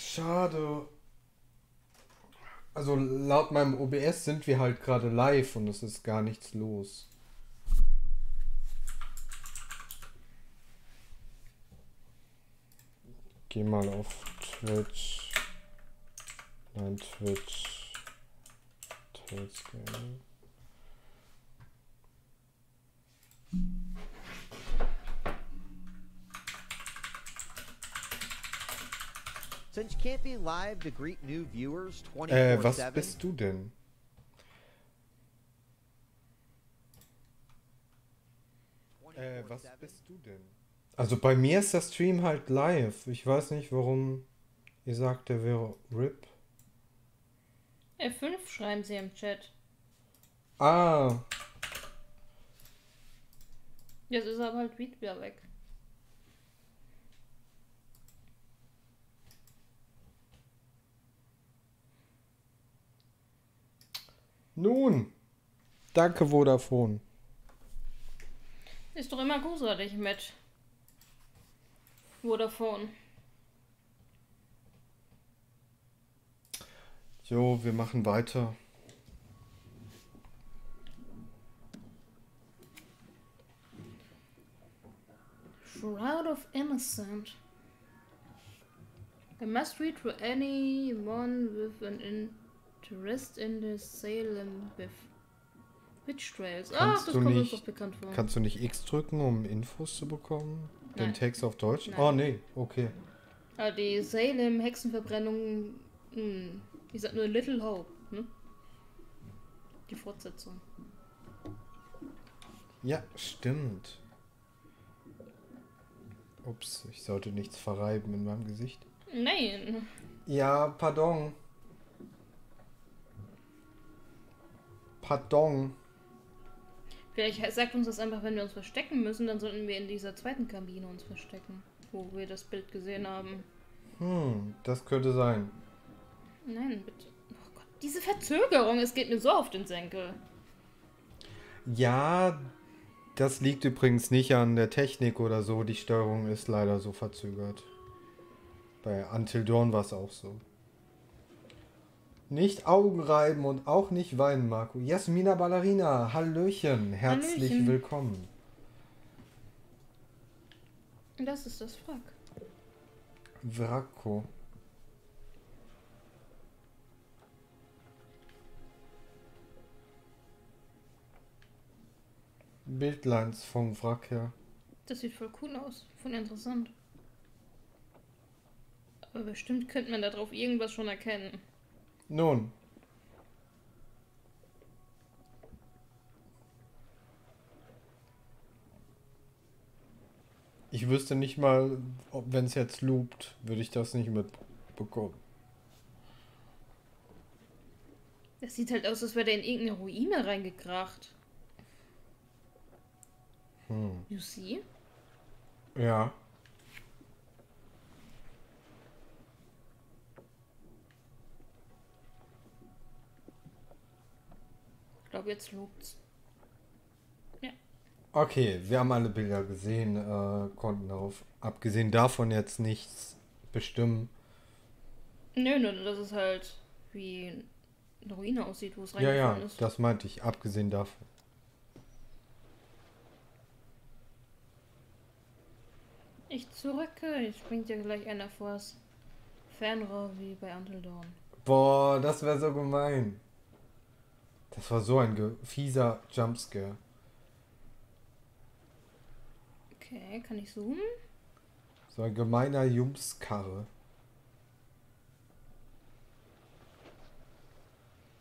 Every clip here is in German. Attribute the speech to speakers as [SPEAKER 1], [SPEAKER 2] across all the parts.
[SPEAKER 1] Schade. Also laut meinem OBS sind wir halt gerade live und es ist gar nichts los. Geh mal auf Twitch. Nein, Twitch. Twitch Gaming. Äh, was bist du denn? Äh, was bist du denn? Also bei mir ist der Stream halt live. Ich weiß nicht, warum ihr sagt, der wäre RIP.
[SPEAKER 2] F5 schreiben sie im Chat.
[SPEAKER 1] Ah,
[SPEAKER 2] Jetzt ist er aber halt wieder weg.
[SPEAKER 1] Nun. Danke, Vodafone.
[SPEAKER 2] Ist doch immer großartig mit Vodafone.
[SPEAKER 1] Jo, wir machen weiter.
[SPEAKER 2] Shroud of Innocent. I must read to anyone with an interest in the Salem with Witch Trails.
[SPEAKER 1] Kannst
[SPEAKER 2] das
[SPEAKER 1] du
[SPEAKER 2] kommt uns
[SPEAKER 1] nicht-
[SPEAKER 2] doch bekannt vor.
[SPEAKER 1] Kannst du nicht X drücken, um Infos zu bekommen? Den
[SPEAKER 2] Nein.
[SPEAKER 1] Text auf Deutsch?
[SPEAKER 2] Nein.
[SPEAKER 1] Oh, nee, okay.
[SPEAKER 2] Ah, die Salem Hexenverbrennung. Hm, ich sag nur Little Hope, ne? Die Fortsetzung.
[SPEAKER 1] Ja, stimmt. Ups, ich sollte nichts verreiben in meinem Gesicht.
[SPEAKER 2] Nein.
[SPEAKER 1] Ja, pardon. Pardon.
[SPEAKER 2] Vielleicht sagt uns das einfach, wenn wir uns verstecken müssen, dann sollten wir in dieser zweiten Kabine uns verstecken, wo wir das Bild gesehen haben.
[SPEAKER 1] Hm, das könnte sein.
[SPEAKER 2] Nein, bitte. Oh Gott, diese Verzögerung, es geht mir so auf den Senkel.
[SPEAKER 1] Ja, das liegt übrigens nicht an der Technik oder so. Die Steuerung ist leider so verzögert. Bei Until Dawn war es auch so. Nicht Augen reiben und auch nicht weinen, Marco. Jasmina Ballerina, Hallöchen, herzlich
[SPEAKER 2] Hallöchen.
[SPEAKER 1] willkommen.
[SPEAKER 2] Das ist das Wrack.
[SPEAKER 1] Wracko. Bildlines vom Wrack her.
[SPEAKER 2] Das sieht voll cool aus. Voll interessant. Aber bestimmt könnte man darauf irgendwas schon erkennen.
[SPEAKER 1] Nun. Ich wüsste nicht mal, wenn es jetzt loopt, würde ich das nicht mitbekommen.
[SPEAKER 2] Das sieht halt aus, als wäre der in irgendeine Ruine reingekracht.
[SPEAKER 1] Hm.
[SPEAKER 2] You see?
[SPEAKER 1] Ja.
[SPEAKER 2] Ich glaube, jetzt lobt's.
[SPEAKER 1] Okay, wir haben alle Bilder gesehen, äh, konnten darauf, abgesehen davon jetzt nichts bestimmen.
[SPEAKER 2] Nö, nö, dass es halt wie eine Ruine aussieht, wo es
[SPEAKER 1] Ja, ja,
[SPEAKER 2] reingefallen ist.
[SPEAKER 1] das meinte ich, abgesehen davon.
[SPEAKER 2] Ich zurücke. Ich bringt dir gleich einer vors Fernrohr wie bei Until Dawn.
[SPEAKER 1] Boah, das wäre so gemein. Das war so ein fieser Jumpscare.
[SPEAKER 2] Okay, kann ich zoomen?
[SPEAKER 1] So ein gemeiner Jumpskarre.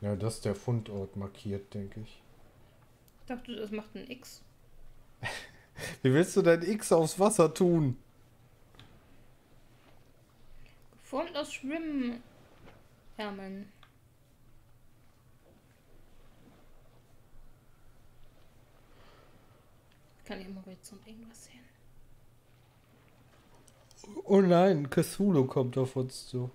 [SPEAKER 1] Ja, das ist der Fundort markiert, denke ich.
[SPEAKER 2] Ich dachte, das macht ein X.
[SPEAKER 1] Wie willst du dein X aufs Wasser tun?
[SPEAKER 2] Geformt aus Schwimmärmeln. Kann ich im Horizont irgendwas sehen?
[SPEAKER 1] Oh nein, Cthulhu kommt auf uns zu.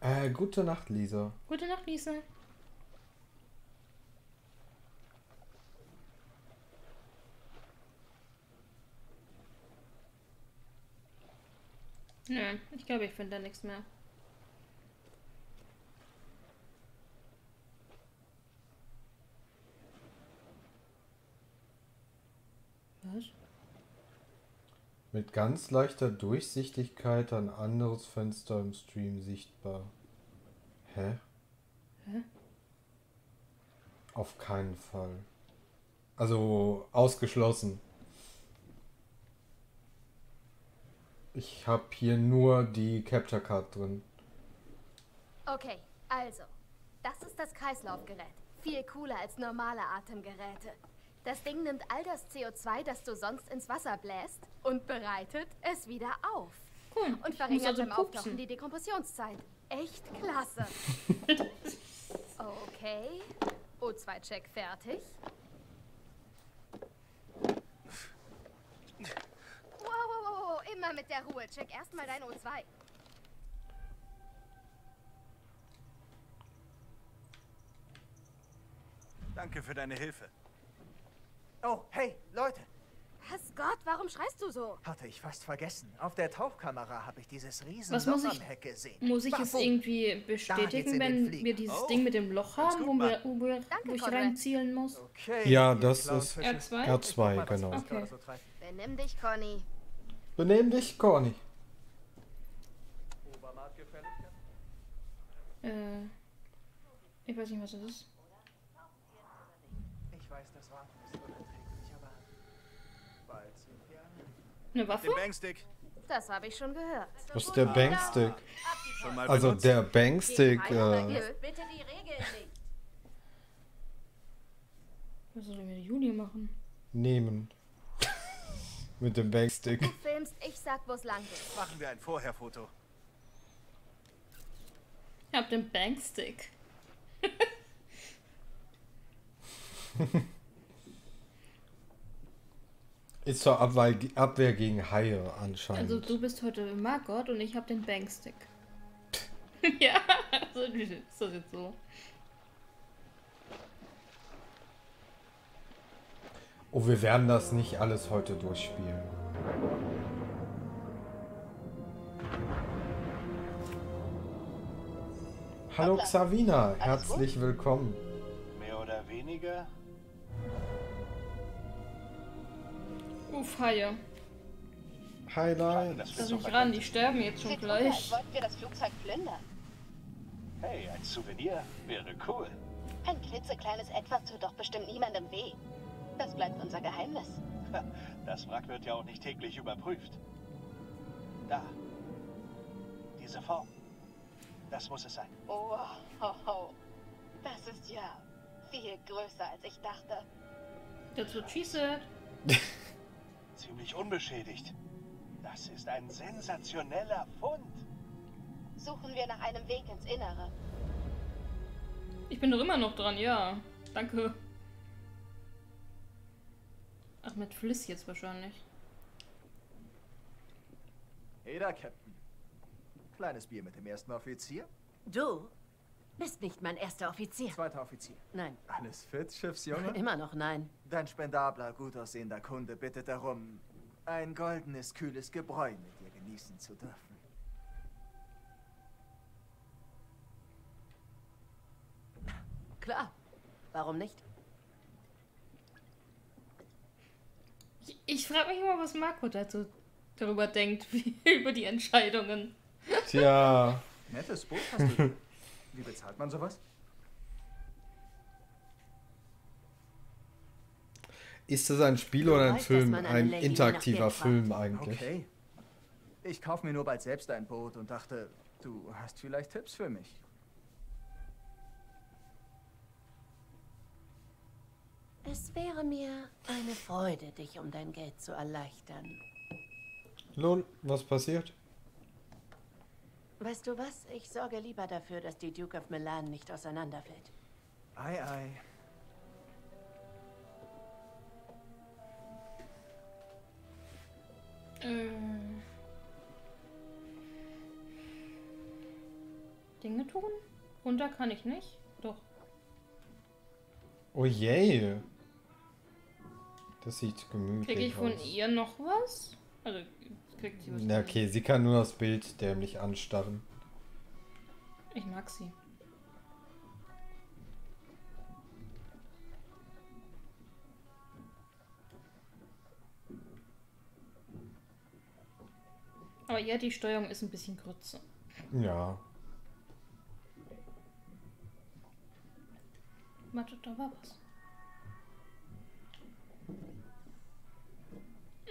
[SPEAKER 1] Äh, gute Nacht, Lisa.
[SPEAKER 2] Gute Nacht, Lisa. Nö, ich glaube, ich finde da nichts mehr. Was?
[SPEAKER 1] Mit ganz leichter Durchsichtigkeit ein anderes Fenster im Stream sichtbar. Hä?
[SPEAKER 2] Hä?
[SPEAKER 1] Auf keinen Fall. Also ausgeschlossen. Ich habe hier nur die Capture Card drin.
[SPEAKER 3] Okay, also, das ist das Kreislaufgerät. Viel cooler als normale Atemgeräte. Das Ding nimmt all das CO2, das du sonst ins Wasser bläst, und bereitet es wieder auf.
[SPEAKER 2] Cool.
[SPEAKER 3] Und verringert
[SPEAKER 2] also
[SPEAKER 3] beim Auftauchen die Dekompressionszeit. Echt klasse. Okay. O2-Check fertig. Wow, wow, wow, wow, immer mit der Ruhe. Check erstmal dein O2.
[SPEAKER 4] Danke für deine Hilfe.
[SPEAKER 5] Oh, hey, Leute,
[SPEAKER 3] Was Gott, warum schreist du so?
[SPEAKER 5] hatte ich fast vergessen. Auf der Tauchkamera habe ich dieses riesen
[SPEAKER 2] Was muss
[SPEAKER 5] Loch
[SPEAKER 2] ich-
[SPEAKER 5] am Heck gesehen.
[SPEAKER 2] Muss ich es irgendwie bestätigen, wenn wir dieses
[SPEAKER 4] Oh,
[SPEAKER 2] Ding mit dem Loch haben, wo, wir, wo, wir,
[SPEAKER 3] Danke,
[SPEAKER 2] wo ich reinzielen muss?
[SPEAKER 5] Okay.
[SPEAKER 1] Ja, das
[SPEAKER 2] ist R2?
[SPEAKER 5] Ich guck
[SPEAKER 1] R2,
[SPEAKER 5] mal, was
[SPEAKER 1] genau.
[SPEAKER 2] Okay.
[SPEAKER 3] Benimm dich, Conny.
[SPEAKER 1] Benehm dich, Corny.
[SPEAKER 2] Äh, ich weiß nicht, was das ist.
[SPEAKER 5] Ich weiß, das Warten ist unerträglich, aber bald sind wir alle.
[SPEAKER 2] Eine Waffe?
[SPEAKER 4] Den Bangstick.
[SPEAKER 3] Das habe ich schon gehört.
[SPEAKER 1] Was ist der Bankstick?
[SPEAKER 4] Schon mal
[SPEAKER 1] Also der Bankstick,
[SPEAKER 3] Keiner
[SPEAKER 1] äh,
[SPEAKER 3] hilft. Bitte die Regeln nicht.
[SPEAKER 2] Was soll mit Juli machen?
[SPEAKER 1] nehmen. Mit dem Bankstick.
[SPEAKER 3] Du filmst, ich sag, wo's lang geht.
[SPEAKER 4] Machen wir ein Vorherfoto.
[SPEAKER 2] Ich hab den Bankstick.
[SPEAKER 1] Ist zur Abwehr, Abwehr gegen Haie anscheinend.
[SPEAKER 2] Also du bist heute Margot und ich hab den Bankstick. ja, also ist das jetzt so.
[SPEAKER 1] Oh, wir werden das nicht alles heute durchspielen. Hallo Xavina, herzlich willkommen.
[SPEAKER 4] Mehr oder weniger?
[SPEAKER 2] Uff, Haie.
[SPEAKER 1] Highlight.
[SPEAKER 2] Lass mich ran, die sterben jetzt schon
[SPEAKER 6] Sieht
[SPEAKER 2] gleich.
[SPEAKER 6] wollten wir das Flugzeug plündern.
[SPEAKER 4] Hey, ein Souvenir wäre cool.
[SPEAKER 6] Ein klitzekleines Etwas tut doch bestimmt niemandem weh. Das bleibt unser Geheimnis.
[SPEAKER 4] Das Wrack wird ja auch nicht täglich überprüft. Da. Diese Form. Das muss es sein.
[SPEAKER 6] Oh, ho, ho. Das ist ja viel größer, als ich dachte.
[SPEAKER 2] That's what she said.
[SPEAKER 4] Ziemlich unbeschädigt. Das ist ein sensationeller Fund.
[SPEAKER 6] Suchen wir nach einem Weg ins Innere.
[SPEAKER 2] Ich bin doch immer noch dran, ja. Danke. Ach, mit Fliss jetzt wahrscheinlich.
[SPEAKER 5] Hey da, Captain. Kleines Bier mit dem ersten Offizier.
[SPEAKER 7] Du bist nicht mein erster Offizier.
[SPEAKER 5] Zweiter Offizier.
[SPEAKER 7] Nein,
[SPEAKER 5] Alles fit, Schiffsjunge?
[SPEAKER 7] immer noch nein.
[SPEAKER 5] Dein spendabler, gut aussehender Kunde bittet darum, ein goldenes, kühles Gebräu mit dir genießen zu dürfen.
[SPEAKER 7] Klar. Warum nicht?
[SPEAKER 2] Ich, ich frage mich immer, was Marco dazu darüber denkt, wie, über die Entscheidungen.
[SPEAKER 1] Tja,
[SPEAKER 5] Nettes Boot hast du. Wie bezahlt man sowas?
[SPEAKER 1] ist das ein Spiel oder ein Film? Ein
[SPEAKER 7] Lady
[SPEAKER 1] interaktiver Film eigentlich.
[SPEAKER 5] Okay. Ich kaufe mir nur bald selbst ein Boot und dachte, du hast vielleicht Tipps für mich.
[SPEAKER 7] Es wäre mir eine Freude, dich um dein Geld zu erleichtern.
[SPEAKER 1] Lol, was passiert?
[SPEAKER 7] Weißt du was? Ich sorge lieber dafür, dass die Duke of Milan nicht auseinanderfällt.
[SPEAKER 5] Ei, ei.
[SPEAKER 2] Äh. Dinge tun? Runter kann ich nicht. Doch.
[SPEAKER 1] Oh je. Das sieht gemütlich
[SPEAKER 2] Kriege ich von
[SPEAKER 1] aus.
[SPEAKER 2] ihr noch was? Also, kriegt sie.
[SPEAKER 1] Na, okay, sie kann nur das Bild dämlich anstarren.
[SPEAKER 2] Ich mag sie. Aber ja, die Steuerung ist ein bisschen kürzer.
[SPEAKER 1] Ja.
[SPEAKER 2] Warte, da war was.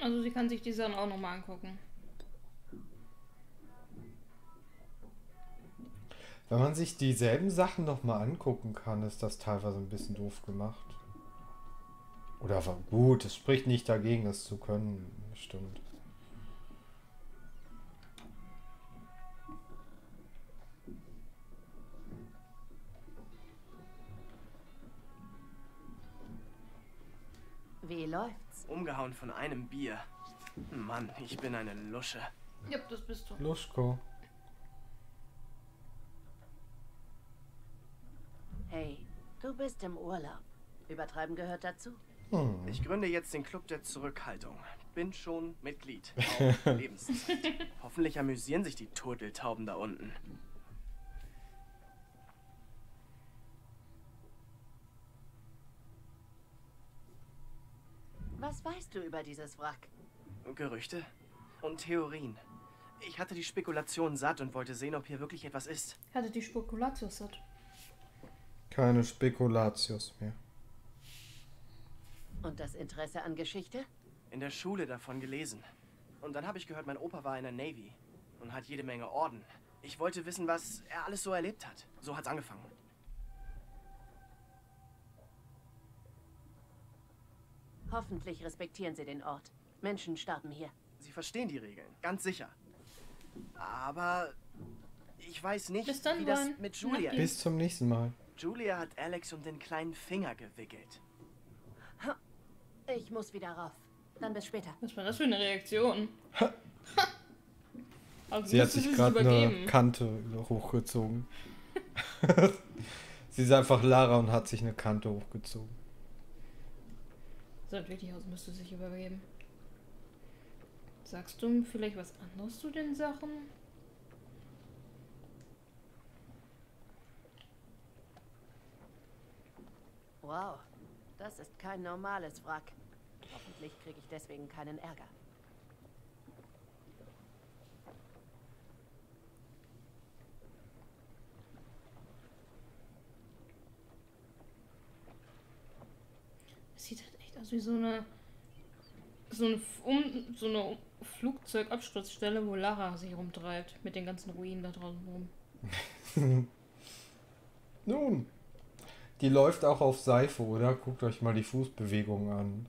[SPEAKER 2] Also sie kann sich die Sachen auch nochmal angucken.
[SPEAKER 1] Wenn man sich dieselben Sachen nochmal angucken kann, ist das teilweise ein bisschen doof gemacht. Oder war gut, es spricht nicht dagegen, es zu können. Stimmt.
[SPEAKER 7] Wie läuft's?
[SPEAKER 8] Umgehauen von einem Bier. Mann, ich bin eine Lusche.
[SPEAKER 2] Ja, das bist du.
[SPEAKER 1] Luschko.
[SPEAKER 7] Hey, du bist im Urlaub. Übertreiben gehört dazu.
[SPEAKER 1] Hm.
[SPEAKER 8] Ich gründe jetzt den Club der Zurückhaltung. Bin schon Mitglied. Auf Lebenszeit. Hoffentlich amüsieren sich die Turteltauben da unten.
[SPEAKER 7] Was weißt du über dieses Wrack?
[SPEAKER 8] Gerüchte und Theorien. Ich hatte die Spekulation satt und wollte sehen, ob hier wirklich etwas ist.
[SPEAKER 2] Hatte die Spekulatius satt.
[SPEAKER 1] Keine Spekulatius mehr.
[SPEAKER 7] Und das Interesse an Geschichte?
[SPEAKER 8] In der Schule davon gelesen. Und dann habe ich gehört, mein Opa war in der Navy und hat jede Menge Orden. Ich wollte wissen, was er alles so erlebt hat. So hat's angefangen.
[SPEAKER 7] Hoffentlich respektieren sie den Ort. Menschen starben hier.
[SPEAKER 8] Sie verstehen die Regeln, ganz sicher. Aber ich weiß nicht,
[SPEAKER 2] Bis dann,
[SPEAKER 8] wie das mit Julia ist.
[SPEAKER 1] Bis zum nächsten Mal.
[SPEAKER 8] Julia hat Alex um den kleinen Finger gewickelt.
[SPEAKER 7] Ich muss wieder rauf. Dann bis später.
[SPEAKER 2] Was war das für eine Reaktion?
[SPEAKER 1] Sie hat sich gerade eine. Kante hochgezogen. Sie ist einfach Lara und hat sich eine Kante hochgezogen.
[SPEAKER 2] Wirklich aus, müsste sich übergeben. Sagst du vielleicht was anderes zu den Sachen?
[SPEAKER 7] Wow, das ist kein normales Wrack. Hoffentlich kriege ich deswegen keinen Ärger.
[SPEAKER 2] Es sieht halt aus wie so eine so eine, F- um, so eine Flugzeugabsturzstelle, wo Lara sich rumtreibt mit den ganzen Ruinen da draußen rum.
[SPEAKER 1] Nun, die läuft auch auf Seife, oder? Guckt euch mal die Fußbewegungen an.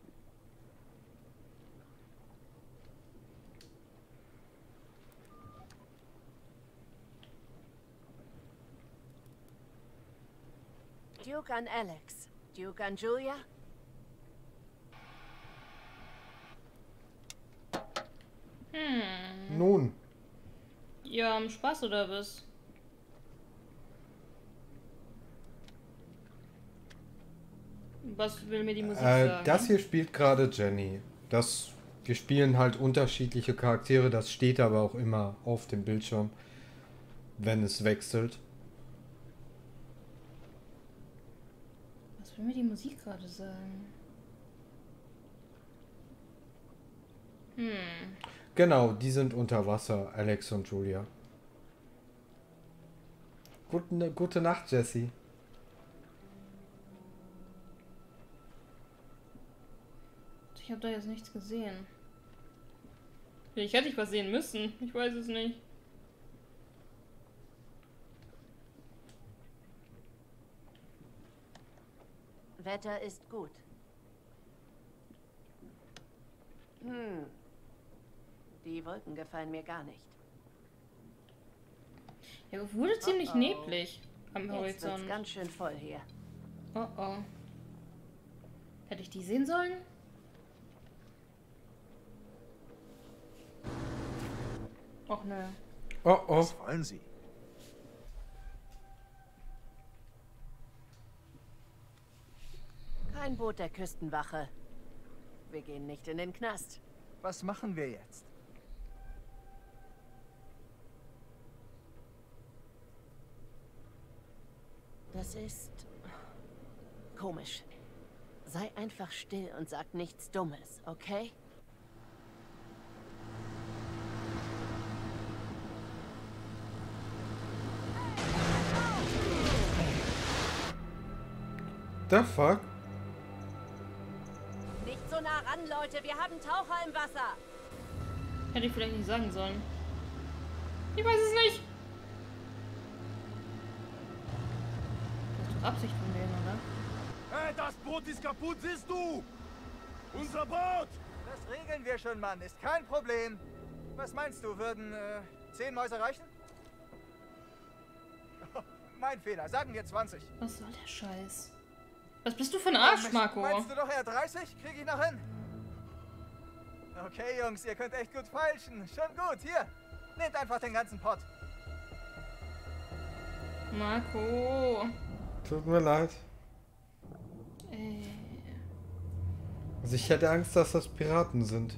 [SPEAKER 7] Duke an Alex. Duke an Julia.
[SPEAKER 2] Hm.
[SPEAKER 1] Nun,
[SPEAKER 2] Ja, am Spaß oder was? Was will mir die Musik
[SPEAKER 1] äh,
[SPEAKER 2] sagen?
[SPEAKER 1] das hier spielt gerade Jenny. Das, wir spielen halt unterschiedliche Charaktere, das steht aber auch immer auf dem Bildschirm, wenn es wechselt.
[SPEAKER 2] Was will mir die Musik gerade sagen? Hm.
[SPEAKER 1] Genau, die sind unter Wasser, Alex und Julia. Gute, gute Nacht, Jessie.
[SPEAKER 2] Ich habe da jetzt nichts gesehen. Vielleicht hätte ich was sehen müssen. Ich weiß es nicht.
[SPEAKER 7] Wetter ist gut. Hm. Die Wolken gefallen mir gar nicht.
[SPEAKER 2] Ja, es wurde ziemlich
[SPEAKER 7] Oh oh.
[SPEAKER 2] neblig am
[SPEAKER 7] Jetzt wird's
[SPEAKER 2] Horizont.
[SPEAKER 7] ganz schön voll hier.
[SPEAKER 2] Oh oh. Hätte ich die sehen sollen? Och nö.
[SPEAKER 1] Oh oh.
[SPEAKER 5] Was wollen Sie?
[SPEAKER 7] Kein Boot der Küstenwache. Wir gehen nicht in den Knast.
[SPEAKER 5] Was machen wir jetzt?
[SPEAKER 7] Das ist komisch. Sei einfach still und sag nichts Dummes, okay?
[SPEAKER 1] The fuck?
[SPEAKER 7] Nicht so nah ran, Leute. Wir haben Taucher im Wasser.
[SPEAKER 2] Hätte ich vielleicht nicht sagen sollen. Ich weiß es nicht. Absicht von denen, oder?
[SPEAKER 9] Hey, das Boot ist kaputt, siehst du? Unser Boot!
[SPEAKER 5] Das regeln wir schon, Mann. Ist kein Problem. Was meinst du, würden äh, zehn Mäuse reichen? mein Fehler. Sagen wir 20.
[SPEAKER 2] Was soll der Scheiß? Was bist du für ein Arsch, Marco?
[SPEAKER 5] Meinst du doch eher 30? Krieg ich noch hin? Okay, Jungs, ihr könnt echt gut feilschen. Schon gut, hier. Nehmt einfach den ganzen Pott.
[SPEAKER 2] Marco.
[SPEAKER 1] Tut mir leid.
[SPEAKER 2] Äh,
[SPEAKER 1] Also ich hätte Angst, dass das Piraten sind.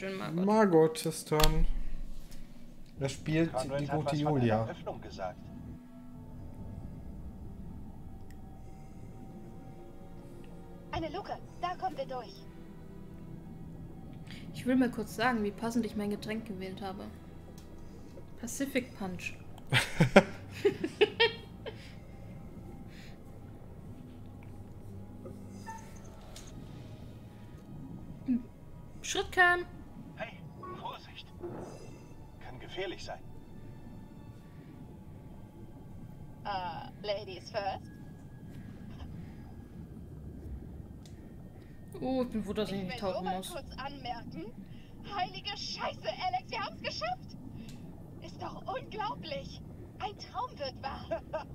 [SPEAKER 2] Bitteschön, Marco.
[SPEAKER 1] Margot ist dran. Er spielt
[SPEAKER 4] Conrad
[SPEAKER 1] die gute Julia.
[SPEAKER 6] Eine Luke, da kommen wir durch.
[SPEAKER 2] Ich will mal kurz sagen, wie passend ich mein Getränk gewählt habe. Pacific Punch.
[SPEAKER 4] Gefährlich sein.
[SPEAKER 6] Äh, Ladies first.
[SPEAKER 2] Oh, ich bin froh, dass ich
[SPEAKER 6] Ich
[SPEAKER 2] nicht tauchen
[SPEAKER 6] mal
[SPEAKER 2] muss.
[SPEAKER 6] kurz anmerken. Heilige Scheiße, Alex, wir haben's geschafft. Ist doch unglaublich. Ein Traum wird wahr.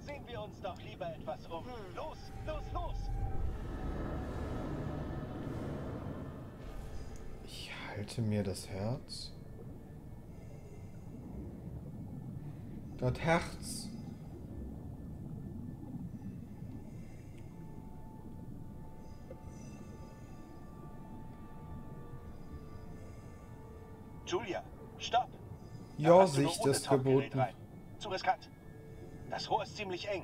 [SPEAKER 4] Sehen wir uns doch lieber etwas um. Los, los, los!
[SPEAKER 1] Ich halte mir das Herz. Das Herz.
[SPEAKER 4] Julia, stopp!
[SPEAKER 1] Ja,
[SPEAKER 4] Tauchgerät
[SPEAKER 1] geboten.
[SPEAKER 4] rein. Zu riskant. Das Rohr ist ziemlich eng.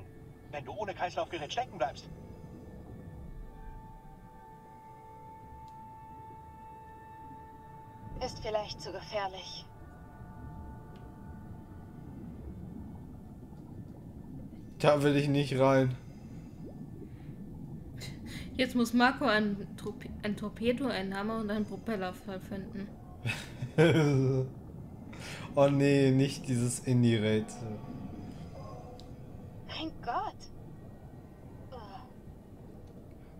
[SPEAKER 4] Wenn du ohne Kreislaufgerät stecken bleibst.
[SPEAKER 6] Ist vielleicht zu gefährlich.
[SPEAKER 1] Da will ich nicht rein.
[SPEAKER 2] Jetzt muss Marco ein, Torpe ein Torpedo, einen Hammer und einen Propeller finden.
[SPEAKER 1] oh nee, nicht dieses Indie-Rätsel.
[SPEAKER 6] Mein Gott.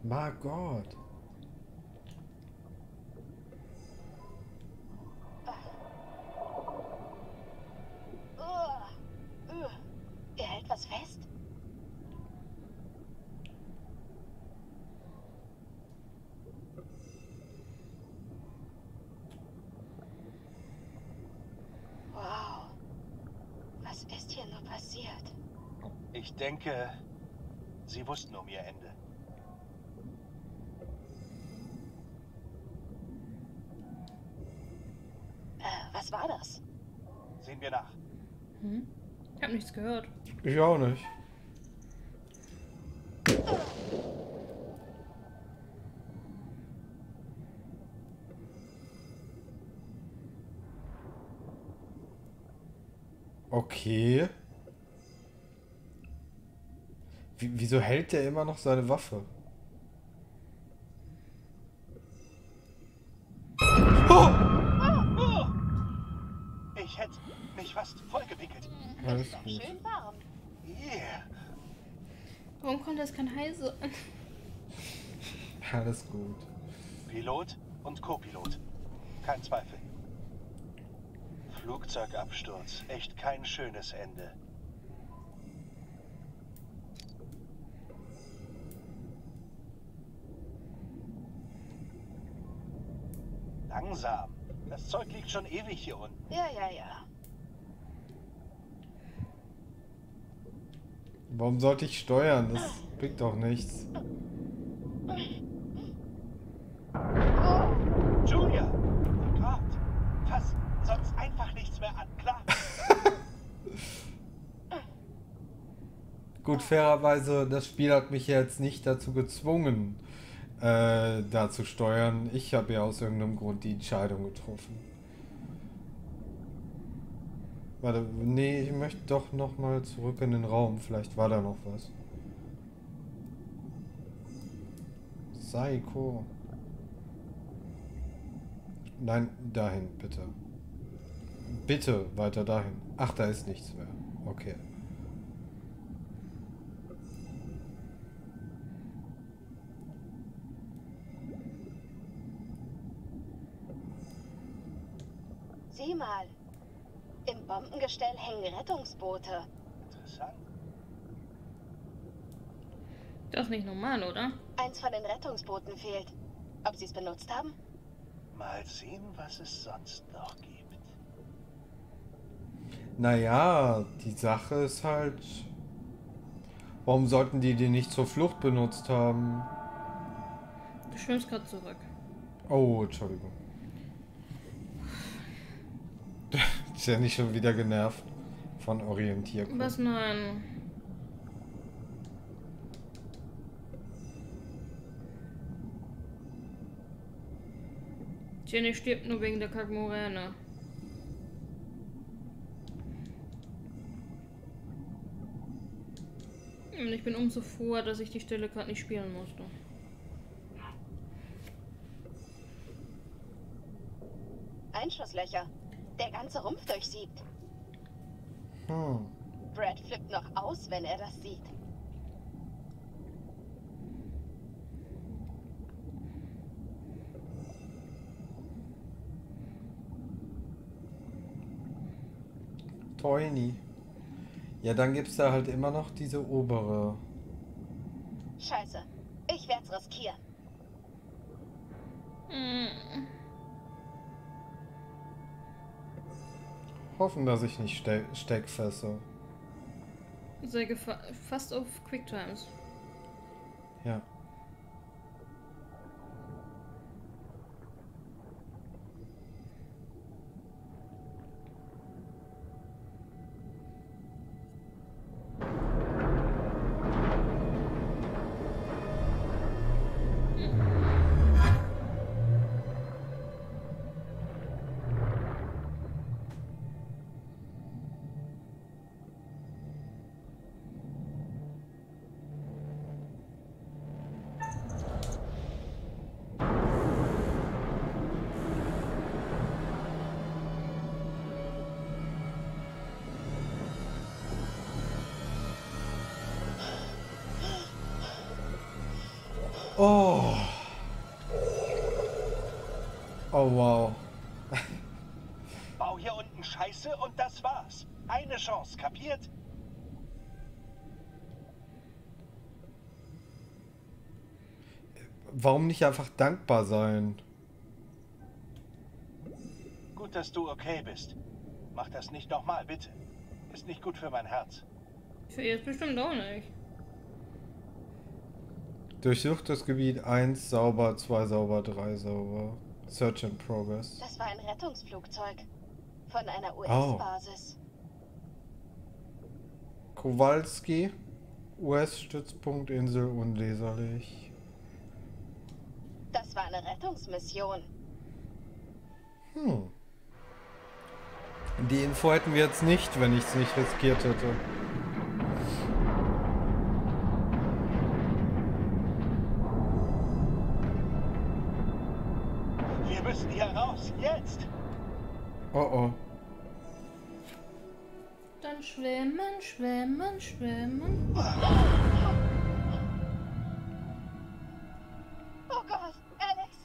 [SPEAKER 1] Margot.
[SPEAKER 6] Ugh. Ugh. Er hält was fest. Wow. Was ist hier nur passiert?
[SPEAKER 4] Ich denke, sie wussten um ihr Ende.
[SPEAKER 6] Äh, was war das?
[SPEAKER 4] Sehen wir nach.
[SPEAKER 2] Hm? Ich hab nichts gehört.
[SPEAKER 1] Ich auch nicht. Okay. Wie, wieso hält der immer noch seine Waffe? Oh!
[SPEAKER 4] Ich hätte mich fast vollgewickelt.
[SPEAKER 1] Alles
[SPEAKER 6] ist
[SPEAKER 1] gut.
[SPEAKER 6] schön warm.
[SPEAKER 4] Yeah.
[SPEAKER 2] Warum konnte es kein Hai sein?
[SPEAKER 1] Alles gut.
[SPEAKER 4] Pilot und Co-Pilot. Kein Zweifel. Flugzeugabsturz. Echt kein schönes Ende. Langsam. Das Zeug liegt schon ewig hier unten.
[SPEAKER 6] Ja, ja, ja.
[SPEAKER 1] Warum sollte ich steuern? Das bringt doch nichts.
[SPEAKER 4] Julia! Gott! Fass sonst einfach nichts mehr an, klar?
[SPEAKER 1] Gut, fairerweise, das Spiel hat mich jetzt nicht dazu gezwungen, äh, da zu steuern. Ich habe ja aus irgendeinem Grund die Entscheidung getroffen. Warte, nee, ich möchte doch noch mal zurück in den Raum. Vielleicht war da noch was. Psycho. Nein, dahin, bitte. Bitte weiter dahin. Ach, da ist nichts mehr. Okay.
[SPEAKER 6] Mal. Im Bombengestell hängen Rettungsboote.
[SPEAKER 4] Interessant.
[SPEAKER 2] Das ist nicht normal, oder?
[SPEAKER 6] Eins von den Rettungsbooten fehlt. Ob sie es benutzt haben?
[SPEAKER 4] Mal sehen, was es sonst noch gibt.
[SPEAKER 1] Naja, die Sache ist halt. Warum sollten die die nicht zur Flucht benutzt haben?
[SPEAKER 2] Du schwimmst gerade zurück.
[SPEAKER 1] Oh, Entschuldigung. Ist ja nicht schon wieder genervt von Orientierung.
[SPEAKER 2] Was nein? Jenny stirbt nur wegen der Kackmoräne. Und ich bin umso froher, dass ich die Stelle gerade nicht spielen musste.
[SPEAKER 6] Einschusslöcher. Der ganze Rumpf durchsiebt.
[SPEAKER 1] Hm.
[SPEAKER 6] Brad flippt noch aus, wenn er das sieht.
[SPEAKER 1] Toini. Ja, dann gibt's da halt immer noch diese obere.
[SPEAKER 6] Scheiße. Ich werd's riskieren.
[SPEAKER 2] Mm.
[SPEAKER 1] Hoffen, dass ich nicht ste steckfesse.
[SPEAKER 2] Sei gefa- fast auf Quicktimes.
[SPEAKER 1] Ja. Oh wow.
[SPEAKER 4] Bau hier unten Scheiße und das war's. Eine Chance, kapiert?
[SPEAKER 1] Warum nicht einfach dankbar sein?
[SPEAKER 4] Gut, dass du okay bist. Mach das nicht nochmal, bitte. Ist nicht gut für mein Herz.
[SPEAKER 2] Für jetzt bestimmt auch nicht.
[SPEAKER 1] Durchsucht das Gebiet 1 sauber, 2 sauber, 3 sauber. Search in progress.
[SPEAKER 6] Das war ein Rettungsflugzeug. Von einer
[SPEAKER 1] Oh.
[SPEAKER 6] US-Basis.
[SPEAKER 1] Kowalski, US-Stützpunkt Insel unleserlich.
[SPEAKER 6] Das war eine Rettungsmission.
[SPEAKER 1] Hm. Die Info hätten wir jetzt nicht, wenn ich es nicht riskiert hätte. Oh oh.
[SPEAKER 2] Dann schwimmen, schwimmen, schwimmen.
[SPEAKER 6] Oh Gott, Alex!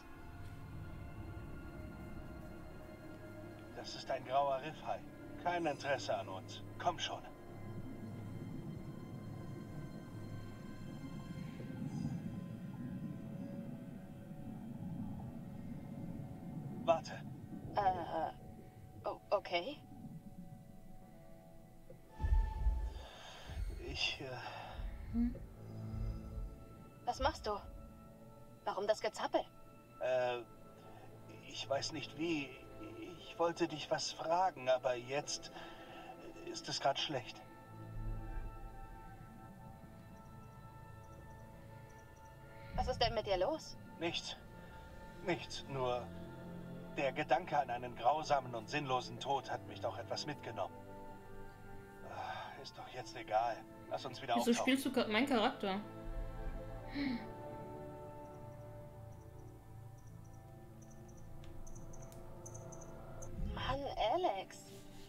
[SPEAKER 4] Das ist ein grauer Riffhai. Kein Interesse an uns. Komm schon.
[SPEAKER 6] Okay?
[SPEAKER 4] Ich, äh,
[SPEAKER 6] Was machst du? Warum das Gezappel?
[SPEAKER 4] äh, ich weiß nicht wie. Ich wollte dich was fragen, aber jetzt ist es gerade schlecht.
[SPEAKER 6] Was ist denn mit dir los?
[SPEAKER 4] Nichts. Nichts. Nur der Gedanke an einen grausamen und sinnlosen Tod hat mich doch etwas mitgenommen. Ah, Ist doch jetzt egal. Lass uns wieder
[SPEAKER 2] Wieso
[SPEAKER 4] auftauchen.
[SPEAKER 2] spielst du meinen Charakter?
[SPEAKER 6] Mann, Alex.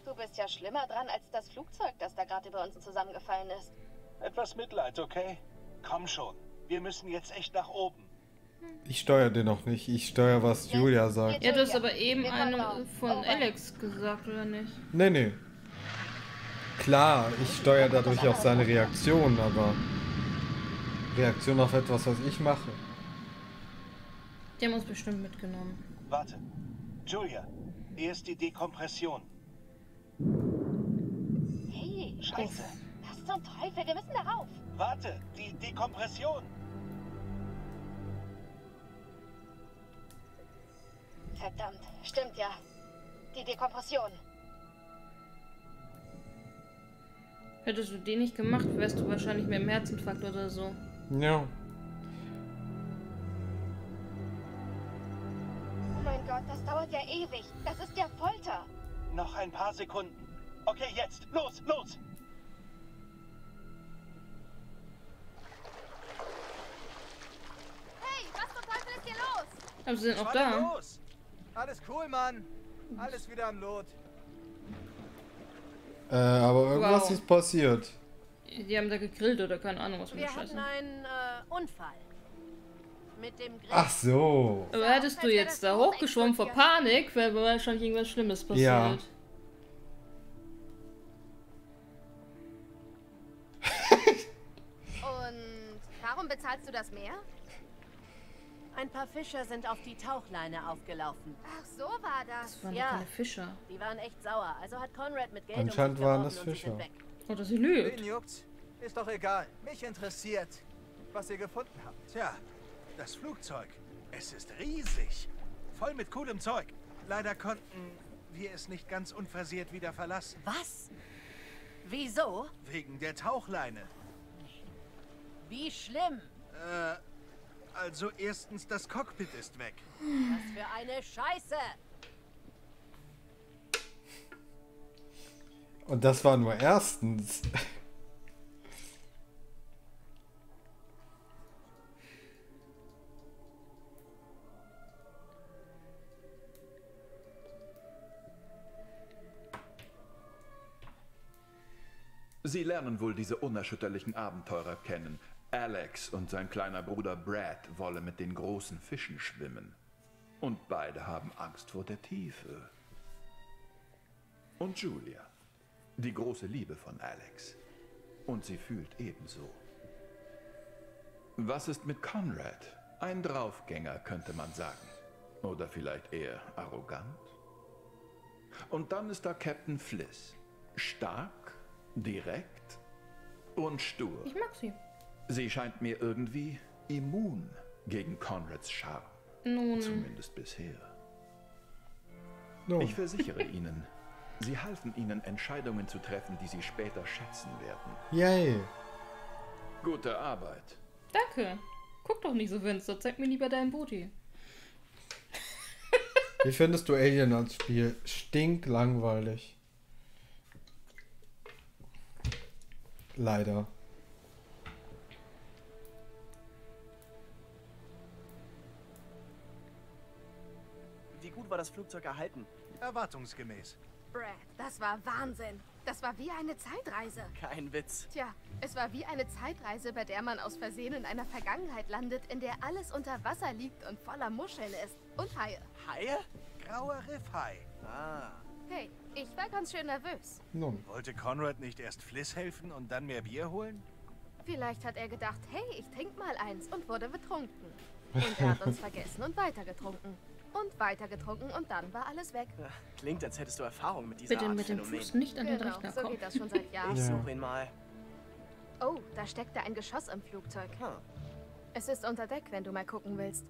[SPEAKER 6] Du bist ja schlimmer dran als das Flugzeug, das da gerade über uns zusammengefallen ist.
[SPEAKER 4] Etwas Mitleid, okay? Komm schon. Wir müssen jetzt echt nach oben.
[SPEAKER 1] Ich steuere den noch nicht. Ich steuere, was Julia sagt.
[SPEAKER 2] Ja, du hast aber eben eine von. Alex gesagt, oder nicht?
[SPEAKER 1] Nee, nee. Klar, ich steuere dadurch auch seine Reaktion, aber Reaktion auf etwas, was ich mache.
[SPEAKER 2] Haben uns bestimmt mitgenommen.
[SPEAKER 4] Warte. Julia, erst die Dekompression.
[SPEAKER 6] Hey,
[SPEAKER 4] Scheiße.
[SPEAKER 6] was zum Teufel? Wir müssen darauf.
[SPEAKER 4] Warte, die Dekompression.
[SPEAKER 6] Verdammt, stimmt ja. Die Dekompression.
[SPEAKER 2] Hättest du den nicht gemacht, wärst du wahrscheinlich mit dem Herzinfarkt oder so.
[SPEAKER 1] Ja.
[SPEAKER 6] Oh mein Gott, das dauert ja ewig. Das ist ja Folter.
[SPEAKER 4] Noch ein paar Sekunden. Okay, jetzt. Los, los.
[SPEAKER 3] Hey, was zum Teufel ist hier los?
[SPEAKER 2] Aber sie sind
[SPEAKER 5] Was
[SPEAKER 2] auch da.
[SPEAKER 5] los? Alles cool, Mann. Alles wieder am Lot.
[SPEAKER 1] Äh, aber irgendwas
[SPEAKER 2] Wow.
[SPEAKER 1] ist passiert.
[SPEAKER 2] Die haben da gegrillt oder keine Ahnung, was für eine
[SPEAKER 7] Wir hatten
[SPEAKER 2] Scheiße.
[SPEAKER 7] einen äh, Unfall. Mit dem Grill.
[SPEAKER 1] Ach so.
[SPEAKER 2] Aber hättest du jetzt da hochgeschwommen vor Panik, wäre wahrscheinlich irgendwas Schlimmes passiert.
[SPEAKER 1] Ja.
[SPEAKER 3] Und warum bezahlst du das mehr?
[SPEAKER 7] Ein paar Fischer sind auf die Tauchleine aufgelaufen.
[SPEAKER 3] Ach, so war das.
[SPEAKER 2] Das waren
[SPEAKER 7] Ja.
[SPEAKER 2] keine Fischer.
[SPEAKER 7] Die waren echt sauer. Also hat Conrad mit Geld
[SPEAKER 1] Anscheinend waren
[SPEAKER 7] sind
[SPEAKER 1] Fischer.
[SPEAKER 7] weg.
[SPEAKER 2] Oder sie lügt.
[SPEAKER 5] Wen juckt's? Ist doch egal. Mich interessiert, was ihr gefunden habt.
[SPEAKER 4] Tja, das Flugzeug. Es ist riesig. Voll mit coolem Zeug. Leider konnten wir es nicht ganz unversehrt wieder verlassen.
[SPEAKER 7] Was? Wieso?
[SPEAKER 4] Wegen der Tauchleine.
[SPEAKER 7] Wie schlimm?
[SPEAKER 4] Äh, also erstens, das Cockpit ist weg.
[SPEAKER 7] Was für eine Scheiße!
[SPEAKER 1] Und das war nur erstens.
[SPEAKER 10] Sie lernen wohl diese unerschütterlichen Abenteurer kennen. Alex und sein kleiner Bruder Brad wollen mit den großen Fischen schwimmen. Und beide haben Angst vor der Tiefe. Und Julia, die große Liebe von Alex. Und sie fühlt ebenso. Was ist mit Conrad? Ein Draufgänger, könnte man sagen. Oder vielleicht eher arrogant? Und dann ist da Captain Fliss. Stark, direkt und stur.
[SPEAKER 2] Ich mag sie.
[SPEAKER 10] Sie scheint mir irgendwie immun gegen Conrads Charme.
[SPEAKER 2] Nun,
[SPEAKER 10] Zumindest bisher.
[SPEAKER 1] No.
[SPEAKER 10] Ich versichere Ihnen, Sie halfen Ihnen Entscheidungen zu treffen, die Sie später schätzen werden.
[SPEAKER 1] Yay.
[SPEAKER 10] Gute Arbeit.
[SPEAKER 2] danke. Guck doch nicht so finster. Zeig mir lieber deinen Booty.
[SPEAKER 1] Wie findest du Alien als Spiel? Stinklangweilig. Leider.
[SPEAKER 8] War das Flugzeug erhalten?
[SPEAKER 4] Erwartungsgemäß.
[SPEAKER 3] Brad, das war Wahnsinn. Das war wie eine Zeitreise.
[SPEAKER 8] Kein Witz.
[SPEAKER 3] Tja, es war wie eine Zeitreise, bei der man aus Versehen in einer Vergangenheit landet, in der alles unter Wasser liegt und voller Muscheln ist. Und Haie.
[SPEAKER 8] Haie?
[SPEAKER 4] Grauer Riffhai.
[SPEAKER 8] Ah.
[SPEAKER 3] Hey, ich war ganz schön nervös.
[SPEAKER 1] Nun.
[SPEAKER 4] Wollte Conrad nicht erst Fliss helfen und dann mehr Bier holen?
[SPEAKER 3] Vielleicht hat er gedacht, hey, ich trink mal eins und wurde betrunken. Und er hat uns vergessen und weitergetrunken. Und weiter getrunken und dann war alles weg.
[SPEAKER 8] Ja, Klingt, als hättest du Erfahrung mit dieser
[SPEAKER 2] Bitte
[SPEAKER 8] Art
[SPEAKER 2] mit dem
[SPEAKER 8] Phänomen.
[SPEAKER 2] Fuß nicht an den
[SPEAKER 3] Genau,
[SPEAKER 2] Rechner
[SPEAKER 3] so
[SPEAKER 2] kommen.
[SPEAKER 3] geht das schon seit Jahren.
[SPEAKER 8] Ich suche ihn mal.
[SPEAKER 3] Oh, da steckte ein Geschoss im Flugzeug.
[SPEAKER 8] Hm.
[SPEAKER 3] Es ist unter Deck, wenn du mal gucken willst.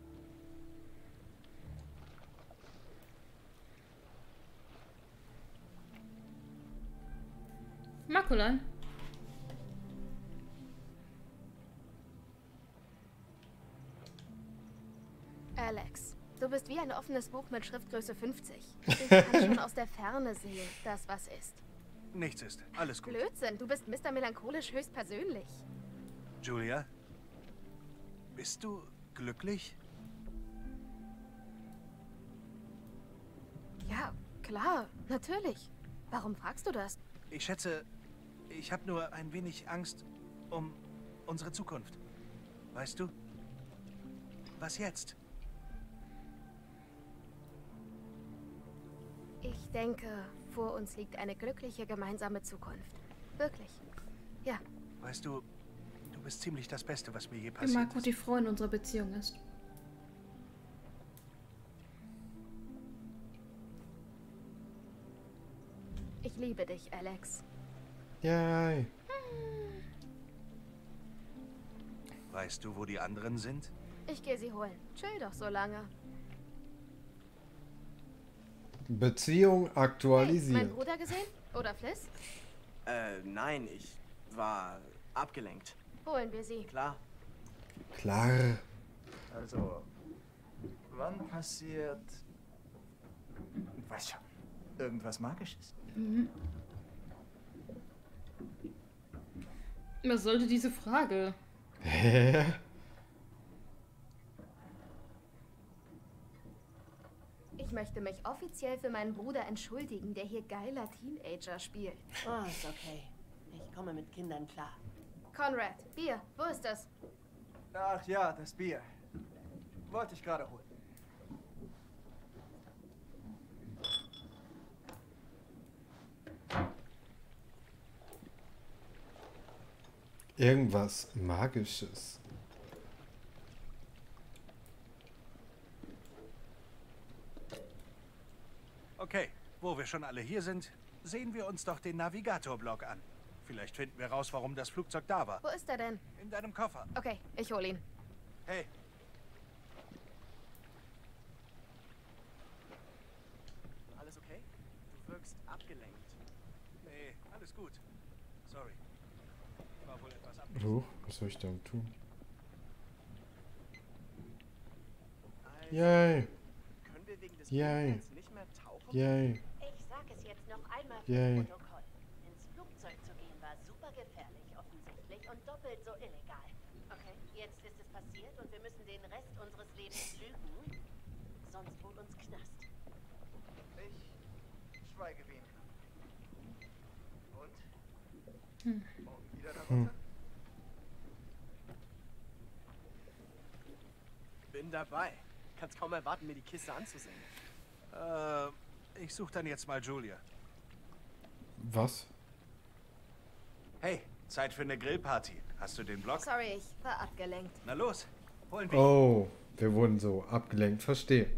[SPEAKER 2] Makulan.
[SPEAKER 3] Alex, du bist wie ein offenes Buch mit Schriftgröße 50. Ich kann schon aus der Ferne sehen, dass was ist.
[SPEAKER 4] Nichts ist. Alles gut.
[SPEAKER 3] Blödsinn, du bist Mr. Melancholisch höchstpersönlich.
[SPEAKER 4] Julia? Bist du glücklich?
[SPEAKER 3] Ja, klar, natürlich. Warum fragst du das?
[SPEAKER 4] Ich schätze, ich habe nur ein wenig Angst um unsere Zukunft. Weißt du? Was jetzt?
[SPEAKER 3] Ich denke, vor uns liegt eine glückliche gemeinsame Zukunft. Wirklich. Ja,
[SPEAKER 4] Weißt du, du bist ziemlich das Beste, was mir je
[SPEAKER 2] Wie
[SPEAKER 4] passiert
[SPEAKER 2] Marco
[SPEAKER 4] ist.
[SPEAKER 2] die Frau in unserer Beziehung ist.
[SPEAKER 3] ich liebe dich, Alex.
[SPEAKER 1] Yay.
[SPEAKER 4] Weißt du, wo die anderen sind?
[SPEAKER 3] Ich gehe sie holen. Chill doch so lange.
[SPEAKER 1] Beziehung
[SPEAKER 3] Hey, mein
[SPEAKER 1] aktualisiert.
[SPEAKER 3] Bruder gesehen? Oder Fliss?
[SPEAKER 8] Äh, nein, ich war abgelenkt.
[SPEAKER 3] Holen wir sie.
[SPEAKER 8] Klar.
[SPEAKER 1] Klar.
[SPEAKER 5] Also, wann passiert... Weiß schon. Irgendwas Magisches?
[SPEAKER 2] Mhm. Was sollte diese Frage?
[SPEAKER 1] Hä?
[SPEAKER 3] möchte mich offiziell für meinen Bruder entschuldigen, der hier geiler Teenager spielt.
[SPEAKER 7] Oh, ist okay. Ich komme mit Kindern klar.
[SPEAKER 3] Conrad, Bier, wo ist das?
[SPEAKER 5] Ach ja, das Bier. Wollte ich gerade holen.
[SPEAKER 1] Irgendwas Magisches.
[SPEAKER 4] Okay, wo wir schon alle hier sind, sehen wir uns doch den Navigator-Blog an. Vielleicht finden wir raus, warum das Flugzeug da war.
[SPEAKER 3] Wo ist er denn?
[SPEAKER 4] In deinem Koffer.
[SPEAKER 3] Okay, ich hol ihn.
[SPEAKER 4] Hey,
[SPEAKER 8] Alles okay? Du wirkst abgelenkt.
[SPEAKER 4] nee, alles gut. Sorry. War wohl etwas ab.
[SPEAKER 1] Oh, was soll ich denn tun? Yay.
[SPEAKER 8] Können wir wegen des
[SPEAKER 1] Yay.
[SPEAKER 8] Unfalls nicht mehr tauchen?
[SPEAKER 1] Yay.
[SPEAKER 7] Ich sag es jetzt noch einmal
[SPEAKER 1] Yay.
[SPEAKER 7] für Protokoll. Ins Flugzeug zu gehen war super gefährlich, offensichtlich, und doppelt so illegal. Okay, jetzt ist es passiert und wir müssen den Rest unseres Lebens lügen. Sonst wohl uns Knast.
[SPEAKER 5] Ich schweige Kahn. Und?
[SPEAKER 2] Hm.
[SPEAKER 5] Morgen wieder
[SPEAKER 1] Hm.
[SPEAKER 5] darunter?
[SPEAKER 8] Bin dabei. Kannst kaum erwarten, mir die Kiste anzusehen.
[SPEAKER 4] Äh, ich suche dann jetzt mal Julia.
[SPEAKER 1] Was?
[SPEAKER 4] Hey, Zeit für eine Grillparty. Hast du den Blog?
[SPEAKER 3] Sorry, ich war abgelenkt.
[SPEAKER 4] Na los, holen wir.
[SPEAKER 1] Oh, wir wurden so abgelenkt. Verstehe.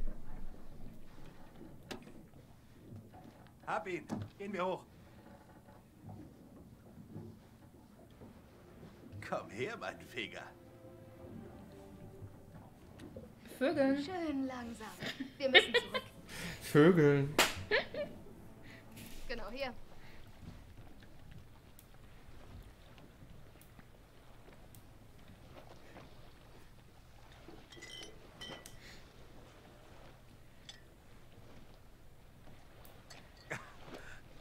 [SPEAKER 4] Hab ihn. Gehen wir hoch. Komm her, mein Finger.
[SPEAKER 2] Vögeln.
[SPEAKER 3] Schön langsam. Wir müssen zurück.
[SPEAKER 1] Vögeln.
[SPEAKER 3] Genau hier.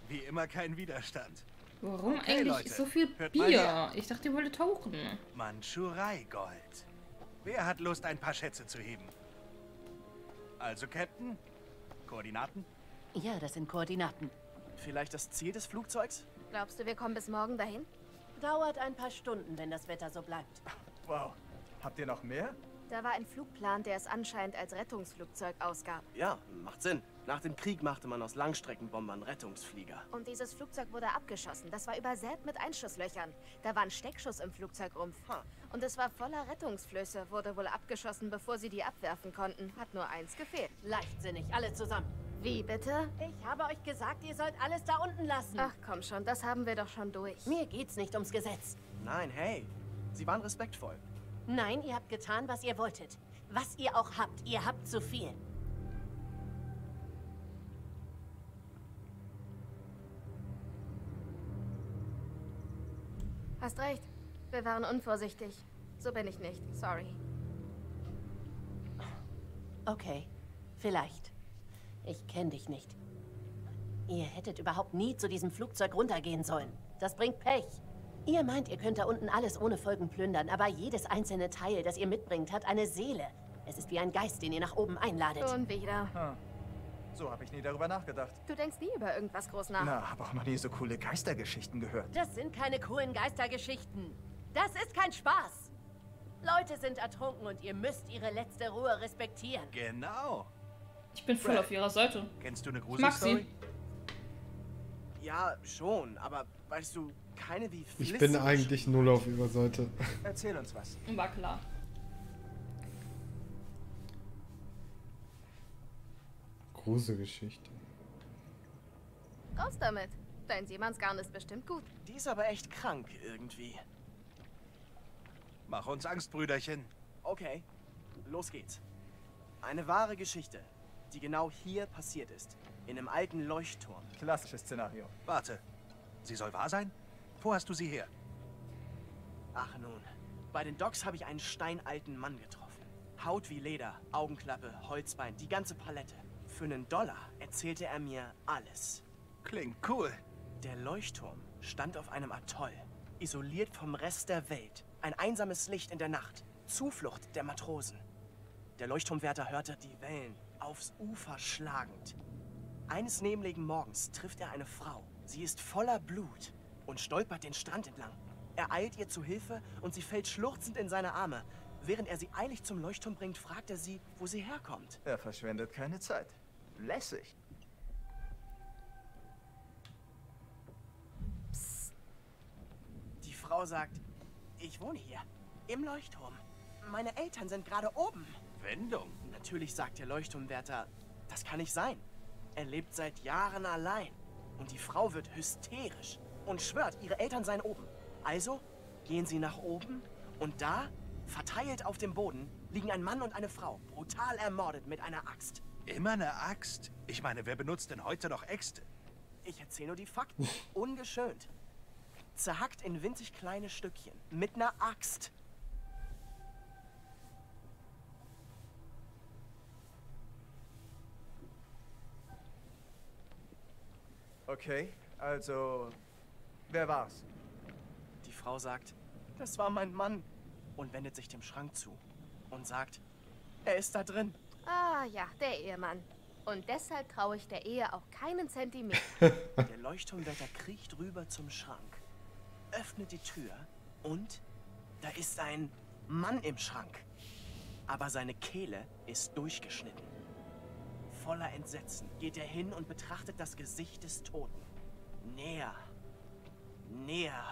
[SPEAKER 4] Wie immer kein Widerstand.
[SPEAKER 2] Warum
[SPEAKER 4] Okay,
[SPEAKER 2] eigentlich
[SPEAKER 4] Leute,
[SPEAKER 2] so viel Bier? Ich dachte, ihr wolltet tauchen.
[SPEAKER 4] Mandschurei-Gold. Wer hat Lust, ein paar Schätze zu heben? Also, Captain? Koordinaten?
[SPEAKER 7] Ja, das sind Koordinaten.
[SPEAKER 8] Vielleicht das Ziel des Flugzeugs?
[SPEAKER 3] Glaubst du, wir kommen bis morgen dahin?
[SPEAKER 7] Dauert ein paar Stunden, wenn das Wetter so bleibt.
[SPEAKER 5] Wow. Habt ihr noch mehr?
[SPEAKER 3] Da war ein Flugplan, der es anscheinend als Rettungsflugzeug ausgab.
[SPEAKER 8] Ja, macht Sinn. Nach dem Krieg machte man aus Langstreckenbombern Rettungsflieger.
[SPEAKER 3] Und dieses Flugzeug wurde abgeschossen. Das war übersät mit Einschusslöchern. Da war ein Steckschuss im Flugzeugrumpf. Und es war voller Rettungsflöße. Wurde wohl abgeschossen, bevor sie die abwerfen konnten. Hat nur eins gefehlt.
[SPEAKER 7] Leichtsinnig, alle zusammen.
[SPEAKER 3] Wie bitte?
[SPEAKER 7] Ich habe euch gesagt, ihr sollt alles da unten lassen.
[SPEAKER 3] Ach komm schon, das haben wir doch schon durch.
[SPEAKER 7] Mir geht's nicht ums Gesetz.
[SPEAKER 8] Nein, hey. Sie waren respektvoll.
[SPEAKER 7] Nein, ihr habt getan, was ihr wolltet. Was ihr auch habt, ihr habt zu viel.
[SPEAKER 3] Hast recht. Wir waren unvorsichtig. So bin ich nicht. Sorry.
[SPEAKER 7] Okay, vielleicht. Ich kenne dich nicht. Ihr hättet überhaupt nie zu diesem Flugzeug runtergehen sollen. Das bringt Pech. Ihr meint, ihr könnt da unten alles ohne Folgen plündern, aber jedes einzelne Teil, das ihr mitbringt, hat eine Seele. Es ist wie ein Geist, den ihr nach oben einladet.
[SPEAKER 3] Und wieder.
[SPEAKER 5] Hm. So habe ich nie darüber nachgedacht.
[SPEAKER 3] Du denkst nie über irgendwas groß nach.
[SPEAKER 5] Na, habe auch noch nie so coole Geistergeschichten gehört.
[SPEAKER 7] Das sind keine coolen Geistergeschichten. Das ist kein Spaß. Leute sind ertrunken und ihr müsst ihre letzte Ruhe respektieren.
[SPEAKER 4] Genau.
[SPEAKER 2] Ich bin voll auf ihrer Seite.
[SPEAKER 4] Kennst du eine
[SPEAKER 2] sie.
[SPEAKER 4] Gruselstory?
[SPEAKER 8] Ja, schon, aber weißt du, keine wie Fliss.
[SPEAKER 1] Ich bin eigentlich null auf ihrer Seite.
[SPEAKER 5] Erzähl uns was.
[SPEAKER 2] War klar.
[SPEAKER 1] Gruselgeschichte.
[SPEAKER 3] Raus damit. Dein Seemannsgarn ist bestimmt gut.
[SPEAKER 8] Die ist aber echt krank irgendwie.
[SPEAKER 4] Mach uns Angst, Brüderchen.
[SPEAKER 8] Okay, los geht's. Eine wahre Geschichte, die genau hier passiert ist. In einem alten Leuchtturm.
[SPEAKER 5] Klassisches Szenario.
[SPEAKER 4] Warte. Sie soll wahr sein? Wo hast du sie her?
[SPEAKER 8] Ach nun, bei den Docks habe ich einen steinalten Mann getroffen. Haut wie Leder, Augenklappe, Holzbein, die ganze Palette. Für einen Dollar erzählte er mir alles.
[SPEAKER 4] Klingt cool.
[SPEAKER 8] Der Leuchtturm stand auf einem Atoll, isoliert vom Rest der Welt. Ein einsames Licht in der Nacht, Zuflucht der Matrosen. Der Leuchtturmwärter hörte die Wellen aufs Ufer schlagend. Eines nebligen Morgens trifft er eine Frau. Sie ist voller Blut und stolpert den Strand entlang. Er eilt ihr zu Hilfe und sie fällt schluchzend in seine Arme. Während er sie eilig zum Leuchtturm bringt, fragt er sie, wo sie herkommt.
[SPEAKER 5] Er verschwendet keine Zeit. Lässig.
[SPEAKER 8] Die Frau sagt, ich wohne hier, im Leuchtturm. Meine Eltern sind gerade oben.
[SPEAKER 4] Wendung.
[SPEAKER 8] Natürlich sagt der Leuchtturmwärter, das kann nicht sein. Er lebt seit Jahren allein. Und die Frau wird hysterisch und schwört, ihre Eltern seien oben. Also gehen sie nach oben und da, verteilt auf dem Boden, liegen ein Mann und eine Frau, brutal ermordet mit einer Axt.
[SPEAKER 4] Immer eine Axt? Ich meine, wer benutzt denn heute noch Äxte?
[SPEAKER 8] Ich erzähle nur die Fakten, ungeschönt. Zerhackt in winzig kleine Stückchen, mit einer Axt.
[SPEAKER 5] Okay, also. Wer war's?
[SPEAKER 8] Die Frau sagt, das war mein Mann und wendet sich dem Schrank zu und sagt, er ist da drin.
[SPEAKER 3] Ah ja, der Ehemann. Und deshalb traue ich der Ehe auch keinen Zentimeter.
[SPEAKER 8] Der Leuchtturmwärter kriecht rüber zum Schrank, öffnet die Tür und da ist ein Mann im Schrank. Aber seine Kehle ist durchgeschnitten. Voller Entsetzen geht er hin und betrachtet das Gesicht des Toten. Näher, näher.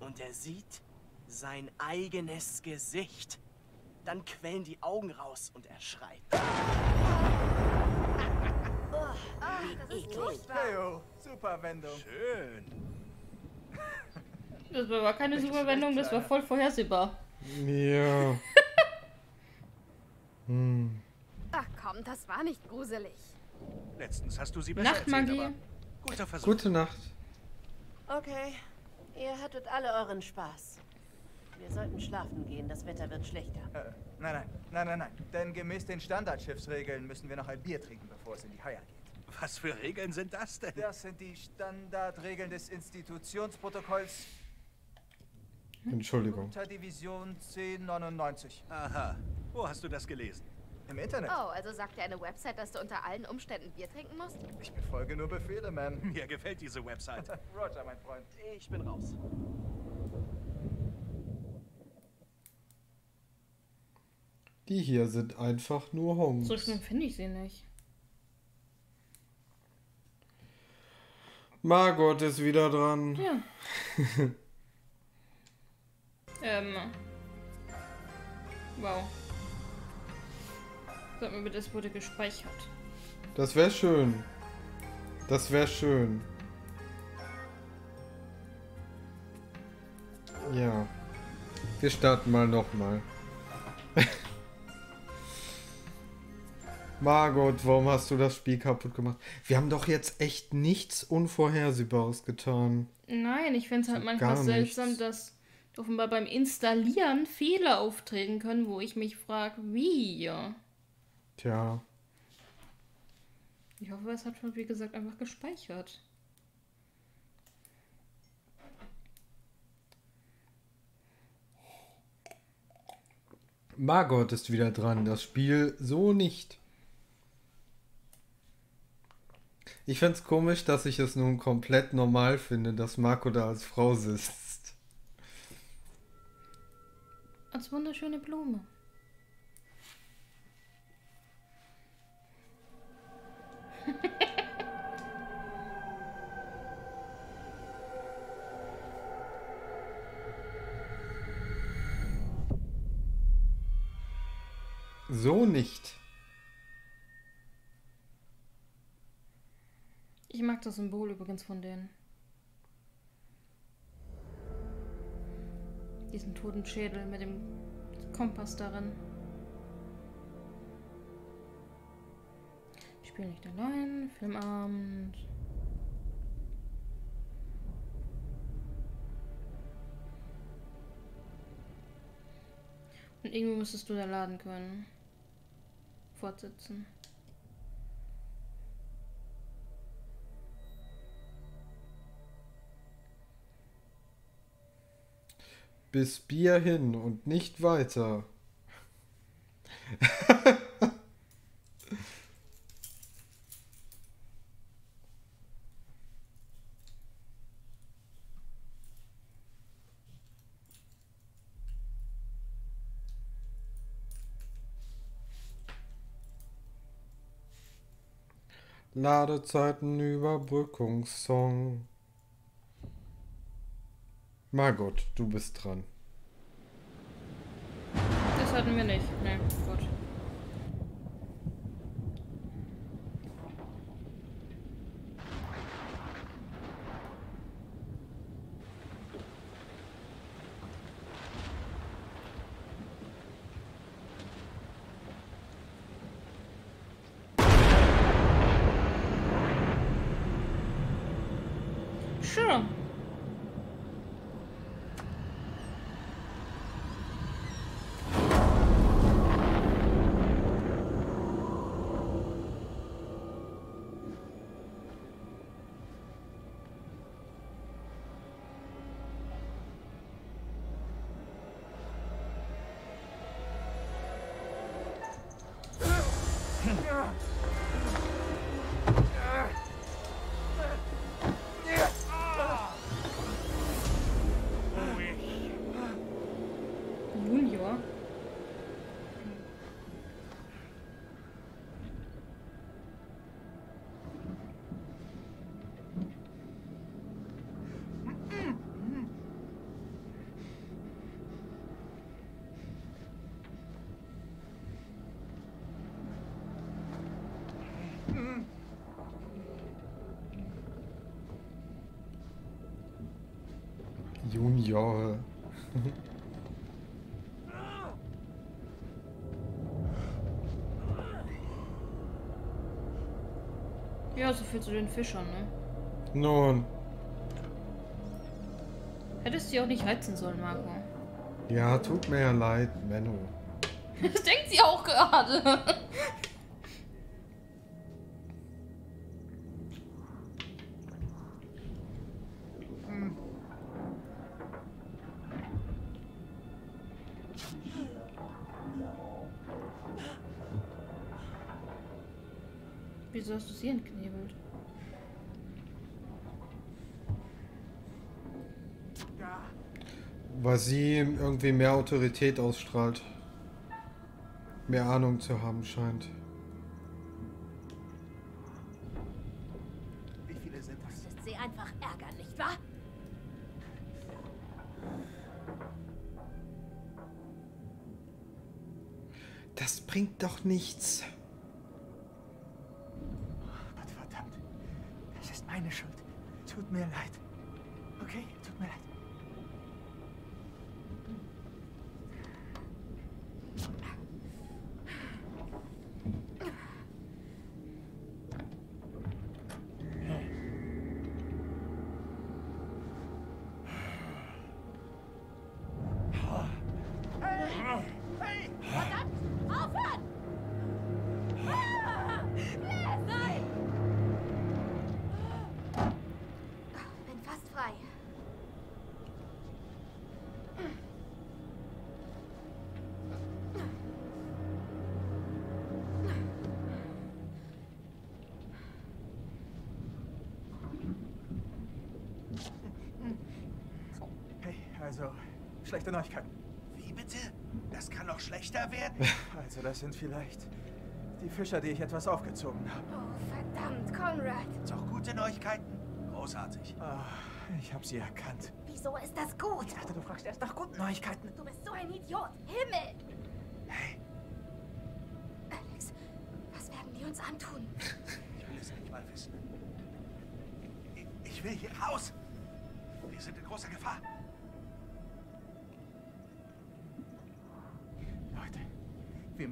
[SPEAKER 8] Und er sieht sein eigenes Gesicht. Dann quellen die Augen raus und er schreit.
[SPEAKER 3] Ah, das ist furchtbar.
[SPEAKER 5] Heyo, super Wendung.
[SPEAKER 4] Schön.
[SPEAKER 2] Das war keine super Wendung, das war voll vorhersehbar.
[SPEAKER 1] Ja. hm.
[SPEAKER 3] Ach komm, das war nicht gruselig.
[SPEAKER 4] Letztens hast du sie besser
[SPEAKER 2] Nachtmagie.
[SPEAKER 4] erzählt, aber guter Versuch.
[SPEAKER 1] Gute Nacht.
[SPEAKER 7] Okay, ihr hattet alle euren Spaß. Wir sollten schlafen gehen, das Wetter wird schlechter.
[SPEAKER 5] Äh, nein, nein, nein, nein, nein. Denn gemäß den Standardschiffsregeln müssen wir noch ein Bier trinken, bevor es in die Haia geht.
[SPEAKER 4] Was für Regeln sind das denn?
[SPEAKER 5] Das sind die Standardregeln des Institutionsprotokolls
[SPEAKER 1] Entschuldigung.
[SPEAKER 5] unter Division 1099.
[SPEAKER 4] Aha. Wo hast du das gelesen?
[SPEAKER 5] Im Internet.
[SPEAKER 3] Oh, also sagt dir eine Website, dass du unter allen Umständen Bier trinken musst?
[SPEAKER 5] Ich befolge nur Befehle, Ma'am.
[SPEAKER 4] Mir gefällt diese Website.
[SPEAKER 5] Roger, mein Freund.
[SPEAKER 8] Ich bin raus.
[SPEAKER 1] Die hier sind einfach nur Hongs.
[SPEAKER 2] So schlimm finde ich sie nicht.
[SPEAKER 1] Margot ist wieder dran.
[SPEAKER 2] Ja. ähm. Wow. Sag mir bitte, es wurde gespeichert.
[SPEAKER 1] Das wäre schön. Das wäre schön. Ja. Wir starten mal nochmal. Margot, warum hast du das Spiel kaputt gemacht? Wir haben doch jetzt echt nichts Unvorhersehbares getan.
[SPEAKER 2] Nein, ich finde es halt manchmal seltsam,
[SPEAKER 1] nichts.
[SPEAKER 2] dass offenbar beim Installieren Fehler auftreten können, wo ich mich frage, wie?
[SPEAKER 1] Tja.
[SPEAKER 2] Ich hoffe, es hat schon, wie gesagt, einfach gespeichert.
[SPEAKER 1] Margot ist wieder dran. Das Spiel so nicht. Ich find's komisch, dass ich es nun komplett normal finde, dass Marco da als Frau sitzt.
[SPEAKER 2] Als wunderschöne Blume.
[SPEAKER 1] So nicht.
[SPEAKER 2] Ich mag das Symbol übrigens von denen. Diesen toten Schädel mit dem Kompass darin. Ich spiele nicht allein. Filmabend. Und irgendwo müsstest du da laden können. Fortsetzen.
[SPEAKER 1] Bis Bier hin und nicht weiter. Ladezeiten Überbrückungssong. Margot, du bist dran.
[SPEAKER 2] Das hatten wir nicht. Nee, gut. Junior. Ja, so viel zu den Fischern, ne?
[SPEAKER 1] Nun,
[SPEAKER 2] Hättest du sie auch nicht heizen sollen, Marco.
[SPEAKER 1] ja, tut mir ja leid, Menno.
[SPEAKER 2] Das denkt sie auch gerade.
[SPEAKER 1] Weil sie irgendwie mehr Autorität ausstrahlt. Mehr Ahnung zu haben scheint.
[SPEAKER 5] Wie viele sind das?
[SPEAKER 7] Ist sie einfach ärgern, nicht wahr?
[SPEAKER 1] Das bringt doch nichts.
[SPEAKER 5] Gott verdammt. Das ist meine Schuld. Tut mir leid. Okay, tut mir leid. Schlechte Neuigkeiten.
[SPEAKER 4] Wie bitte? Das kann noch schlechter werden?
[SPEAKER 5] Also, das sind vielleicht die Fischer, die ich etwas aufgezogen habe.
[SPEAKER 3] Oh, verdammt, Conrad.
[SPEAKER 4] Doch gute Neuigkeiten? Großartig.
[SPEAKER 5] Ah, ich habe sie erkannt.
[SPEAKER 3] Wieso ist das gut?
[SPEAKER 5] Ich dachte, du fragst erst nach guten Neuigkeiten.
[SPEAKER 3] Du bist so ein Idiot. Himmel!
[SPEAKER 4] Hey,
[SPEAKER 3] Alex, was werden die uns antun?
[SPEAKER 4] ich will es nicht mal wissen. Ich, ich will hier raus.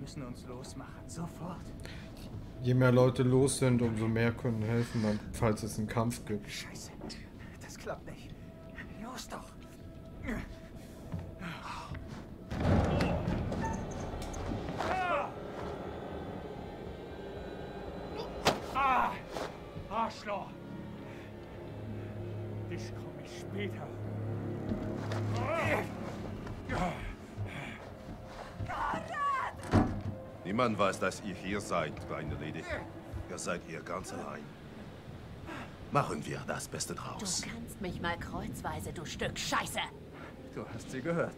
[SPEAKER 5] Müssen uns losmachen. Sofort.
[SPEAKER 1] Je mehr Leute los sind, umso mehr können helfen, falls es einen Kampf gibt.
[SPEAKER 5] Scheiße.
[SPEAKER 11] Dass ihr hier seid, kleine Lady. Ihr seid hier ganz allein. Machen wir das Beste
[SPEAKER 7] Du
[SPEAKER 11] draus.
[SPEAKER 7] kannst mich mal kreuzweise, du Stück Scheiße.
[SPEAKER 5] Du hast sie gehört.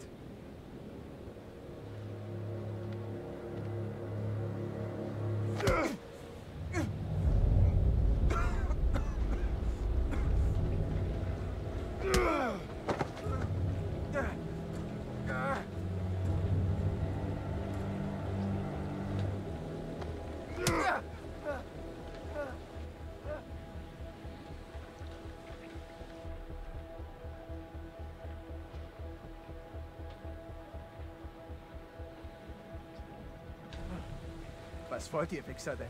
[SPEAKER 5] Was wollt ihr, Wichser denn?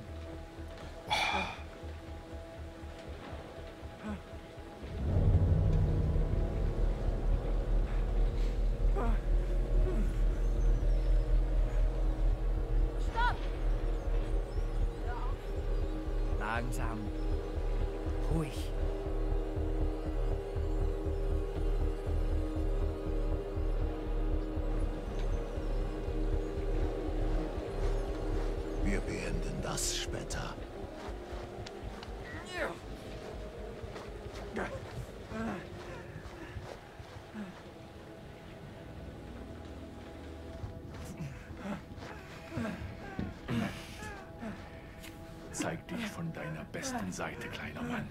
[SPEAKER 10] Zeig dich von deiner besten Seite, kleiner Mann.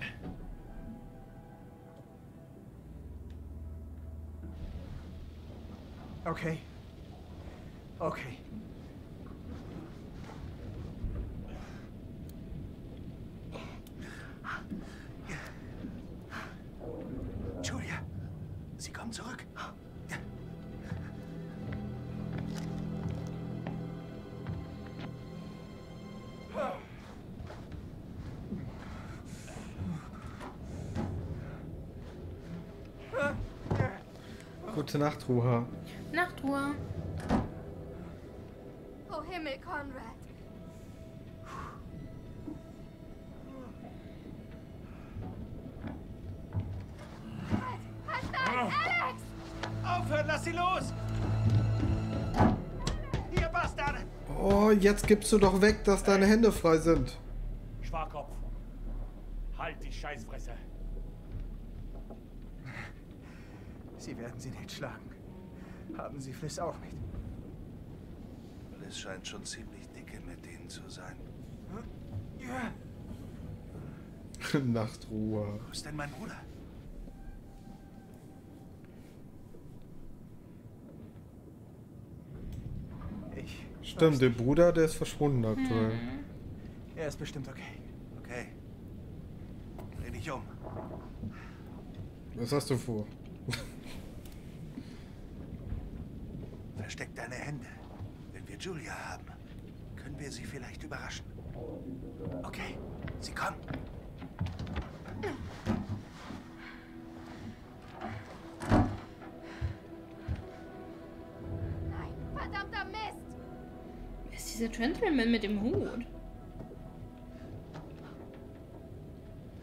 [SPEAKER 5] Okay. Okay.
[SPEAKER 1] Gute Nacht, Ruha.
[SPEAKER 2] Nachtruhe.
[SPEAKER 3] Oh Himmel, Conrad. Halt, nein, Alex!
[SPEAKER 4] Aufhören, lass sie los! Ihr Bastarde!
[SPEAKER 1] Oh, jetzt gibst du doch weg, dass deine Hände frei sind.
[SPEAKER 4] scheint schon ziemlich dicke mit denen zu sein.
[SPEAKER 5] Hm?
[SPEAKER 1] Nachtruhe.
[SPEAKER 4] Wo ist denn mein Bruder? Ich.
[SPEAKER 1] Stimmt, der Bruder, der ist verschwunden aktuell. Hm.
[SPEAKER 5] Er ist bestimmt okay.
[SPEAKER 4] Okay. Dreh dich um.
[SPEAKER 1] Was hast du vor?
[SPEAKER 4] Versteck deine Hände. Julia haben, können wir sie vielleicht überraschen. Okay, sie kommt.
[SPEAKER 3] Nein, verdammter Mist!
[SPEAKER 2] Wer ist dieser Gentleman mit dem Hut?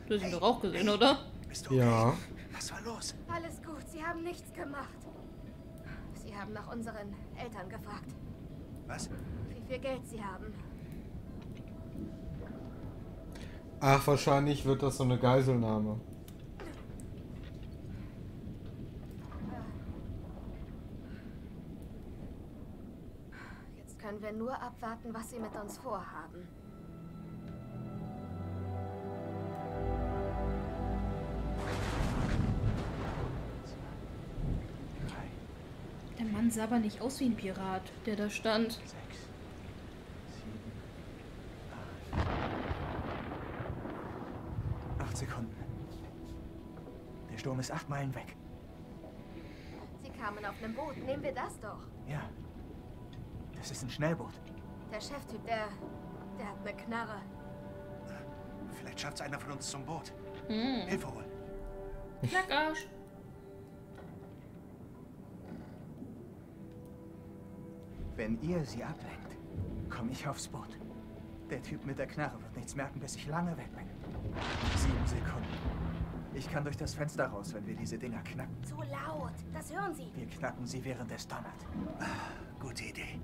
[SPEAKER 2] Du hast ihn doch auch gesehen, oder?
[SPEAKER 4] Bist du okay?
[SPEAKER 1] Ja.
[SPEAKER 4] Was war los?
[SPEAKER 3] Alles gut, sie haben nichts gemacht. Sie haben nach unseren Eltern gefragt,
[SPEAKER 4] Was?
[SPEAKER 3] wie viel Geld sie haben.
[SPEAKER 1] Ach, wahrscheinlich wird das so eine Geiselnahme.
[SPEAKER 3] Jetzt können wir nur abwarten, was sie mit uns vorhaben.
[SPEAKER 2] Mann sah aber nicht aus wie ein Pirat, der da stand.
[SPEAKER 5] Acht Sekunden. Der Sturm ist acht Meilen weg.
[SPEAKER 3] Sie kamen auf einem Boot. Nehmen wir das doch.
[SPEAKER 5] Ja. Das ist ein Schnellboot.
[SPEAKER 3] Der Cheftyp, der. der hat eine Knarre.
[SPEAKER 4] Vielleicht schafft's einer von uns zum Boot.
[SPEAKER 2] Hm.
[SPEAKER 4] Hilfe holen.
[SPEAKER 2] Knackarsch.
[SPEAKER 5] Wenn ihr sie ablenkt, komme ich aufs Boot. Der Typ mit der Knarre wird nichts merken, bis ich lange weg bin. Sieben Sekunden. Ich kann durch das Fenster raus, wenn wir diese Dinger knacken.
[SPEAKER 3] Zu laut. Das hören sie.
[SPEAKER 5] Wir knacken sie, während es donnert.
[SPEAKER 4] Gute Idee.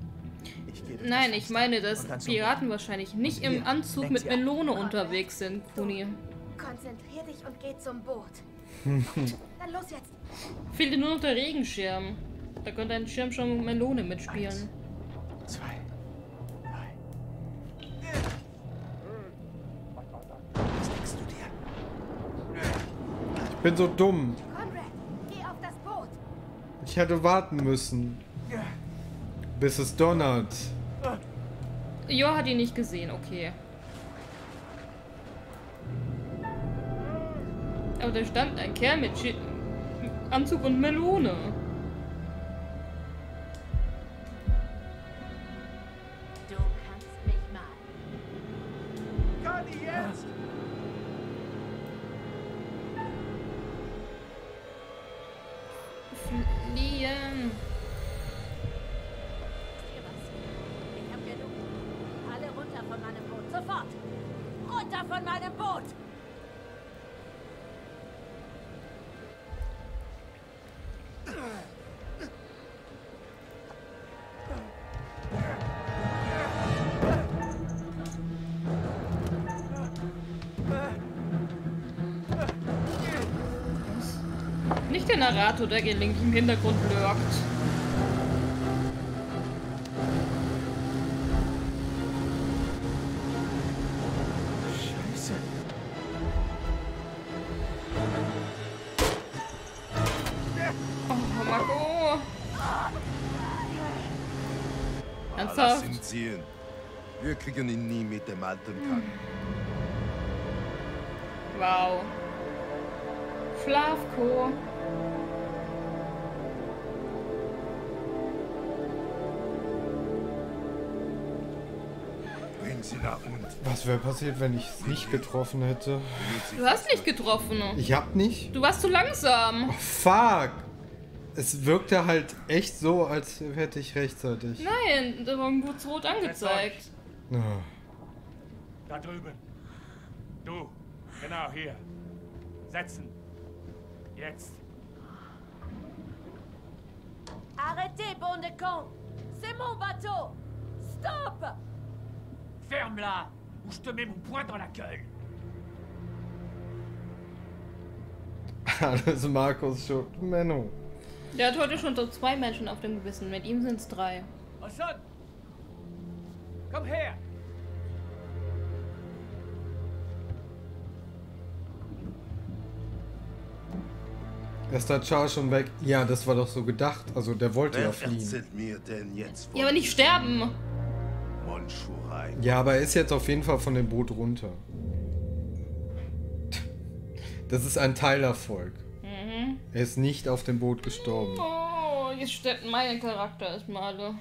[SPEAKER 5] Ich gehe durch
[SPEAKER 2] Nein,
[SPEAKER 5] das
[SPEAKER 2] ich meine, dass Piraten wahrscheinlich nicht im Anzug mit. Melone unterwegs sind, Kuni.
[SPEAKER 3] Konzentrier dich und geh zum Boot. Dann los jetzt.
[SPEAKER 2] Fehlt dir nur noch der Regenschirm. Da könnte ein Schirm schon mit Melone mitspielen.
[SPEAKER 5] Zwei.
[SPEAKER 1] Bin so dumm. Ich hätte warten müssen. Bis es donnert.
[SPEAKER 2] Jo hat ihn nicht gesehen, okay. Aber da stand ein Kerl mit Schi Anzug und Melone. Nicht der im Hintergrund lurkt.
[SPEAKER 5] Scheiße.
[SPEAKER 2] Oh, Marco. Ernsthaft?
[SPEAKER 11] Wir kriegen ihn nie mit dem alten Kack.
[SPEAKER 2] Wow. Flavko.
[SPEAKER 11] Unten.
[SPEAKER 1] Was wäre passiert, wenn ich es nicht getroffen hätte?
[SPEAKER 2] Du hast nicht getroffen.
[SPEAKER 1] Ich hab nicht.
[SPEAKER 2] Du warst zu langsam.
[SPEAKER 1] Oh, fuck. Es wirkte halt echt so, als hätte ich rechtzeitig.
[SPEAKER 2] Nein, da wurde es rot angezeigt.
[SPEAKER 1] Ah.
[SPEAKER 9] Da drüben. Du, genau hier. Setzen. Jetzt.
[SPEAKER 7] Arrêtez, bande de cons! C'est mon bateau! Stop!
[SPEAKER 9] Ferme-la ou je te mets mon poing dans la gueule.
[SPEAKER 1] Alles Markus Schuld. Menno.
[SPEAKER 2] Der hat heute schon so zwei Menschen auf dem Gewissen. Mit ihm sind es drei.
[SPEAKER 9] Hassan! Komm her!
[SPEAKER 1] Ist der Charles schon weg? Ja, das war doch so gedacht. Also der wollte ja
[SPEAKER 11] Wer
[SPEAKER 1] fliehen.
[SPEAKER 11] erzählt mir denn jetzt
[SPEAKER 2] Ja, aber nicht sterben.
[SPEAKER 1] Ja, aber er ist jetzt auf jeden Fall von dem Boot runter. Das ist ein Teilerfolg.
[SPEAKER 2] Mhm.
[SPEAKER 1] Er ist nicht auf dem Boot gestorben.
[SPEAKER 2] Oh, jetzt sterben mein Charakter erstmal alle.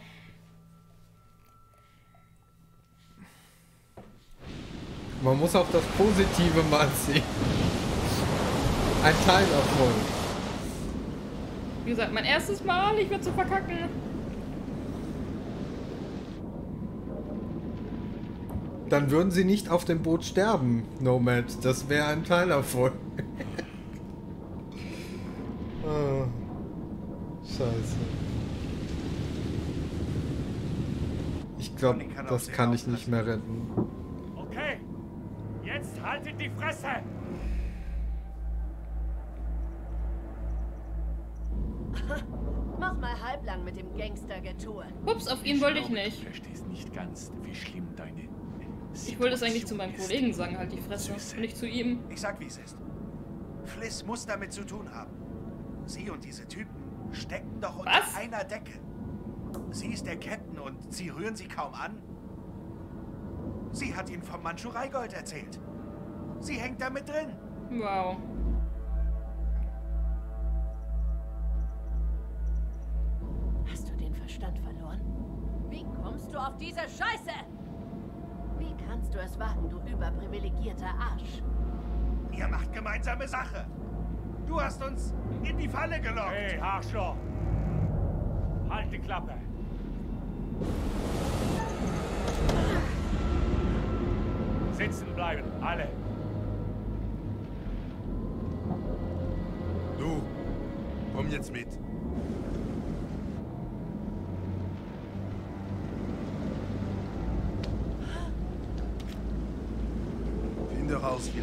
[SPEAKER 1] Man muss auch das Positive mal sehen. Ein Teilerfolg.
[SPEAKER 2] Wie gesagt, mein erstes Mal, ich werde so verkacken.
[SPEAKER 1] Dann würden sie nicht auf dem Boot sterben, Nomad. Das wäre ein Teilerfolg. ah, scheiße. Ich glaube, das kann ich nicht mehr retten.
[SPEAKER 9] Okay, jetzt haltet die Fresse!
[SPEAKER 7] Mach mal halblang mit dem Gangster-Getue.
[SPEAKER 2] Ups, auf ihn wollte ich nicht.
[SPEAKER 12] Du verstehst nicht ganz, wie schlimm.
[SPEAKER 2] Ich wollte es eigentlich zu meinem Kollegen sagen, halt die Fresse. Und nicht zu ihm.
[SPEAKER 4] Ich sag, wie es ist. Fliss muss damit zu tun haben. Sie und diese Typen stecken doch unter
[SPEAKER 2] Was?
[SPEAKER 4] einer Decke. Sie ist der Captain und Sie rühren sie kaum an. Sie hat Ihnen vom Mandschurei-Gold erzählt. Sie hängt da mit drin.
[SPEAKER 2] Wow.
[SPEAKER 7] Hast du den Verstand verloren? Wie kommst du auf diese Scheiße? Kannst du es wagen, du überprivilegierter Arsch?
[SPEAKER 4] Ihr macht gemeinsame Sache. Du hast uns in die Falle gelockt.
[SPEAKER 9] Hey, Arschloch! Halt die Klappe! Sitzen bleiben, alle!
[SPEAKER 11] Du, komm jetzt mit.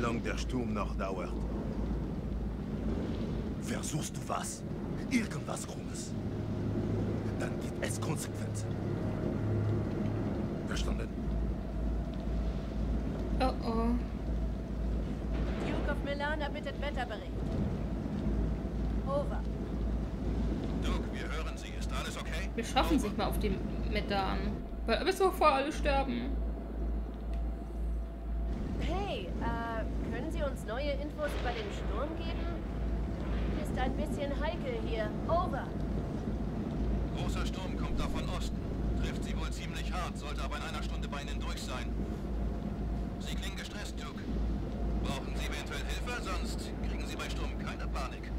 [SPEAKER 11] Lange der Sturm noch dauert. Versuchst du was? Irgendwas Krummes. Dann gibt es Konsequenzen. Verstanden?
[SPEAKER 2] Oh oh.
[SPEAKER 7] Duke of Milana bittet Wetterbericht. Over.
[SPEAKER 11] Duke, wir hören Sie. Ist alles okay?
[SPEAKER 2] Wir schaffen sich mal auf dem Medan. Weil bis bevor alle sterben.
[SPEAKER 7] Hey, äh, können Sie uns neue Infos über den Sturm geben? Ist ein bisschen heikel hier. Over.
[SPEAKER 13] Großer Sturm kommt da von Osten. Trifft sie wohl ziemlich hart, sollte aber in einer Stunde bei Ihnen durch sein. Sie klingen gestresst, Duke. Brauchen Sie eventuell Hilfe, sonst kriegen Sie bei Sturm keine Panik.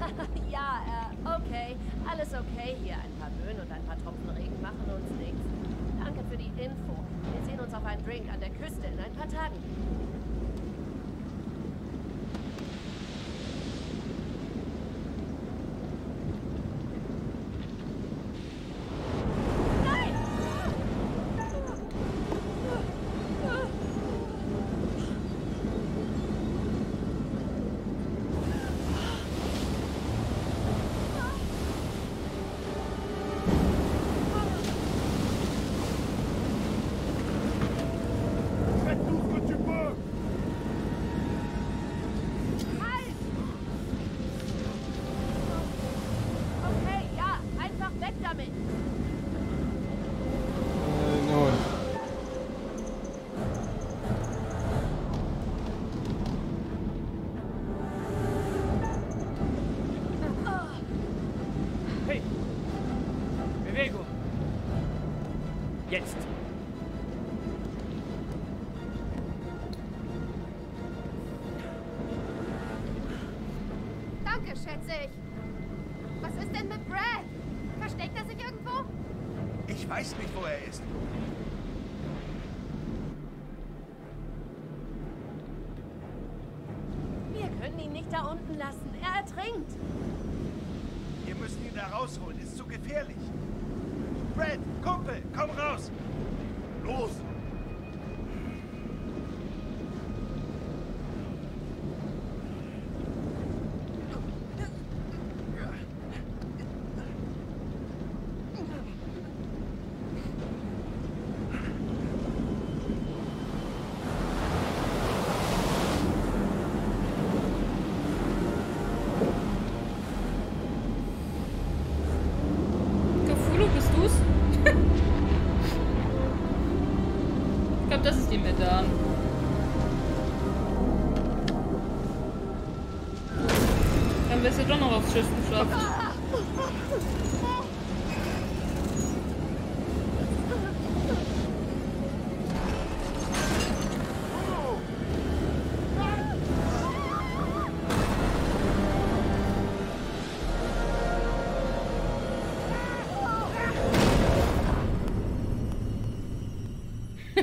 [SPEAKER 7] ja, äh, okay. Alles okay hier. Ein paar Böen und ein paar Tropfen Regen machen uns nichts. Danke für die Info. Wir sehen uns auf einen Drink an der Küste in ein paar Tagen.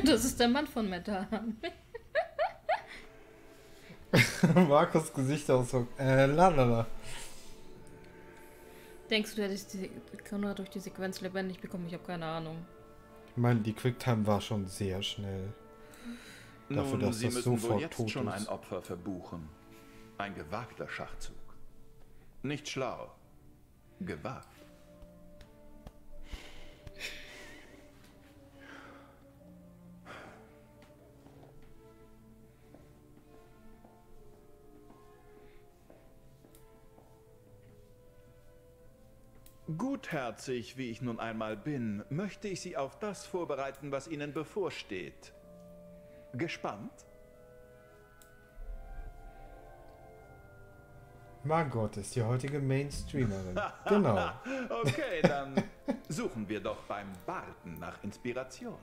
[SPEAKER 2] Das ist der Mann von Meta.
[SPEAKER 1] Markus Gesichtsausdruck. Äh, lalala.
[SPEAKER 2] Denkst du, du hättest die Kamera durch die Sequenz lebendig bekommen? Ich habe keine Ahnung.
[SPEAKER 1] Ich meine, die Quicktime war schon sehr schnell. Dafür,
[SPEAKER 10] Nun,
[SPEAKER 1] dass
[SPEAKER 10] Sie
[SPEAKER 1] das
[SPEAKER 10] müssen wohl
[SPEAKER 1] sofort
[SPEAKER 10] jetzt
[SPEAKER 1] tot
[SPEAKER 10] schon
[SPEAKER 1] ist.
[SPEAKER 10] ein Opfer verbuchen. Ein gewagter Schachzug. Nicht schlau. Gewagt. Gutherzig, wie ich nun einmal bin, möchte ich Sie auf das vorbereiten, was Ihnen bevorsteht. Gespannt?
[SPEAKER 1] Margot ist die heutige Mainstreamerin. genau.
[SPEAKER 10] okay, dann suchen wir doch beim Barden nach Inspiration.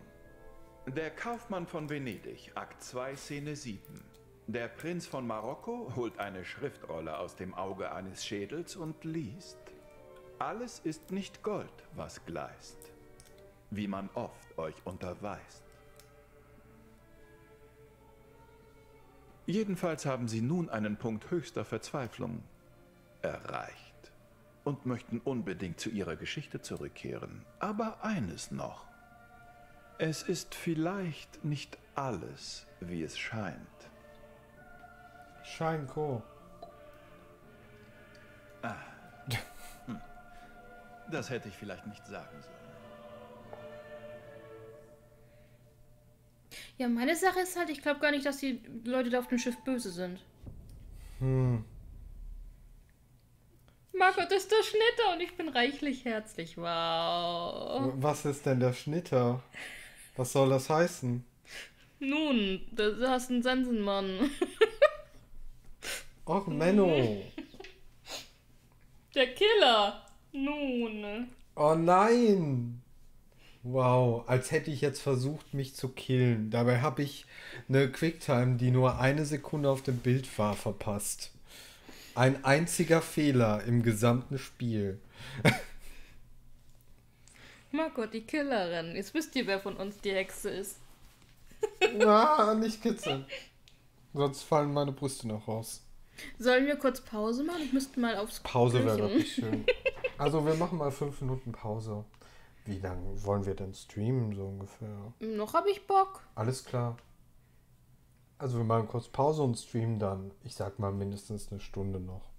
[SPEAKER 10] Der Kaufmann von Venedig, Akt 2, Szene 7. Der Prinz von Marokko holt eine Schriftrolle aus dem Auge eines Schädels und liest. Alles ist nicht Gold, was gleißt, wie man oft euch unterweist. Jedenfalls haben sie nun einen Punkt höchster Verzweiflung erreicht und möchten unbedingt zu ihrer Geschichte zurückkehren. Aber eines noch. Es ist vielleicht nicht alles, wie es scheint.
[SPEAKER 1] Scheinko.
[SPEAKER 10] Ah. Das hätte ich vielleicht nicht sagen sollen.
[SPEAKER 2] Ja, meine Sache ist halt, ich glaube gar nicht, dass die Leute da auf dem Schiff böse sind.
[SPEAKER 1] Hm.
[SPEAKER 2] Margot ist der Schnitter und ich bin reichlich herzlich. Wow.
[SPEAKER 1] Was ist denn der Schnitter? Was soll das heißen?
[SPEAKER 2] Nun, du hast einen Sensenmann.
[SPEAKER 1] Och, Menno.
[SPEAKER 2] Der Killer. Nun.
[SPEAKER 1] Oh nein. Wow, als hätte ich jetzt versucht, mich zu killen. Dabei habe ich eine Quicktime, die nur eine Sekunde auf dem Bild war, verpasst. Ein einziger Fehler im gesamten Spiel.
[SPEAKER 2] Margot, die Killerin. Jetzt wisst ihr, wer von uns die Hexe ist.
[SPEAKER 1] Ah, nicht kitzeln. Sonst fallen meine Brüste noch raus.
[SPEAKER 2] Sollen wir kurz Pause machen? Ich müsste mal aufs
[SPEAKER 1] Pause wäre wirklich schön. Also wir machen mal fünf Minuten Pause. Wie lange wollen wir denn streamen, so ungefähr?
[SPEAKER 2] Noch habe ich Bock.
[SPEAKER 1] Alles klar. Also wir machen kurz Pause und streamen dann, ich sag mal, mindestens eine Stunde noch.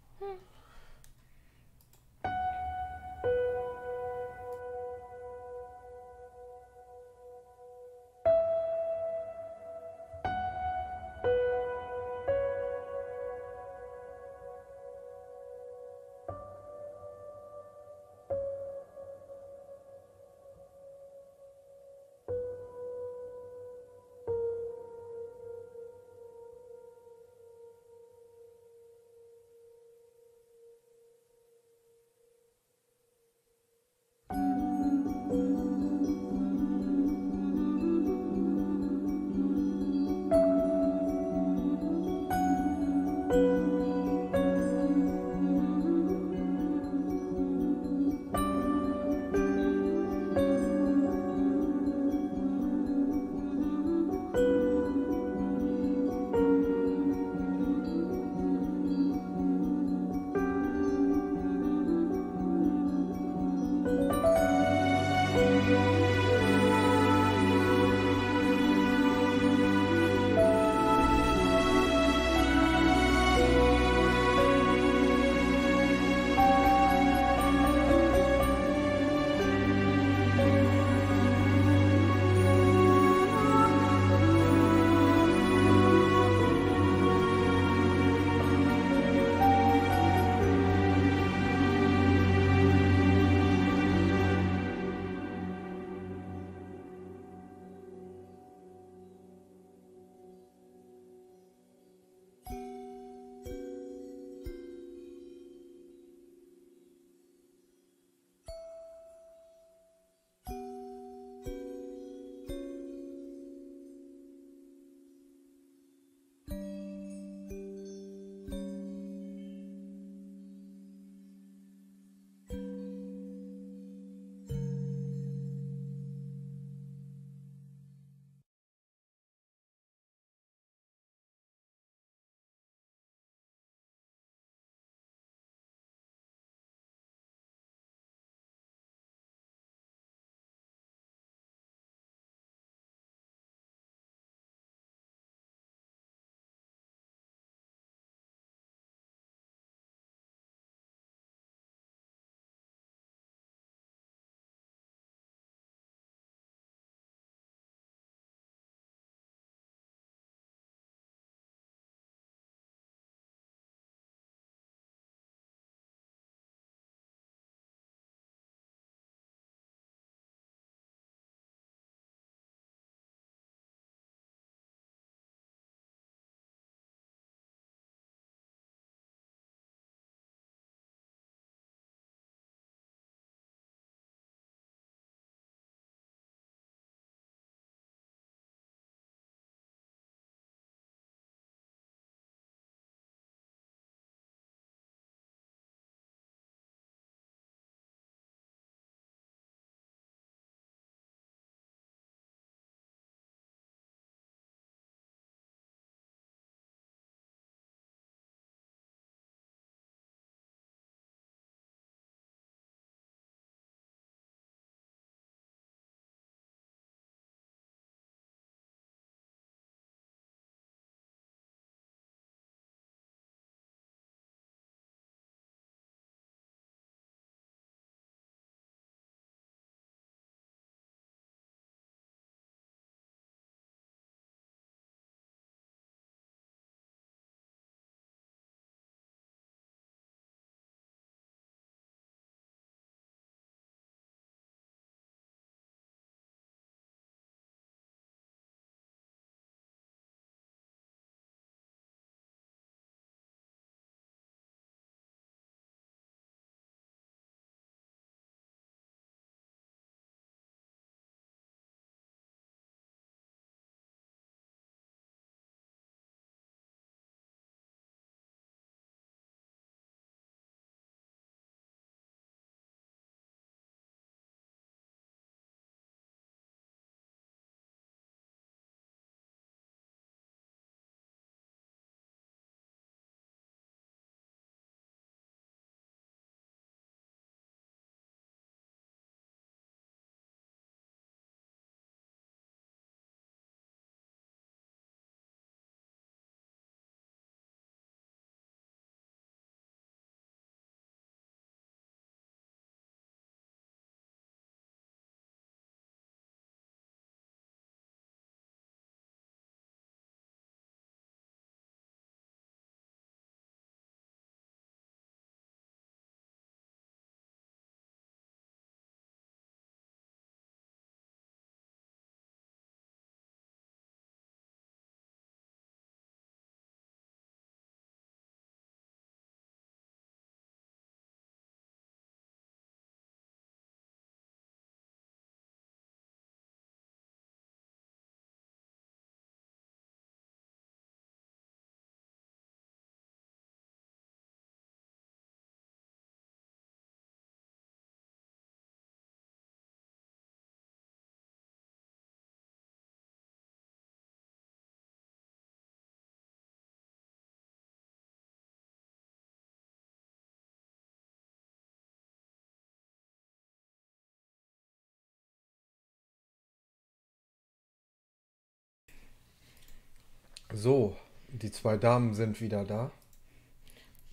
[SPEAKER 1] So, die zwei Damen sind wieder da.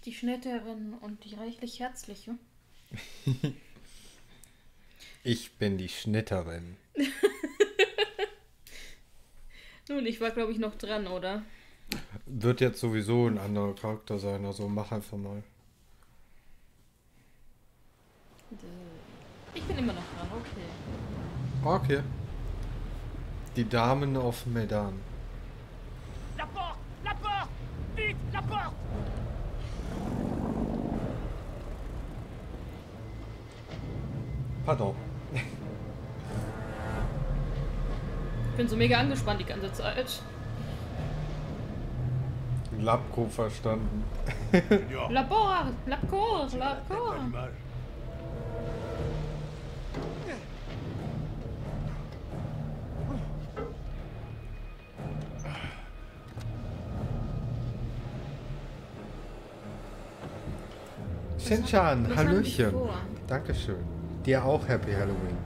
[SPEAKER 2] Die Schnitterin und die reichlich herzliche.
[SPEAKER 1] Ich bin die Schnitterin.
[SPEAKER 2] Nun, ich war glaube ich noch dran, oder?
[SPEAKER 1] Wird jetzt sowieso ein anderer Charakter sein, also mach einfach mal.
[SPEAKER 2] Ich bin immer noch dran, okay.
[SPEAKER 1] Okay. Die Damen auf Medan.
[SPEAKER 9] La porte La porte Vite La porte
[SPEAKER 1] Pardon.
[SPEAKER 2] Ich bin so mega angespannt die ganze Zeit.
[SPEAKER 1] Labko verstanden.
[SPEAKER 2] Labor, Labcor, Labcor.
[SPEAKER 1] Shinchan, Hallöchen. Dankeschön. Dir auch Happy Halloween.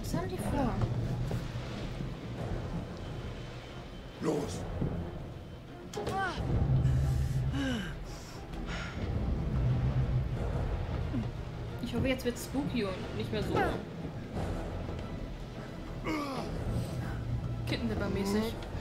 [SPEAKER 2] Was haben die vor?
[SPEAKER 11] Los!
[SPEAKER 2] Ich hoffe, jetzt wird spooky und nicht mehr so. Kittenwipper-mäßig.
[SPEAKER 12] Merde.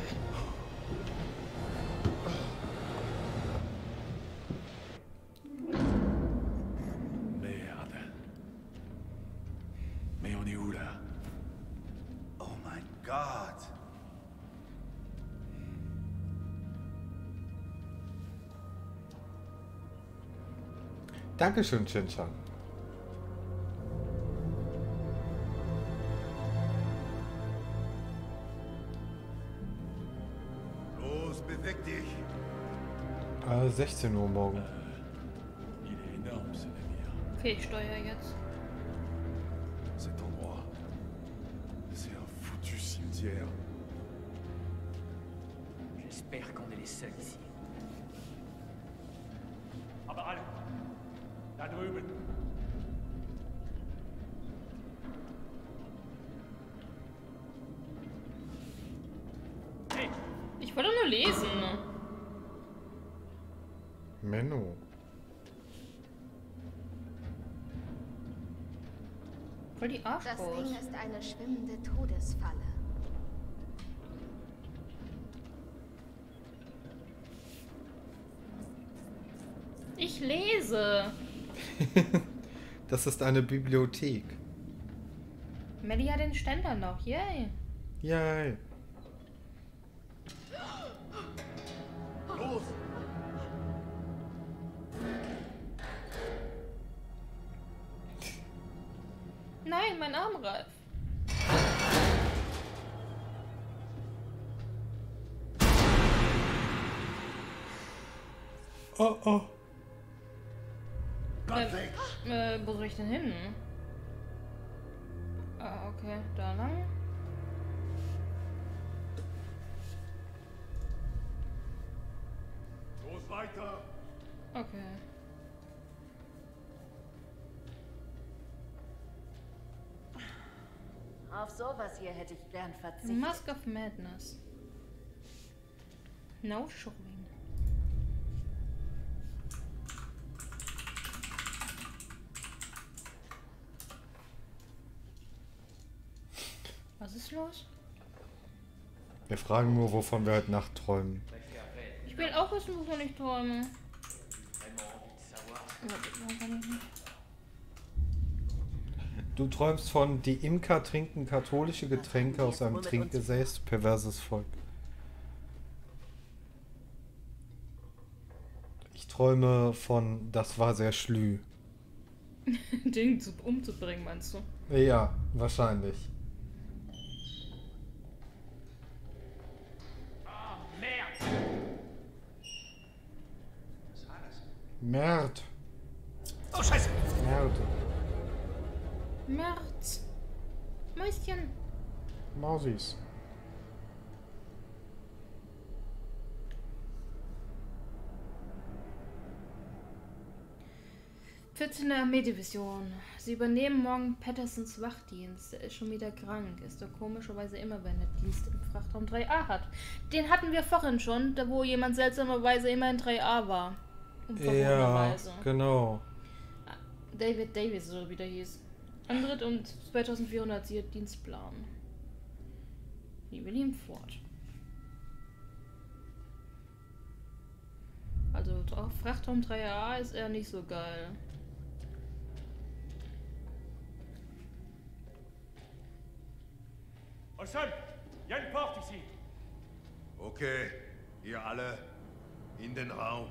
[SPEAKER 1] Dankeschön, Shinchan.
[SPEAKER 11] Los, beweg dich!
[SPEAKER 1] Äh, 16 Uhr morgen.
[SPEAKER 12] Navire.
[SPEAKER 2] Okay, ich steuere jetzt.
[SPEAKER 3] Das. Ding ist eine schwimmende Todesfalle.
[SPEAKER 2] Ich lese.
[SPEAKER 1] Das ist eine Bibliothek.
[SPEAKER 2] Melly hat den Ständer noch. Yay.
[SPEAKER 1] Yay.
[SPEAKER 9] Weiter!
[SPEAKER 2] Okay.
[SPEAKER 7] Auf sowas hier hätte ich gern verzichtet.
[SPEAKER 2] Mask of Madness. No showing. Was ist los?
[SPEAKER 1] Wir fragen nur, wovon wir heute Nacht träumen.
[SPEAKER 2] Wissen, wovon ich träume.
[SPEAKER 1] Du träumst von, die Imker trinken katholische Getränke aus einem Trinkgesäß, perverses Volk. Ich träume von, das war sehr schlü.
[SPEAKER 2] Den zu, umzubringen, meinst du?
[SPEAKER 1] Ja, wahrscheinlich. Merd.
[SPEAKER 9] Oh, Scheiße!
[SPEAKER 1] Merd.
[SPEAKER 2] März. Mäuschen.
[SPEAKER 1] Mausis.
[SPEAKER 2] 14. Armeedivision. Sie übernehmen morgen Pattersons Wachdienst. Er ist schon wieder krank. Ist doch komischerweise immer, wenn er Dienst im Frachtraum 3a hat. Den hatten wir vorhin schon, da wo jemand seltsamerweise immer in 3a war.
[SPEAKER 1] Ja,
[SPEAKER 2] Unverbotenerweise.
[SPEAKER 1] genau.
[SPEAKER 2] David Davis, so wie der hieß. Antritt und 2400 siehe Dienstplan. William Ford. Also Tra- Frachtraum 3a ist eher nicht so geil.
[SPEAKER 9] A une porte ici.
[SPEAKER 11] Okay, ihr alle in den Raum.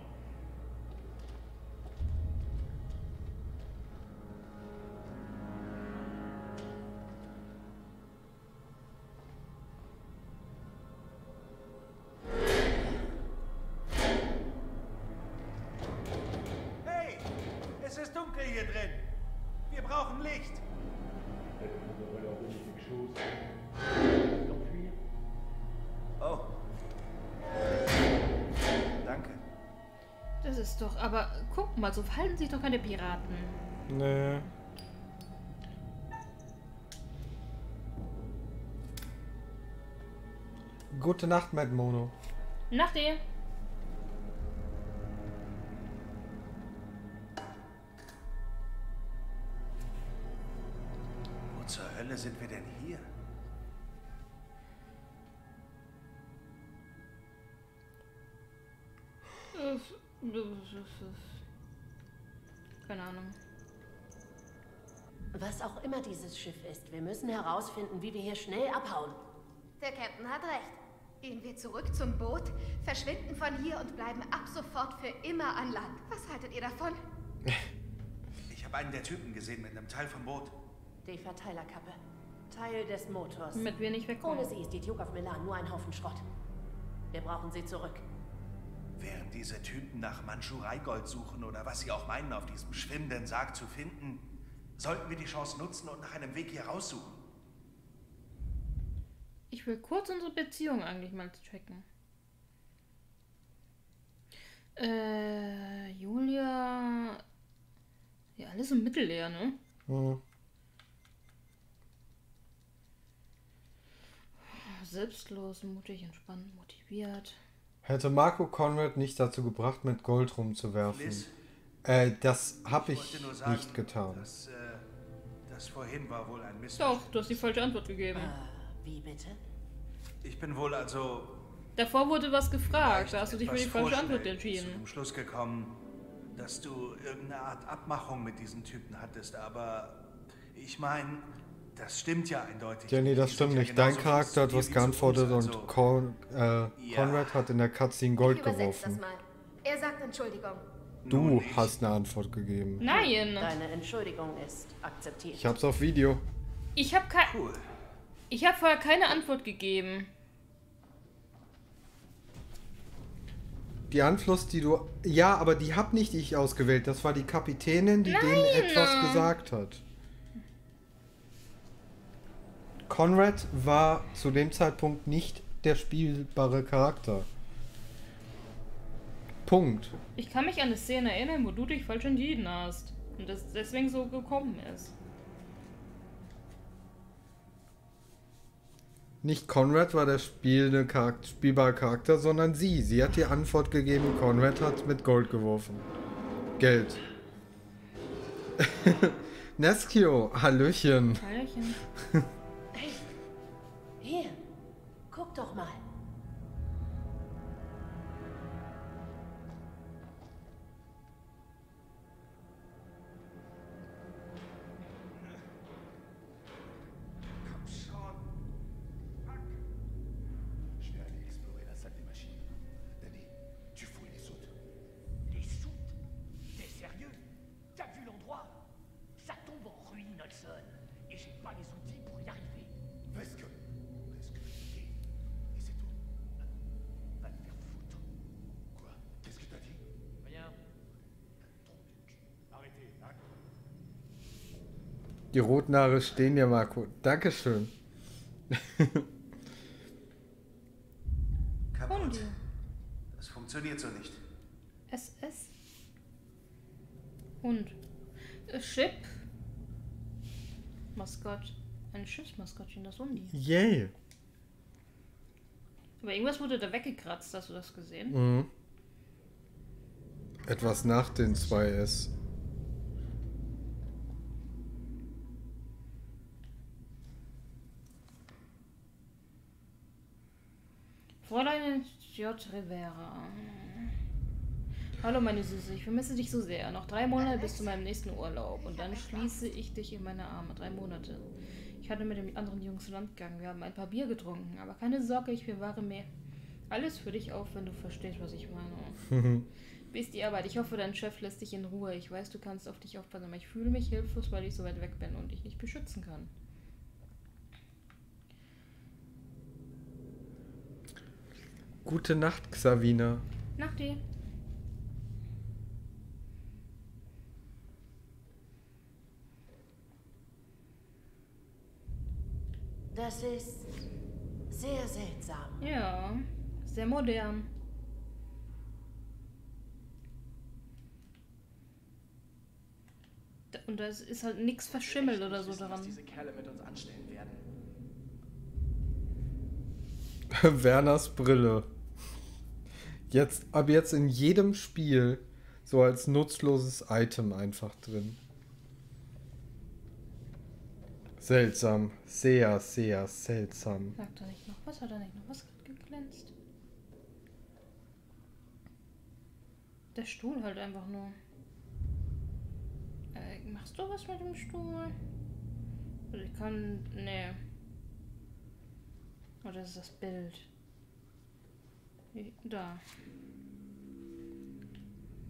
[SPEAKER 2] Mal, so verhalten sich doch keine Piraten.
[SPEAKER 1] Nee. Gute Nacht, Mad Mono.
[SPEAKER 2] Nach dir.
[SPEAKER 4] Wo zur Hölle sind wir denn hier?
[SPEAKER 2] Keine Ahnung.
[SPEAKER 7] Was auch immer dieses Schiff ist, wir müssen herausfinden, wie wir hier schnell abhauen.
[SPEAKER 3] Der Captain hat recht. Gehen wir zurück zum Boot, verschwinden von hier und bleiben ab sofort für immer an Land. Was haltet ihr davon?
[SPEAKER 4] Ich habe einen der Typen gesehen mit einem Teil vom Boot.
[SPEAKER 7] Die Verteilerkappe. Teil des Motors.
[SPEAKER 2] Damit wir nicht wegkommen.
[SPEAKER 7] Ohne sie ist die Duke of Milan nur ein Haufen Schrott. Wir brauchen sie zurück.
[SPEAKER 4] Während diese Typen nach Mandschurei-Gold suchen oder was sie auch meinen, auf diesem schwimmenden Sarg zu finden, sollten wir die Chance nutzen und nach einem Weg hier raussuchen.
[SPEAKER 2] Ich will kurz unsere Beziehung eigentlich mal checken. Äh, Julia. Ja, alles im Mittelleer, ne?
[SPEAKER 1] Hm.
[SPEAKER 2] Selbstlos, mutig, entspannt, motiviert.
[SPEAKER 1] Hätte Marco Conrad nicht dazu gebracht, mit Gold rumzuwerfen.
[SPEAKER 4] Liz?
[SPEAKER 1] Äh, das habe
[SPEAKER 4] Ich
[SPEAKER 1] ich,
[SPEAKER 4] sagen,
[SPEAKER 1] nicht getan.
[SPEAKER 4] Das, äh, das vorhin war wohl ein Missverständnis.
[SPEAKER 2] Doch, du hast die falsche Antwort gegeben.
[SPEAKER 7] Wie bitte?
[SPEAKER 4] Ich bin wohl also
[SPEAKER 2] Davor wurde was gefragt, da hast du dich für die falsche Antwort entschieden.
[SPEAKER 4] Zu dem Schluss gekommen, dass du irgendeine Art Abmachung mit diesen Typen hattest, aber ich meine, das stimmt ja eindeutig.
[SPEAKER 1] Ja, nee, das
[SPEAKER 4] Die
[SPEAKER 1] stimmt
[SPEAKER 4] sind ja
[SPEAKER 1] nicht. Dein Charakter hat was geantwortet und
[SPEAKER 4] also-
[SPEAKER 1] Con äh, Conrad hat in der Cutscene Gold
[SPEAKER 3] ich übersetze das
[SPEAKER 1] geworfen.
[SPEAKER 3] mal. Er sagt Entschuldigung.
[SPEAKER 1] Du hast eine Antwort gegeben.
[SPEAKER 2] Nein!
[SPEAKER 7] Deine Entschuldigung ist akzeptiert.
[SPEAKER 1] Ich hab's auf Video.
[SPEAKER 2] Ich habe kein. Ich habe vorher keine Antwort gegeben.
[SPEAKER 1] Die Anfluss, die du. Ja, aber die hab nicht ich ausgewählt. Das war die Kapitänin, die denen
[SPEAKER 2] Nein.
[SPEAKER 1] etwas gesagt hat. Conrad war zu dem Zeitpunkt nicht der spielbare Charakter. Punkt.
[SPEAKER 2] Ich kann mich an eine Szene erinnern, wo du dich falsch entschieden hast. Und das deswegen so gekommen ist.
[SPEAKER 1] Nicht Conrad war der spielende Charakter, spielbare Charakter, sondern sie. Sie hat die Antwort gegeben, Conrad hat mit Gold geworfen. Geld. Neskio, Hallöchen.
[SPEAKER 2] Hallöchen.
[SPEAKER 7] Hier, guck doch mal.
[SPEAKER 1] Die roten Haare stehen dir, Marco. Dankeschön.
[SPEAKER 4] Kaputt. Das funktioniert so nicht.
[SPEAKER 2] SS. Hund. A ship. Maskott. Ein Schiffsmaskottchen, das Undi.
[SPEAKER 1] Yay.
[SPEAKER 2] Aber irgendwas wurde da weggekratzt, hast du das gesehen?
[SPEAKER 1] Mhm. Etwas nach den 2S.
[SPEAKER 2] Fräulein J. Rivera. Hallo meine Süße, ich vermisse dich so sehr. Noch drei Monate bis zu meinem nächsten Urlaub und dann schließe ich dich in meine Arme. Drei Monate. Ich hatte mit den anderen Jungs Land gegangen. Wir haben ein paar Bier getrunken, aber keine Sorge, ich bewahre mir alles für dich auf, wenn du verstehst, was ich meine. Bis die Arbeit. Ich hoffe, dein Chef lässt dich in Ruhe. Ich weiß, du kannst auf dich aufpassen, aber ich fühle mich hilflos, weil ich so weit weg bin und dich nicht beschützen kann.
[SPEAKER 1] Gute Nacht, Xavina.
[SPEAKER 2] Nachti.
[SPEAKER 7] Das ist sehr seltsam.
[SPEAKER 2] Ja, sehr modern. Und da ist- halt nichts verschimmelt oder so
[SPEAKER 8] wissen, was
[SPEAKER 2] daran.
[SPEAKER 8] diese Kerle mit uns anstellen werden.
[SPEAKER 1] Werners Brille. Jetzt, ab jetzt in jedem Spiel so als nutzloses Item einfach drin. Seltsam. Sehr, sehr seltsam.
[SPEAKER 2] Sagt er nicht noch was? Hat er nicht noch was geglänzt? Der Stuhl halt einfach nur. Äh, machst du was mit dem Stuhl? Also ich kann. Nee. Oder ist das Bild? Da.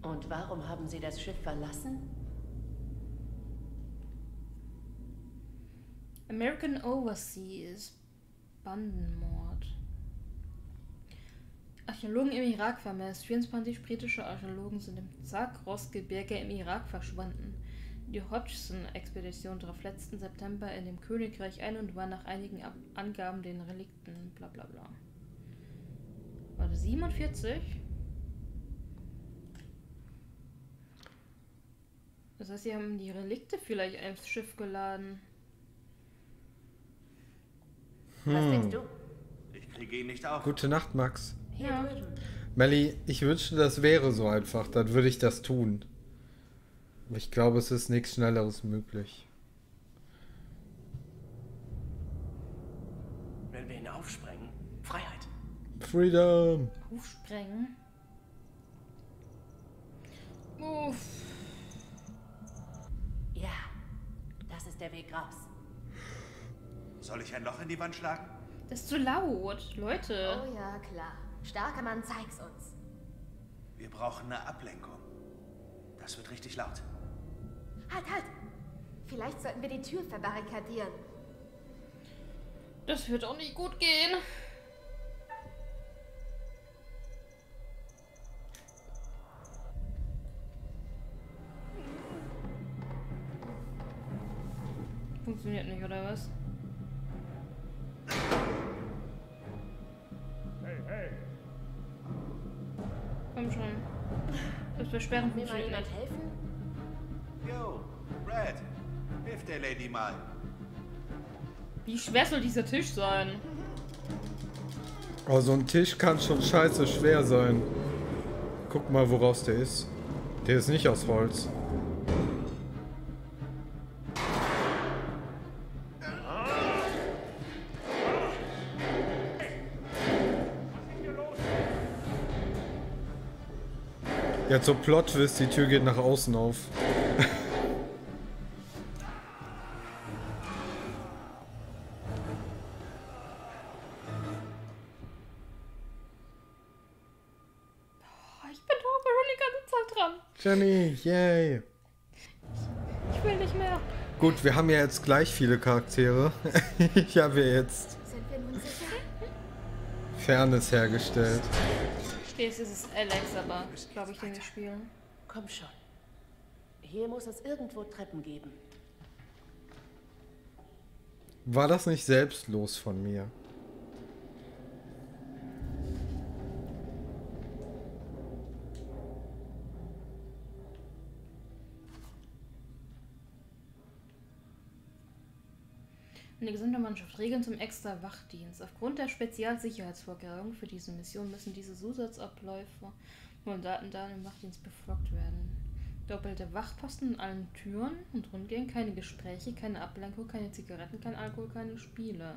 [SPEAKER 7] Und warum haben Sie das Schiff verlassen?
[SPEAKER 2] American Overseas. Bandenmord. Archäologen im Irak vermisst. 24 britische Archäologen sind im Zagros-Gebirge im Irak verschwunden. Die Hodgson-Expedition traf letzten September in dem Königreich ein und war nach einigen Ab Angaben den Relikten bla bla bla. Warte, 47? Das heißt, sie haben die Relikte vielleicht ins Schiff geladen.
[SPEAKER 7] Was denkst du?
[SPEAKER 11] Ich kriege ihn nicht auf.
[SPEAKER 1] Gute Nacht, Max.
[SPEAKER 2] Ja.
[SPEAKER 1] Melli, ich wünschte, das wäre so einfach. Dann würde ich das tun. Aber ich glaube, es ist nichts Schnelleres möglich.
[SPEAKER 8] Wenn wir ihn aufsprengen, Freiheit.
[SPEAKER 1] Freedom!
[SPEAKER 2] Aufsprengen. Uff.
[SPEAKER 7] Ja, das ist der Weg raus.
[SPEAKER 11] Soll ich ein Loch in die Wand schlagen?
[SPEAKER 2] Das ist zu laut, Leute.
[SPEAKER 3] Oh ja, klar. Starker Mann, zeig's uns.
[SPEAKER 11] Wir brauchen eine Ablenkung. Das wird richtig laut.
[SPEAKER 3] Halt, halt! Vielleicht sollten wir die Tür verbarrikadieren.
[SPEAKER 2] Das wird auch nicht gut gehen. Funktioniert nicht, oder was?
[SPEAKER 9] Hey, hey.
[SPEAKER 2] Komm schon. Das Versperren
[SPEAKER 7] Kann mir mal jemand helfen?
[SPEAKER 11] Yo, Brad, hilf der Lady mal.
[SPEAKER 2] Wie schwer soll dieser Tisch sein?
[SPEAKER 1] Oh, so ein Tisch kann schon scheiße schwer sein. Guck mal, woraus der ist. Der ist nicht aus Holz. Jetzt so Plot-Twist, die Tür geht nach außen auf.
[SPEAKER 2] Ich bin doch schon die ganze Zeit dran.
[SPEAKER 1] Jenny, yay.
[SPEAKER 2] Ich will nicht mehr.
[SPEAKER 1] Gut, wir haben ja jetzt gleich viele Charaktere. ich habe ja jetzt
[SPEAKER 3] Sind wir nun sicher?
[SPEAKER 1] Fairness hergestellt.
[SPEAKER 2] Jetzt ist es Alex, aber glaube ich, den wir spielen.
[SPEAKER 7] Komm schon. Hier muss es irgendwo Treppen geben.
[SPEAKER 1] War das nicht selbstlos von mir?
[SPEAKER 2] Die gesamte Mannschaft regeln zum extra Wachdienst. Aufgrund der Spezialsicherheitsvorkehrungen für diese Mission müssen diese Zusatzabläufe und Daten dann im Wachdienst befolgt werden. Doppelte Wachposten in allen Türen und Rundgängen, keine Gespräche, keine Ablenkung, keine Zigaretten, kein Alkohol, keine Spiele.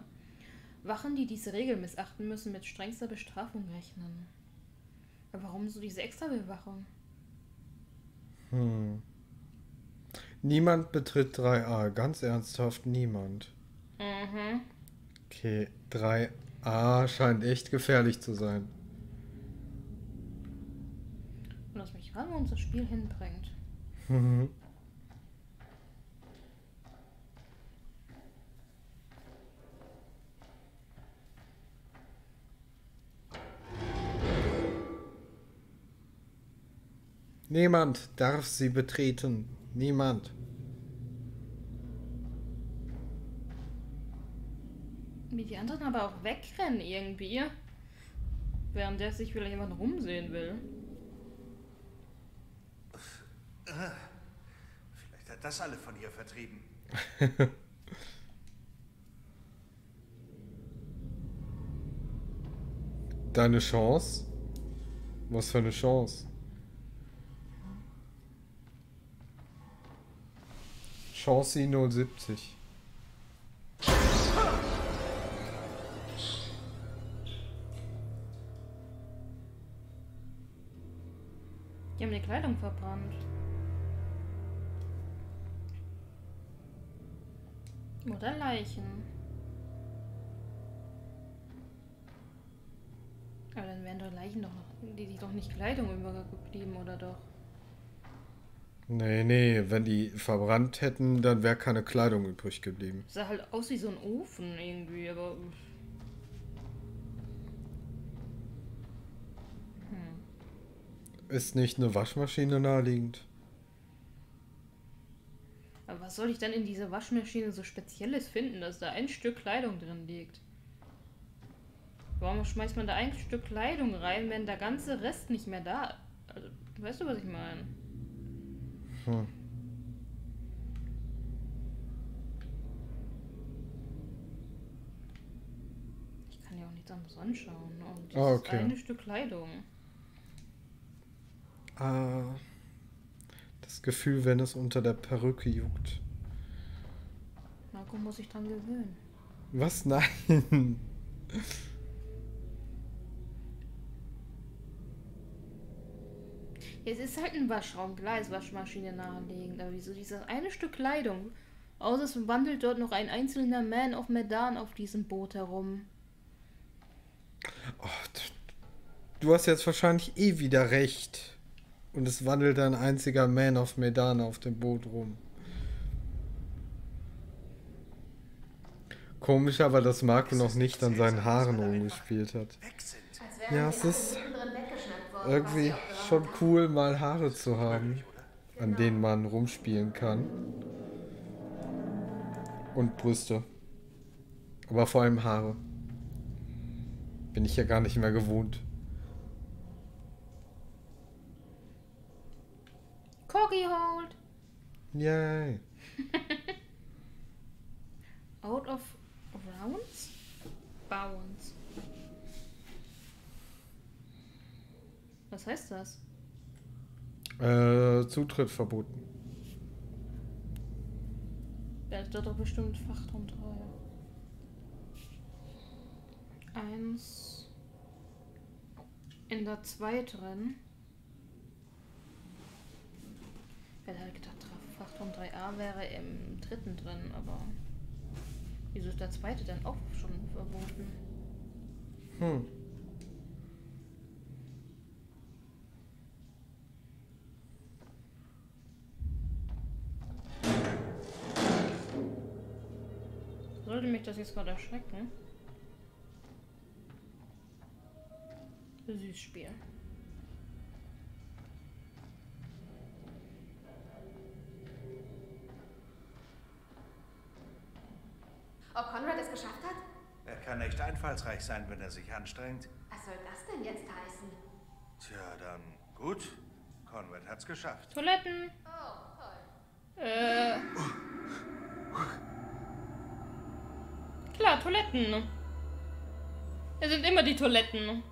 [SPEAKER 2] Wachen, die diese Regel missachten, müssen mit strengster Bestrafung rechnen. Aber warum so diese Extra-Bewachung?
[SPEAKER 1] Hm. Niemand betritt 3a. Ganz ernsthaft, niemand.
[SPEAKER 2] Mhm.
[SPEAKER 1] Okay, 3a scheint echt gefährlich zu sein.
[SPEAKER 2] Und lass mich ran, wo uns das Spiel hinbringt.
[SPEAKER 1] Mhm. Niemand darf sie betreten. Niemand.
[SPEAKER 2] Wie die anderen aber auch wegrennen irgendwie. Während der sich vielleicht jemand rumsehen will.
[SPEAKER 5] Ah, Vielleicht hat das alle von ihr vertrieben.
[SPEAKER 1] Deine Chance? Was für eine Chance? Chance 070.
[SPEAKER 2] Die haben die Kleidung verbrannt. Oder Leichen. Aber dann wären doch Leichen doch noch, die, die doch nicht Kleidung übergeblieben, oder doch?
[SPEAKER 1] Nee, nee, wenn die verbrannt hätten, dann wäre keine Kleidung übrig geblieben.
[SPEAKER 2] Sah halt aus wie so ein Ofen irgendwie, aber. Hm.
[SPEAKER 1] Ist nicht eine Waschmaschine naheliegend?
[SPEAKER 2] Aber was soll ich dann in dieser Waschmaschine so Spezielles finden, dass da ein Stück Kleidung drin liegt? Warum schmeißt man da ein Stück Kleidung rein, wenn der ganze Rest nicht mehr da also, Weißt du, was ich meine?
[SPEAKER 1] Hm.
[SPEAKER 2] Ich kann ja auch nichts anderes anschauen. Und das
[SPEAKER 1] Ah,
[SPEAKER 2] ist
[SPEAKER 1] okay.
[SPEAKER 2] eine Stück Kleidung.
[SPEAKER 1] Ah, das Gefühl, wenn es unter der Perücke juckt.
[SPEAKER 2] Marco muss sich dran gewöhnen.
[SPEAKER 1] Was? Nein.
[SPEAKER 2] Es ist halt ein Waschraum, klar ist Waschmaschine naheliegend, aber wieso dieses eine Stück Kleidung? Außer es wandelt dort noch ein einzelner Man of Medan auf diesem Boot herum.
[SPEAKER 1] Du hast jetzt wahrscheinlich eh wieder recht. Und es wandelt ein einziger Man of Medan auf dem Boot rum. Komisch aber, dass Marco noch nicht an seinen Haaren rumgespielt hat. Ja, es ist irgendwie schon cool, mal Haare zu haben, an denen man rumspielen kann. Und Brüste. Aber vor allem Haare. Bin ich ja gar nicht mehr gewohnt. Yay.
[SPEAKER 2] Out of rounds? Bounds. Was heißt das?
[SPEAKER 1] Äh, Zutritt verboten.
[SPEAKER 2] Ja, das wird doch bestimmt Fachraum 3. Eins. In der 2 drin. Ich hätte halt gedacht, Frachtraum 3a wäre im dritten drin, aber. Wieso ist der zweite denn auch schon verboten?
[SPEAKER 1] Hm.
[SPEAKER 2] Sollte mich das jetzt gerade erschrecken? Süß Spiel.
[SPEAKER 14] Ob Konrad es geschafft hat?
[SPEAKER 5] Er kann echt einfallsreich sein, wenn er sich anstrengt.
[SPEAKER 14] Was soll das denn jetzt heißen?
[SPEAKER 5] Tja, dann gut. Conrad hat's geschafft.
[SPEAKER 2] Toiletten!
[SPEAKER 14] Oh, toll.
[SPEAKER 2] Äh. Ja, Toiletten. Es sind immer die Toiletten.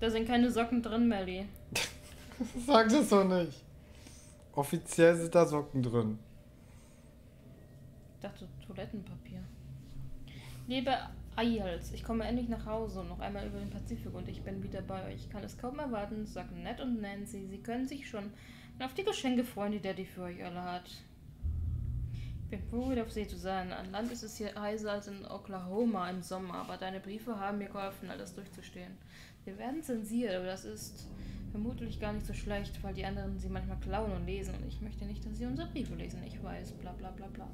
[SPEAKER 2] Da sind keine Socken drin, Melly.
[SPEAKER 1] Sag das doch nicht. Offiziell sind da Socken drin.
[SPEAKER 2] Ich dachte Toilettenpapier. Liebe Eils, ich komme endlich nach Hause, noch einmal über den Pazifik und ich bin wieder bei euch. Ich kann es kaum erwarten, sagen Ned und Nancy. Sie können sich schon auf die Geschenke freuen, die Daddy für euch alle hat. Ich bin froh, wieder auf See zu sein. An Land ist es hier heißer als in Oklahoma im Sommer, aber deine Briefe haben mir geholfen, all das durchzustehen. Wir werden zensiert, aber das ist vermutlich gar nicht so schlecht, weil die anderen sie manchmal klauen und lesen und ich möchte nicht, dass sie unsere Briefe lesen. Ich weiß, bla bla bla bla.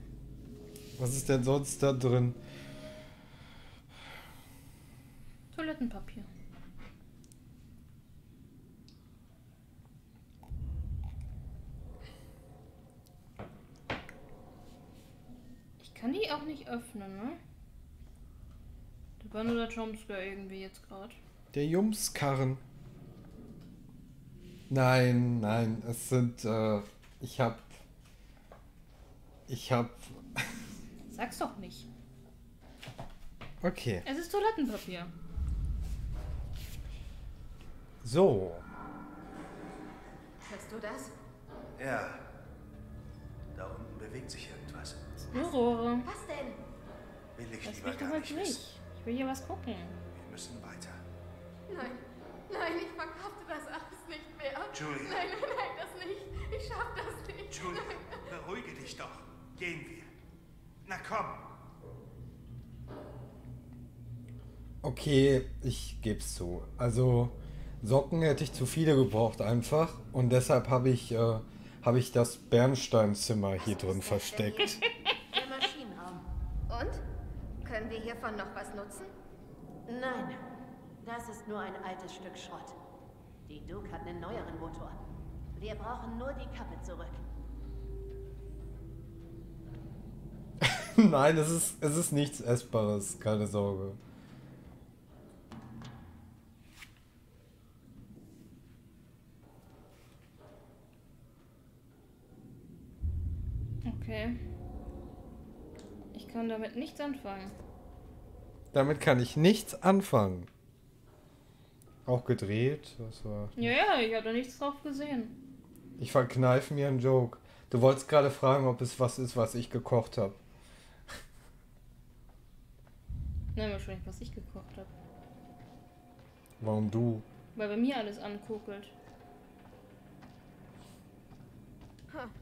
[SPEAKER 1] Was ist denn sonst da drin?
[SPEAKER 2] Toilettenpapier. Ich kann die auch nicht öffnen, ne? Da war nur der Jumpscare irgendwie jetzt gerade.
[SPEAKER 1] Der Jumskarren. Nein, nein, es sind, äh, ich hab, ich hab,
[SPEAKER 2] Sag's doch nicht.
[SPEAKER 1] okay,
[SPEAKER 2] Es ist Toilettenpapier.
[SPEAKER 1] so,
[SPEAKER 14] Hörst du das?
[SPEAKER 11] Ja. Da unten bewegt sich irgendwas.
[SPEAKER 2] Nur Rohre.
[SPEAKER 14] Was denn?
[SPEAKER 11] Will ich
[SPEAKER 2] Lass
[SPEAKER 11] lieber
[SPEAKER 2] doch
[SPEAKER 11] gar nicht wissen.
[SPEAKER 2] Ich will hier was gucken.
[SPEAKER 11] Wir müssen weiter.
[SPEAKER 14] Nein, nein, ich verkrafte das alles nicht mehr.
[SPEAKER 11] Julia.
[SPEAKER 14] Nein, nein, nein, das nicht. Ich schaff das nicht.
[SPEAKER 11] Julia,
[SPEAKER 14] Nein.
[SPEAKER 11] beruhige dich doch. Gehen wir. Na komm.
[SPEAKER 1] okay, ich geb's zu. Also, Socken hätte ich zu viele gebraucht einfach und deshalb habe ich, äh, habe ich das Bernsteinzimmer hier drin versteckt.
[SPEAKER 7] Der Maschinenraum.
[SPEAKER 14] Und? Können wir hiervon noch was nutzen?
[SPEAKER 7] Nein, das ist nur ein altes Stück Schrott. Die Duke hat einen neueren Motor. Wir brauchen nur die Kappe zurück.
[SPEAKER 1] Nein, es ist, es ist nichts Essbares, keine Sorge.
[SPEAKER 2] Okay. Ich kann damit nichts anfangen.
[SPEAKER 1] Damit kann ich nichts anfangen. Auch gedreht, das war.
[SPEAKER 2] Ja, ja, ich habe da nichts drauf gesehen.
[SPEAKER 1] Ich verkneife mir einen Joke. Du wolltest gerade fragen, ob es was ist, was ich gekocht habe.
[SPEAKER 2] Nein, wahrscheinlich, was ich gekocht habe.
[SPEAKER 1] Warum du?
[SPEAKER 2] Weil bei mir alles ankokelt.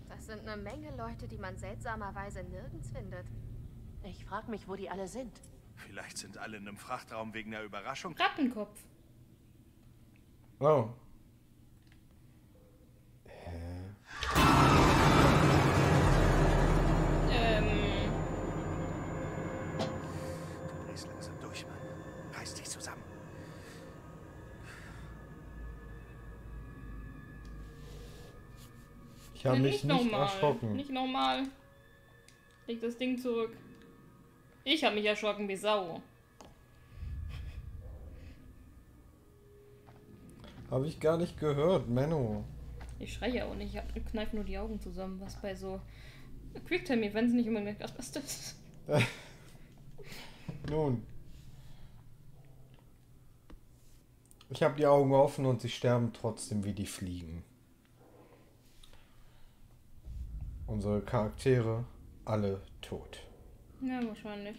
[SPEAKER 3] Das sind eine Menge Leute, die man seltsamerweise nirgends findet.
[SPEAKER 7] Ich frage mich, wo die alle sind.
[SPEAKER 11] Vielleicht sind alle in einem Frachtraum wegen der Überraschung.
[SPEAKER 2] Rattenkopf.
[SPEAKER 1] Oh.
[SPEAKER 2] Ähm.
[SPEAKER 11] Du drehst langsam durch, Mann. Reiß dich zusammen.
[SPEAKER 1] Ich habe mich nicht
[SPEAKER 2] normal.
[SPEAKER 1] erschrocken.
[SPEAKER 2] Nicht normal. Leg das Ding zurück. Ich habe mich erschrocken wie Sau.
[SPEAKER 1] Habe ich gar nicht gehört, Menno.
[SPEAKER 2] Ich schreie auch nicht, ich hab- kneif nur die Augen zusammen, was bei so Quicktime-Events nicht immer das Beste ist.
[SPEAKER 1] Nun. Ich habe die Augen offen und sie sterben trotzdem wie die Fliegen. Unsere Charaktere alle tot.
[SPEAKER 2] Ja, wahrscheinlich.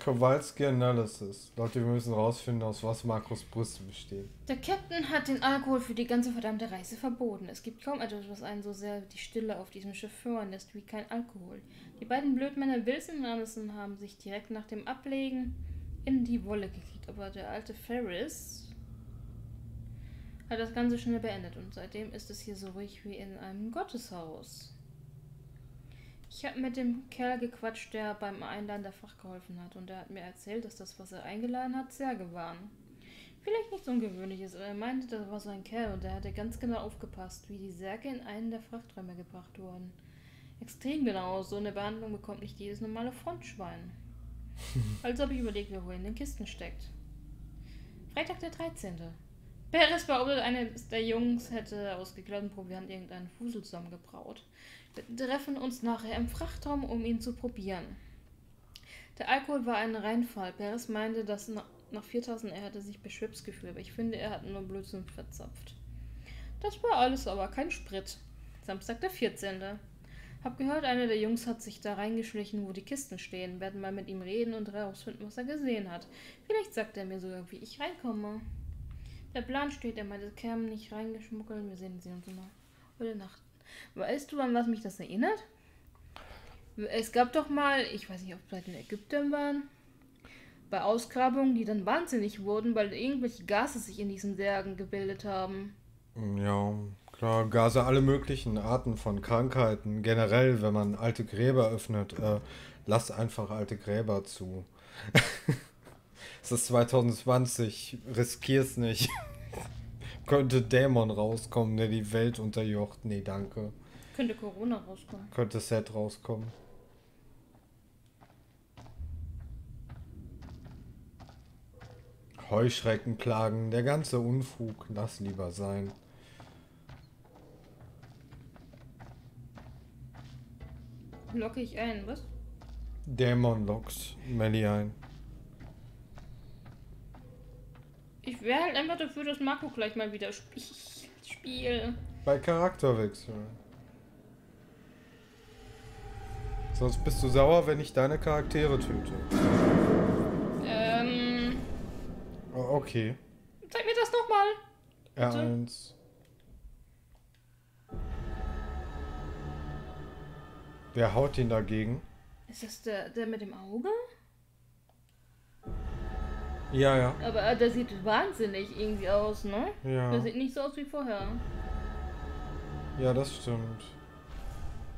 [SPEAKER 1] Kowalski Analysis. Leute, wir müssen rausfinden, aus was Markus Brüste besteht.
[SPEAKER 2] Der Captain hat den Alkohol für die ganze verdammte Reise verboten. Es gibt kaum etwas, was einen so sehr die Stille auf diesem Schiff fördern lässt wie kein Alkohol. Die beiden Blödmänner Wilson und Anderson haben sich direkt nach dem Ablegen in die Wolle gekriegt, aber der alte Ferris hat das Ganze schnell beendet und seitdem ist es hier so ruhig wie in einem Gotteshaus. Ich habe mit dem Kerl gequatscht, der beim Einladen der Fracht geholfen hat und er hat mir erzählt, dass das, was er eingeladen hat, Särge waren. Vielleicht nichts Ungewöhnliches, aber er meinte, das war so ein Kerl und er hatte ganz genau aufgepasst, wie die Särge in einen der Frachträume gebracht wurden. Extrem genau, so eine Behandlung bekommt nicht jedes normale Frontschwein. Also habe ich überlegt, wer wohl in den Kisten steckt. Freitag der 13. Perez behauptet, eines der Jungs hätte aus geklauten Proviant irgendeinen Fusel zusammengebraut. Treffen uns nachher im Frachtraum, um ihn zu probieren. Der Alkohol war ein Reinfall. Perez meinte, dass nach, nach 4000 er hätte sich beschwipst gefühlt, aber ich finde, er hat nur Blödsinn verzapft. Das war alles, aber kein Sprit. Samstag der 14. Hab gehört, einer der Jungs hat sich da reingeschlichen, wo die Kisten stehen. Werden mal mit ihm reden und herausfinden, was er gesehen hat. Vielleicht sagt er mir sogar, wie ich reinkomme. Der Plan steht, er meinte, Cam nicht reingeschmuggelt. Wir sehen sie uns mal heute Nacht. Weißt du, an was mich das erinnert? Es gab doch mal, ich weiß nicht, ob es in Ägypten waren, bei Ausgrabungen, die dann wahnsinnig wurden, weil irgendwelche Gase sich in diesen Särgen gebildet haben.
[SPEAKER 1] Ja, klar, Gase, alle möglichen Arten von Krankheiten. Generell, wenn man alte Gräber öffnet, äh, lass einfach alte Gräber zu. es ist 2020, riskier's nicht. Könnte Dämon rauskommen, der die Welt unterjocht. Nee, danke.
[SPEAKER 2] Könnte Corona rauskommen.
[SPEAKER 1] Könnte Set rauskommen. Heuschreckenplagen, der ganze Unfug, lass lieber sein.
[SPEAKER 2] Locke ich ein, was?
[SPEAKER 1] Dämon lockt Melly ein.
[SPEAKER 2] Ich wäre halt einfach dafür, dass Marco gleich mal wieder sp spielt.
[SPEAKER 1] Bei Charakterwechsel. Sonst bist du sauer, wenn ich deine Charaktere töte.
[SPEAKER 2] Ähm.
[SPEAKER 1] Oh, okay.
[SPEAKER 2] Zeig mir das nochmal.
[SPEAKER 1] R1. Wer haut ihn dagegen?
[SPEAKER 2] Ist das der, der mit dem Auge?
[SPEAKER 1] Ja, ja.
[SPEAKER 2] Aber äh, der sieht wahnsinnig irgendwie aus, ne?
[SPEAKER 1] Ja.
[SPEAKER 2] Der sieht nicht so aus wie vorher.
[SPEAKER 1] Ja, das stimmt.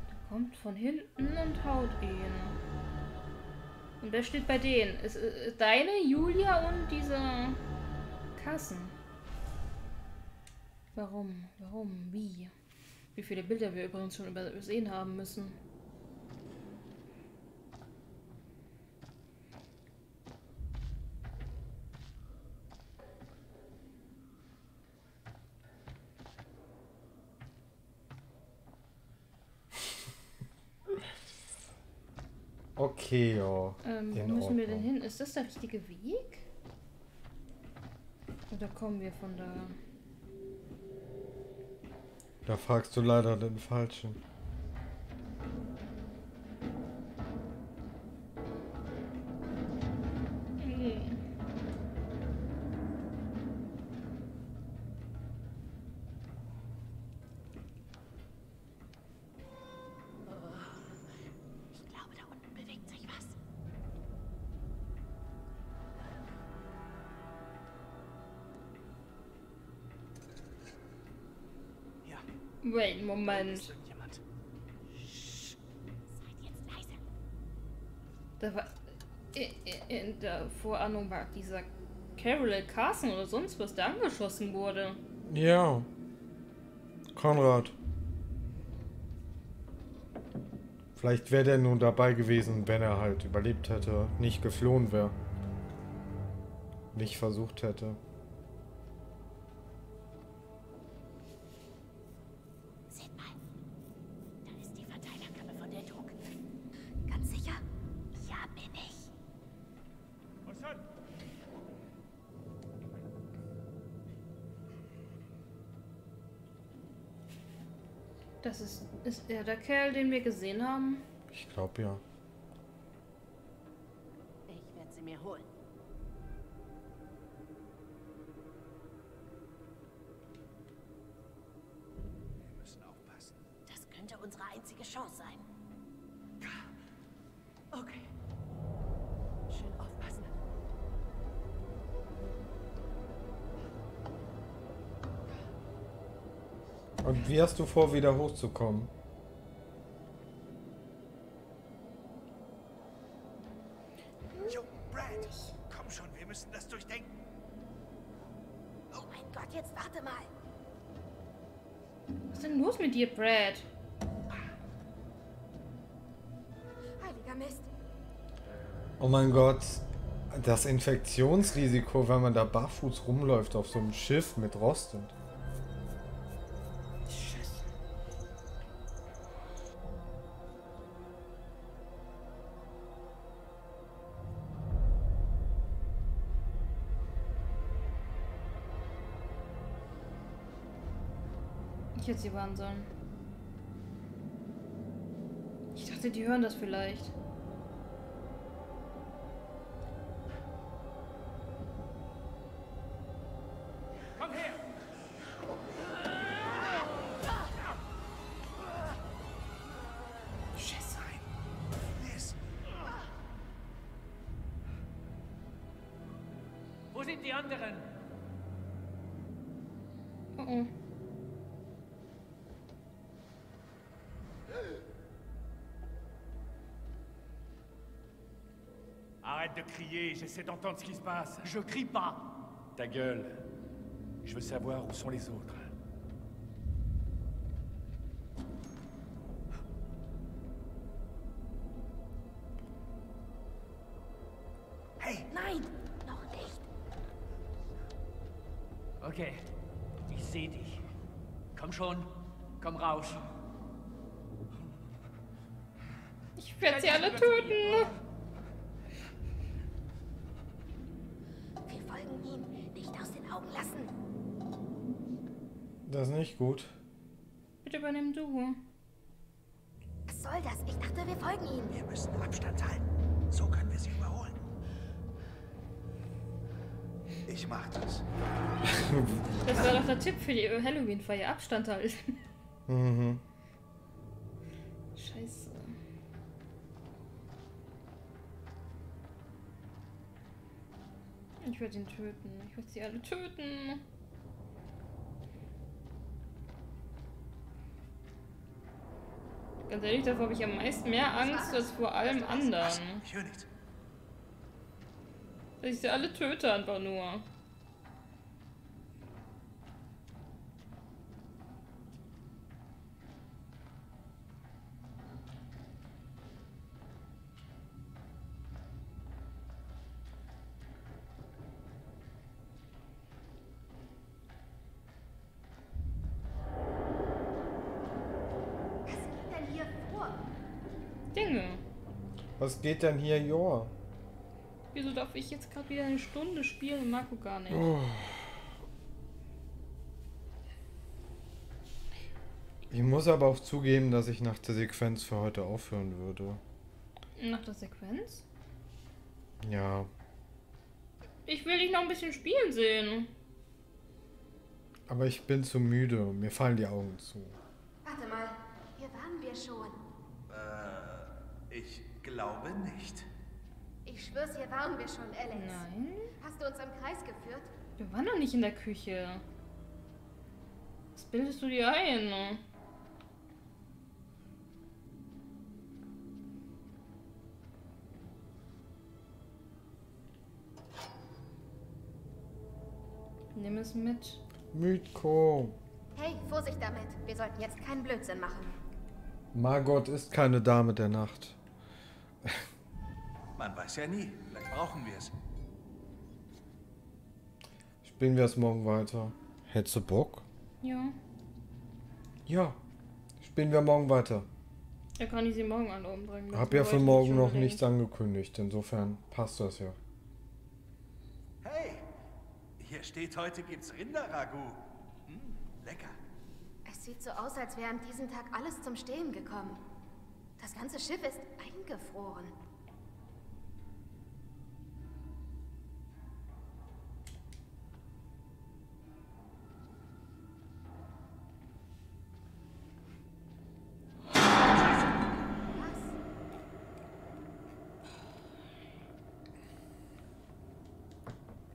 [SPEAKER 2] Der kommt von hinten und haut ihn. Und wer steht bei denen? Ist äh, deine, Julia und dieser Kassen. Warum? Warum? Wie? Wie viele Bilder wir übrigens schon übersehen haben müssen.
[SPEAKER 1] Okay, ja.
[SPEAKER 2] Ähm, wo müssen wir denn hin? Ist das der richtige Weg? Oder kommen wir von da?
[SPEAKER 1] Da fragst du leider den Falschen.
[SPEAKER 2] Wait, Moment.
[SPEAKER 8] Ist irgendjemand?
[SPEAKER 7] Seid jetzt leise.
[SPEAKER 2] Da war. In der Vorahnung war dieser Carol Carson oder sonst was, der angeschossen wurde.
[SPEAKER 1] Ja. Konrad. Vielleicht wäre der nun dabei gewesen, wenn er halt überlebt hätte, nicht geflohen wäre. Nicht versucht hätte.
[SPEAKER 7] Ist.
[SPEAKER 2] Ist er der Kerl, den wir gesehen haben?
[SPEAKER 1] Ich glaube ja.
[SPEAKER 7] Ich werde sie mir holen.
[SPEAKER 12] Wir müssen aufpassen.
[SPEAKER 7] Das könnte unsere einzige Chance sein.
[SPEAKER 8] Okay. Schön aufpassen.
[SPEAKER 1] Und wie hast du vor, wieder hochzukommen?
[SPEAKER 2] Dir, Brad?
[SPEAKER 3] Heiliger Mist.
[SPEAKER 1] Oh mein Gott. Das Infektionsrisiko, wenn man da barfuß rumläuft auf so einem Schiff mit Rost und.
[SPEAKER 2] Ich hätte sie warnen sollen. Ich dachte, die hören das vielleicht.
[SPEAKER 11] Crier, j'essaie d'entendre ce qui se passe. Je crie pas. Ta gueule. Je veux savoir où sont les autres.
[SPEAKER 4] Hey!
[SPEAKER 3] Nein, noch nicht.
[SPEAKER 11] Okay, ich sehe dich. Komm schon, komm raus.
[SPEAKER 2] Ich werde sie alle töten.
[SPEAKER 1] Das ist nicht gut.
[SPEAKER 2] Bitte übernimm du.
[SPEAKER 3] Was soll das? Ich dachte, wir folgen ihm.
[SPEAKER 4] Wir müssen Abstand halten. So können wir sie überholen. Ich mach das.
[SPEAKER 2] Das war doch der Tipp für die Halloween-Feier. Abstand halten.
[SPEAKER 1] Mhm.
[SPEAKER 2] Scheiße. Ich werde ihn töten. Ich werde sie alle töten. Ganz ehrlich, davor habe ich am meisten mehr Angst als vor allem anderen. Dass ich sie alle töte einfach nur.
[SPEAKER 3] Was geht denn hier,
[SPEAKER 1] Joa?
[SPEAKER 2] Wieso darf ich jetzt gerade wieder eine Stunde spielen und Marco gar nicht?
[SPEAKER 1] Oh. Ich muss aber auch zugeben, dass ich nach der Sequenz für heute aufhören würde.
[SPEAKER 2] Nach der Sequenz?
[SPEAKER 1] Ja.
[SPEAKER 2] Ich will dich noch ein bisschen spielen sehen.
[SPEAKER 1] Aber ich bin zu müde. Mir fallen die Augen zu.
[SPEAKER 3] Warte mal. Hier waren wir schon.
[SPEAKER 4] Äh, ich glaube nicht.
[SPEAKER 3] Ich schwör's, hier waren wir schon, Alex.
[SPEAKER 2] Nein.
[SPEAKER 3] Hast du uns im Kreis geführt?
[SPEAKER 2] Wir waren noch nicht in der Küche. Was bildest du dir ein? Nimm es mit.
[SPEAKER 1] Mytko.
[SPEAKER 3] Hey, Vorsicht damit. Wir sollten jetzt keinen Blödsinn machen.
[SPEAKER 1] Margot ist keine Dame der Nacht.
[SPEAKER 4] Man weiß ja nie. Vielleicht brauchen wir es.
[SPEAKER 1] Spielen wir es morgen weiter. Hättest du Bock?
[SPEAKER 2] Ja.
[SPEAKER 1] Ja. Spielen wir morgen weiter.
[SPEAKER 2] Da kann ich sie morgen alle umbringen.
[SPEAKER 1] Hab ja für morgen noch
[SPEAKER 2] unbedingt.
[SPEAKER 1] nichts angekündigt. Insofern passt das ja.
[SPEAKER 4] Hey! Hier steht, heute gibt's Rinderragout. Hm, lecker.
[SPEAKER 3] Es sieht so aus, als wäre an diesem Tag alles zum Stehen gekommen. Das ganze Schiff ist eingefroren.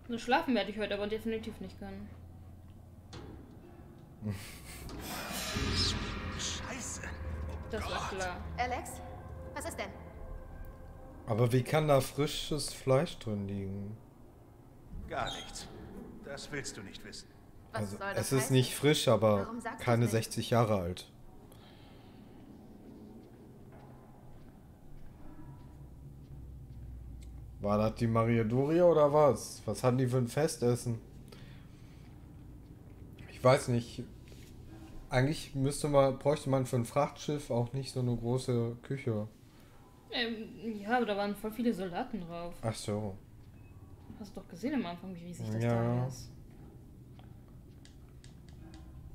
[SPEAKER 2] So schlafen werde ich heute aber definitiv nicht können. Das war klar.
[SPEAKER 3] Alex, was ist denn?
[SPEAKER 1] Aber wie kann da frisches Fleisch drin liegen?
[SPEAKER 4] Gar nichts. Das willst du nicht wissen.
[SPEAKER 3] Was
[SPEAKER 1] Also,
[SPEAKER 3] soll das
[SPEAKER 1] es ist
[SPEAKER 3] heißen?
[SPEAKER 1] nicht frisch, aber keine
[SPEAKER 3] nicht?
[SPEAKER 1] 60 Jahre alt. War das die Maria Doria oder was? Was hatten die für ein Festessen? Ich weiß nicht. Eigentlich müsste man, bräuchte man für ein Frachtschiff auch nicht so eine große Küche.
[SPEAKER 2] Ähm, ja, aber da waren voll viele Soldaten drauf.
[SPEAKER 1] Ach so.
[SPEAKER 2] Hast du doch gesehen am Anfang, wie riesig das
[SPEAKER 1] Ja.
[SPEAKER 2] da ist.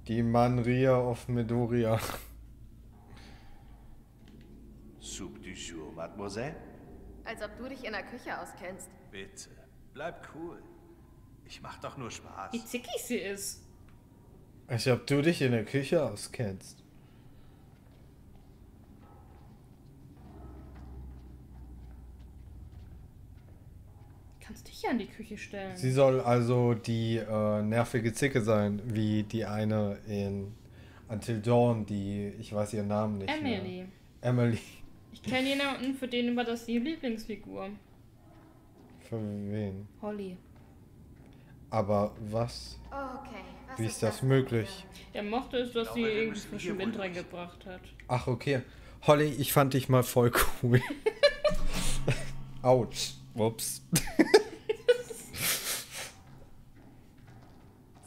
[SPEAKER 1] Die Manria of Medoria.
[SPEAKER 4] Soup du jour, Mademoiselle?
[SPEAKER 14] Als ob du dich in der Küche auskennst.
[SPEAKER 4] Bitte, bleib cool. Ich mach doch nur Spaß.
[SPEAKER 2] Wie zickig sie ist.
[SPEAKER 1] Als ob du dich in der Küche auskennst.
[SPEAKER 2] Kannst dich ja in die Küche stellen.
[SPEAKER 1] Sie soll also die äh, nervige Zicke sein, wie die eine in Until Dawn, die, ich weiß ihren Namen nicht
[SPEAKER 2] Emily.
[SPEAKER 1] mehr. Emily.
[SPEAKER 2] Ich kenne jemanden, für den war das die Lieblingsfigur.
[SPEAKER 1] Für wen?
[SPEAKER 2] Holly.
[SPEAKER 1] Aber was?
[SPEAKER 14] Okay, was
[SPEAKER 1] Wie ist das möglich?
[SPEAKER 2] Er mochte es, dass
[SPEAKER 4] glaube,
[SPEAKER 2] sie irgendwie frischen Wind reingebracht hat.
[SPEAKER 1] Ach, okay. Holly, ich fand dich mal voll cool. Autsch. Ups. Das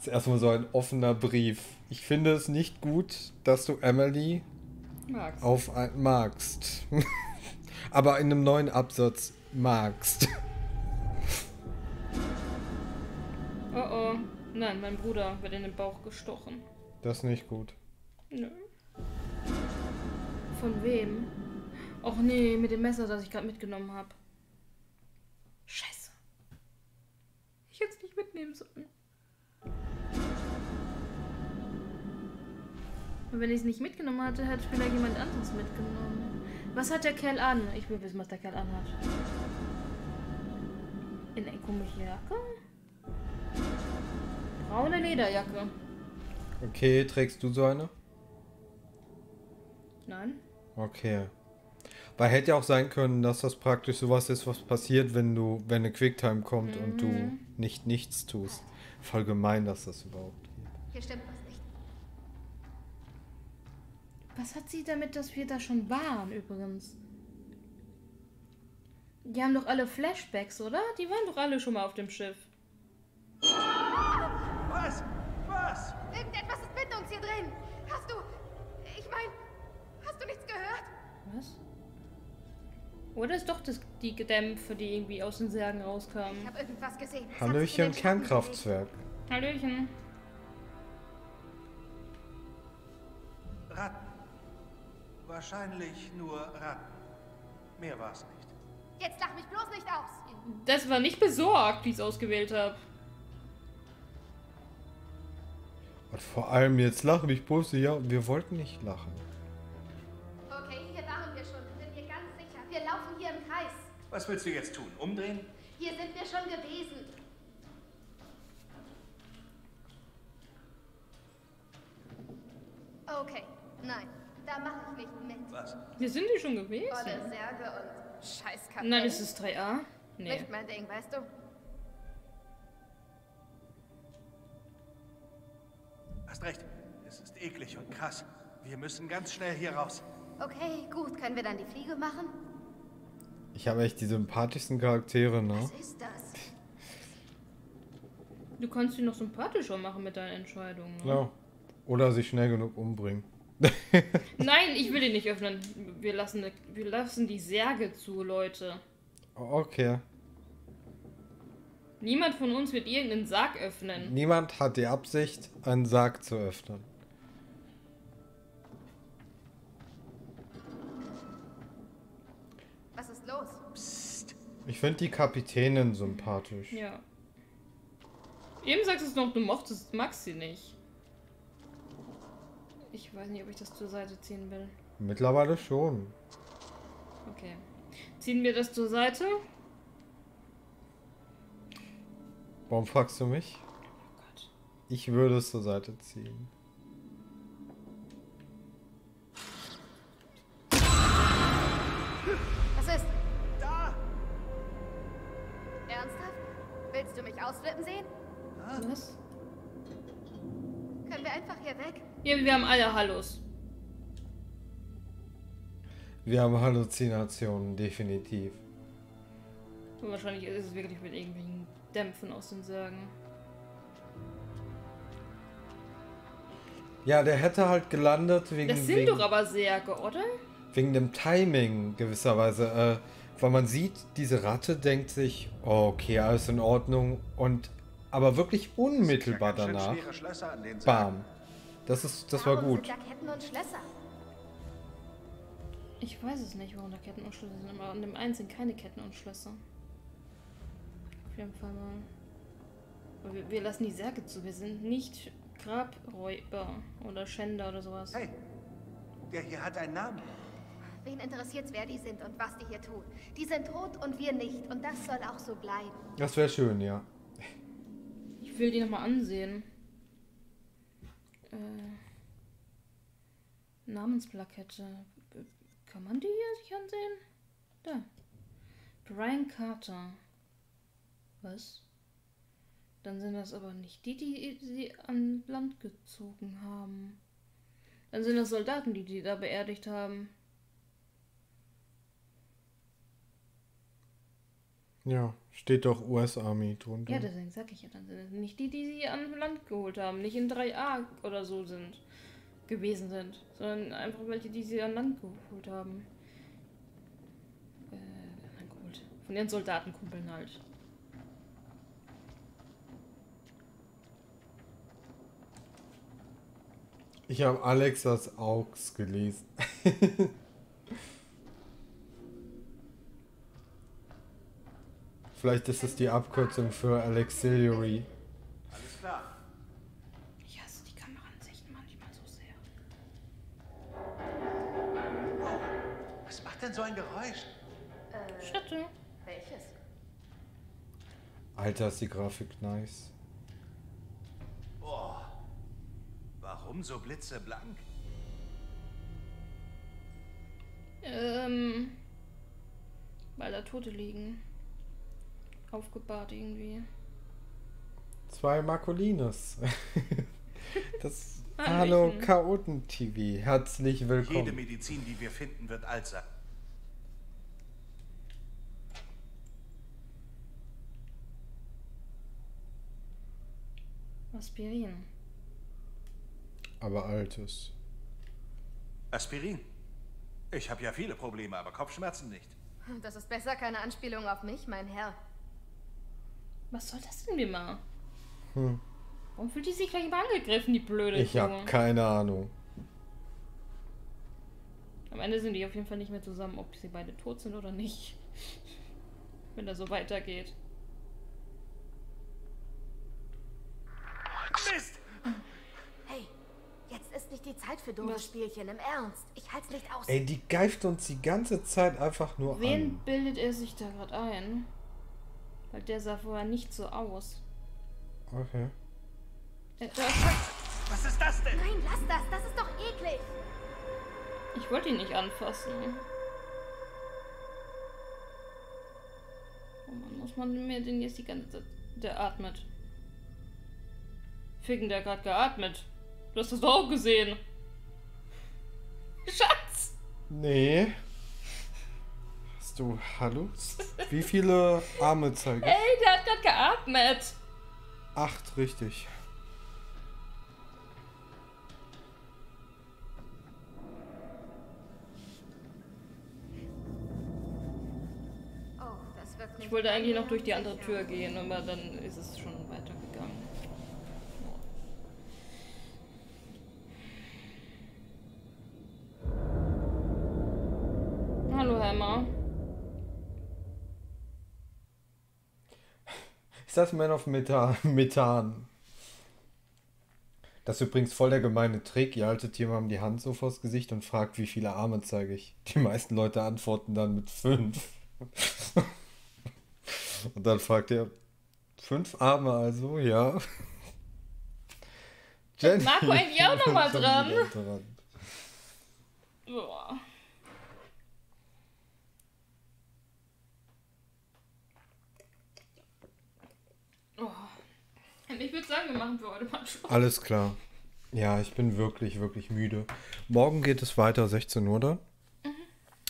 [SPEAKER 1] ist erstmal so ein offener Brief. Ich finde es nicht gut, dass du Emily
[SPEAKER 2] Magst.
[SPEAKER 1] auf ein, magst. Aber in einem neuen Absatz magst.
[SPEAKER 2] Oh oh. Nein, mein Bruder wird in den Bauch gestochen.
[SPEAKER 1] Das ist nicht gut.
[SPEAKER 2] Nö. Von wem? Och nee, mit dem Messer, das ich gerade mitgenommen habe. Scheiße. Ich hätte es nicht mitnehmen sollen. Und wenn ich es nicht mitgenommen hatte, hätte vielleicht jemand anderes mitgenommen. Was hat der Kerl an? Ich will wissen, was der Kerl anhat. In eine komische Jacke? Braune Lederjacke.
[SPEAKER 1] Okay, trägst du so eine?
[SPEAKER 2] Nein?
[SPEAKER 1] Okay. Weil hätte ja auch sein können, dass das praktisch sowas ist, was passiert, wenn du, wenn eine Quicktime kommt und du
[SPEAKER 2] Mhm.
[SPEAKER 1] nicht nichts tust. Voll gemein, dass das überhaupt geht.
[SPEAKER 14] Hier stimmt was nicht.
[SPEAKER 2] Was hat sie damit, dass wir da schon waren, übrigens? Die haben doch alle Flashbacks, oder? Die waren doch alle schon mal auf dem Schiff. Oder ist doch das, die Dämpfe, die irgendwie aus den Särgen
[SPEAKER 14] Ich
[SPEAKER 2] rauskamen?
[SPEAKER 14] habe irgendwas gesehen. In
[SPEAKER 1] Hallöchen, Kernkraftswerk.
[SPEAKER 2] Hallöchen.
[SPEAKER 4] Ratten. Wahrscheinlich nur Ratten. Mehr war's nicht.
[SPEAKER 14] Jetzt lach mich bloß nicht aus.
[SPEAKER 2] Das war nicht besorgt, wie ich es ausgewählt habe.
[SPEAKER 1] Und vor allem jetzt lachen ich bloß, ja, wir wollten nicht lachen.
[SPEAKER 4] Was willst du jetzt tun? Umdrehen?
[SPEAKER 14] Hier sind wir schon gewesen. Okay, nein, da mache ich nicht mit.
[SPEAKER 4] Was?
[SPEAKER 2] Wir sind hier schon gewesen.
[SPEAKER 14] Volle Särge und Scheißkacke.
[SPEAKER 2] Nein, ist es 3a? Nee.
[SPEAKER 14] Nicht mein Ding, weißt du?
[SPEAKER 4] Hast recht. Es ist eklig und krass. Wir müssen ganz schnell hier raus.
[SPEAKER 14] Okay, gut. Können wir dann die Fliege machen?
[SPEAKER 1] Ich habe echt die sympathischsten Charaktere, ne?
[SPEAKER 14] Was ist das?
[SPEAKER 2] Du kannst sie noch sympathischer machen mit deinen Entscheidungen. Ne?
[SPEAKER 1] Ja. Oder sich schnell genug umbringen.
[SPEAKER 2] Nein, ich will die nicht öffnen. Wir lassen, wir lassen die Särge zu, Leute.
[SPEAKER 1] Okay.
[SPEAKER 2] Niemand von uns wird irgendeinen Sarg öffnen.
[SPEAKER 1] Niemand hat die Absicht, einen Sarg zu öffnen. Ich finde die Kapitänin sympathisch.
[SPEAKER 2] Ja. Eben sagst du noch, du mochtest, magst sie nicht. Ich weiß nicht, ob ich das zur Seite ziehen will.
[SPEAKER 1] Mittlerweile schon.
[SPEAKER 2] Okay. Ziehen wir das zur Seite?
[SPEAKER 1] Warum fragst du mich? Ich würde es zur Seite ziehen.
[SPEAKER 14] Willst du mich ausflippen sehen?
[SPEAKER 2] Was?
[SPEAKER 14] Können wir einfach hier weg?
[SPEAKER 2] Ja, wir haben alle Hallos.
[SPEAKER 1] Wir haben Halluzinationen, definitiv.
[SPEAKER 2] Und wahrscheinlich ist es wirklich mit irgendwelchen Dämpfen aus den Särgen.
[SPEAKER 1] Ja, der hätte halt gelandet wegen,
[SPEAKER 2] Das sind
[SPEAKER 1] wegen,
[SPEAKER 2] doch aber Särge, oder?
[SPEAKER 1] wegen dem Timing gewisserweise. Äh, weil man sieht, diese Ratte denkt sich, oh, okay, alles in Ordnung. Und aber wirklich unmittelbar danach. Bam. Das ist, das war gut.
[SPEAKER 2] Ich weiß es nicht, warum da Ketten und Schlösser sind, aber an dem einen sind keine Ketten und Schlösser. Auf jeden Fall mal. Aber Wir, wir lassen die Särge zu. Wir sind nicht Grabräuber oder Schänder oder sowas.
[SPEAKER 4] Hey, der hier hat einen Namen.
[SPEAKER 3] Wen interessiert's, wer die sind und was die hier tun? Die sind tot und wir nicht. Und das soll auch so bleiben.
[SPEAKER 1] Das wäre schön, ja.
[SPEAKER 2] Ich will die nochmal ansehen. Äh, Namensplakette. Kann man die hier sich ansehen? Da. Brian Carter. Was? Dann sind das aber nicht die, die sie an Land gezogen haben. Dann sind das Soldaten, die die da beerdigt haben.
[SPEAKER 1] Ja, steht doch US Army drunter.
[SPEAKER 2] Ja, deswegen sag ich ja, dann sind es nicht die, die sie an Land geholt haben, nicht in 3a oder so sind, gewesen sind, sondern einfach welche, die sie an Land geholt haben. Äh, an Land geholt. Von ihren Soldatenkumpeln halt.
[SPEAKER 1] Ich habe Alexas Augs gelesen. Vielleicht ist es die Abkürzung für Alexiliary.
[SPEAKER 4] Alles klar.
[SPEAKER 2] Ich hasse die Kameraansichten manchmal so sehr.
[SPEAKER 4] Was macht denn so ein Geräusch?
[SPEAKER 2] Schatte.
[SPEAKER 7] Welches?
[SPEAKER 1] Alter, ist die Grafik nice.
[SPEAKER 4] Oh. Warum so blitzeblank?
[SPEAKER 2] Ähm, weil da Tote liegen. Aufgebahrt irgendwie.
[SPEAKER 1] Zwei Marcolines. Das. Hallo Chaoten TV. Herzlich
[SPEAKER 4] Jede
[SPEAKER 1] willkommen.
[SPEAKER 4] Medizin, die wir finden, wird alt sein.
[SPEAKER 2] Aspirin.
[SPEAKER 1] Aber altes.
[SPEAKER 4] Aspirin. Ich habe ja viele Probleme, aber Kopfschmerzen nicht.
[SPEAKER 3] Das ist besser keine Anspielung auf mich, mein Herr.
[SPEAKER 2] Was soll das denn immer?
[SPEAKER 1] Hm.
[SPEAKER 2] Warum fühlt die sich gleich immer angegriffen, die blöde
[SPEAKER 1] Ich habe keine Ahnung.
[SPEAKER 2] Am Ende sind die auf jeden Fall nicht mehr zusammen, ob sie beide tot sind oder nicht. Wenn das so weitergeht.
[SPEAKER 4] Mist!
[SPEAKER 3] Hey, jetzt ist nicht die Zeit für doofe Spielchen, im Ernst. Ich halt's nicht aus.
[SPEAKER 1] Ey, die greift uns die ganze Zeit einfach nur
[SPEAKER 2] Wen
[SPEAKER 1] an.
[SPEAKER 2] bildet er sich da gerade ein? Weil der sah vorher nicht so aus.
[SPEAKER 1] Okay.
[SPEAKER 2] Äh,
[SPEAKER 4] Was ist das denn?
[SPEAKER 3] Nein, lass das. Das ist doch eklig.
[SPEAKER 2] ich wollte ihn nicht anfassen. Oh Mann, muss man mir denn jetzt die ganze Zeit... Der atmet. Ficken, der hat gerade geatmet. Du hast das doch auch gesehen. Schatz!
[SPEAKER 1] Nee. Hast du Hallo? Wie viele Arme zeige ich?
[SPEAKER 2] Ey, der hat gerade geatmet.
[SPEAKER 1] Acht, richtig.
[SPEAKER 2] Ich wollte eigentlich noch durch die andere Tür gehen, aber dann ist es schon weitergegangen. Hallo, Hammer.
[SPEAKER 1] Ist das Man of Methan? Methan? Das ist übrigens voll der gemeine Trick. Ihr haltet jemandem die Hand so vors Gesicht und fragt, wie viele Arme zeige ich. Die meisten Leute antworten dann mit fünf. und dann fragt er, fünf Arme also? Ja. Jenny
[SPEAKER 2] Marco eigentlich auch noch mal
[SPEAKER 1] schon
[SPEAKER 2] dran?
[SPEAKER 1] dran.
[SPEAKER 2] Boah. Oh. Ich würde sagen, wir machen für heute mal Schluss.
[SPEAKER 1] Alles klar. Ja, ich bin wirklich, wirklich müde. Morgen geht es weiter, 16 Uhr dann.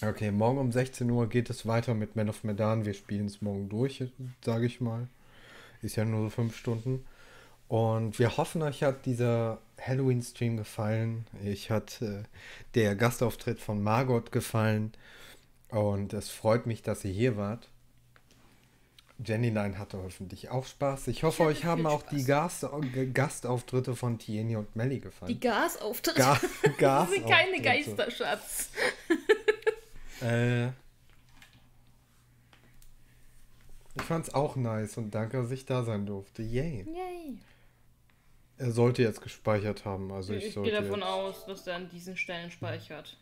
[SPEAKER 1] Okay, morgen um 16 Uhr geht es weiter mit Man of Medan. Wir spielen es morgen durch, sage ich mal. Ist ja nur so fünf Stunden. Und wir hoffen, euch hat dieser Halloween-Stream gefallen. Ich hat äh, der Gastauftritt von Margot gefallen. Und es freut mich, dass ihr hier wart. Jenny Line hatte hoffentlich auch Spaß. Ich hoffe, euch haben auch die Gast Gastauftritte von Tieni und Melly gefallen.
[SPEAKER 2] Die Gasauftritte.
[SPEAKER 1] Ga
[SPEAKER 2] das sind keine
[SPEAKER 1] Gasauftritte.
[SPEAKER 2] Geister, Schatz.
[SPEAKER 1] Äh, ich fand's auch nice und danke, dass ich da sein durfte. Yay.
[SPEAKER 2] Yay.
[SPEAKER 1] Er sollte jetzt gespeichert haben. Also ich,
[SPEAKER 2] Ich, gehe davon aus, dass er an diesen Stellen speichert.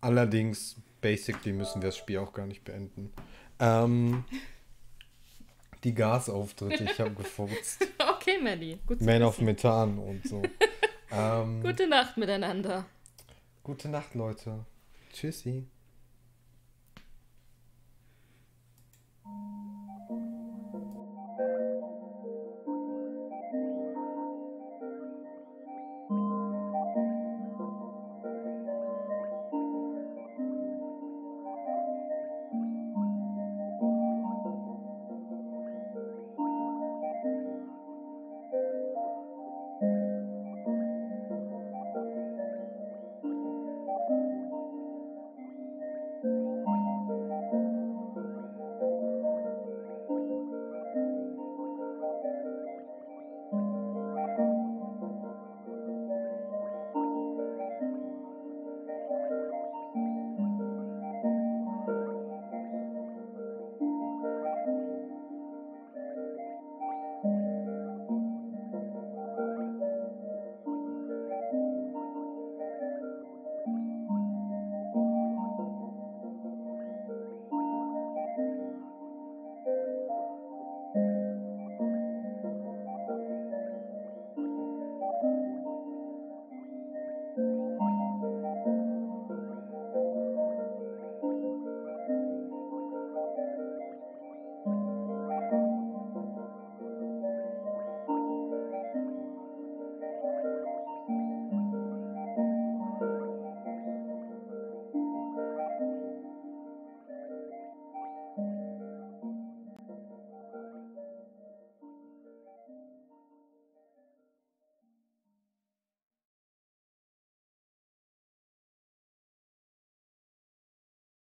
[SPEAKER 1] Allerdings, basically müssen wir das Spiel auch gar nicht beenden. Ähm, die Gasauftritte, ich habe gefurzt.
[SPEAKER 2] Okay, Melly.
[SPEAKER 1] Man of. Methan und so. ähm,
[SPEAKER 2] Gute Nacht miteinander.
[SPEAKER 1] Gute Nacht, Leute. Tschüssi.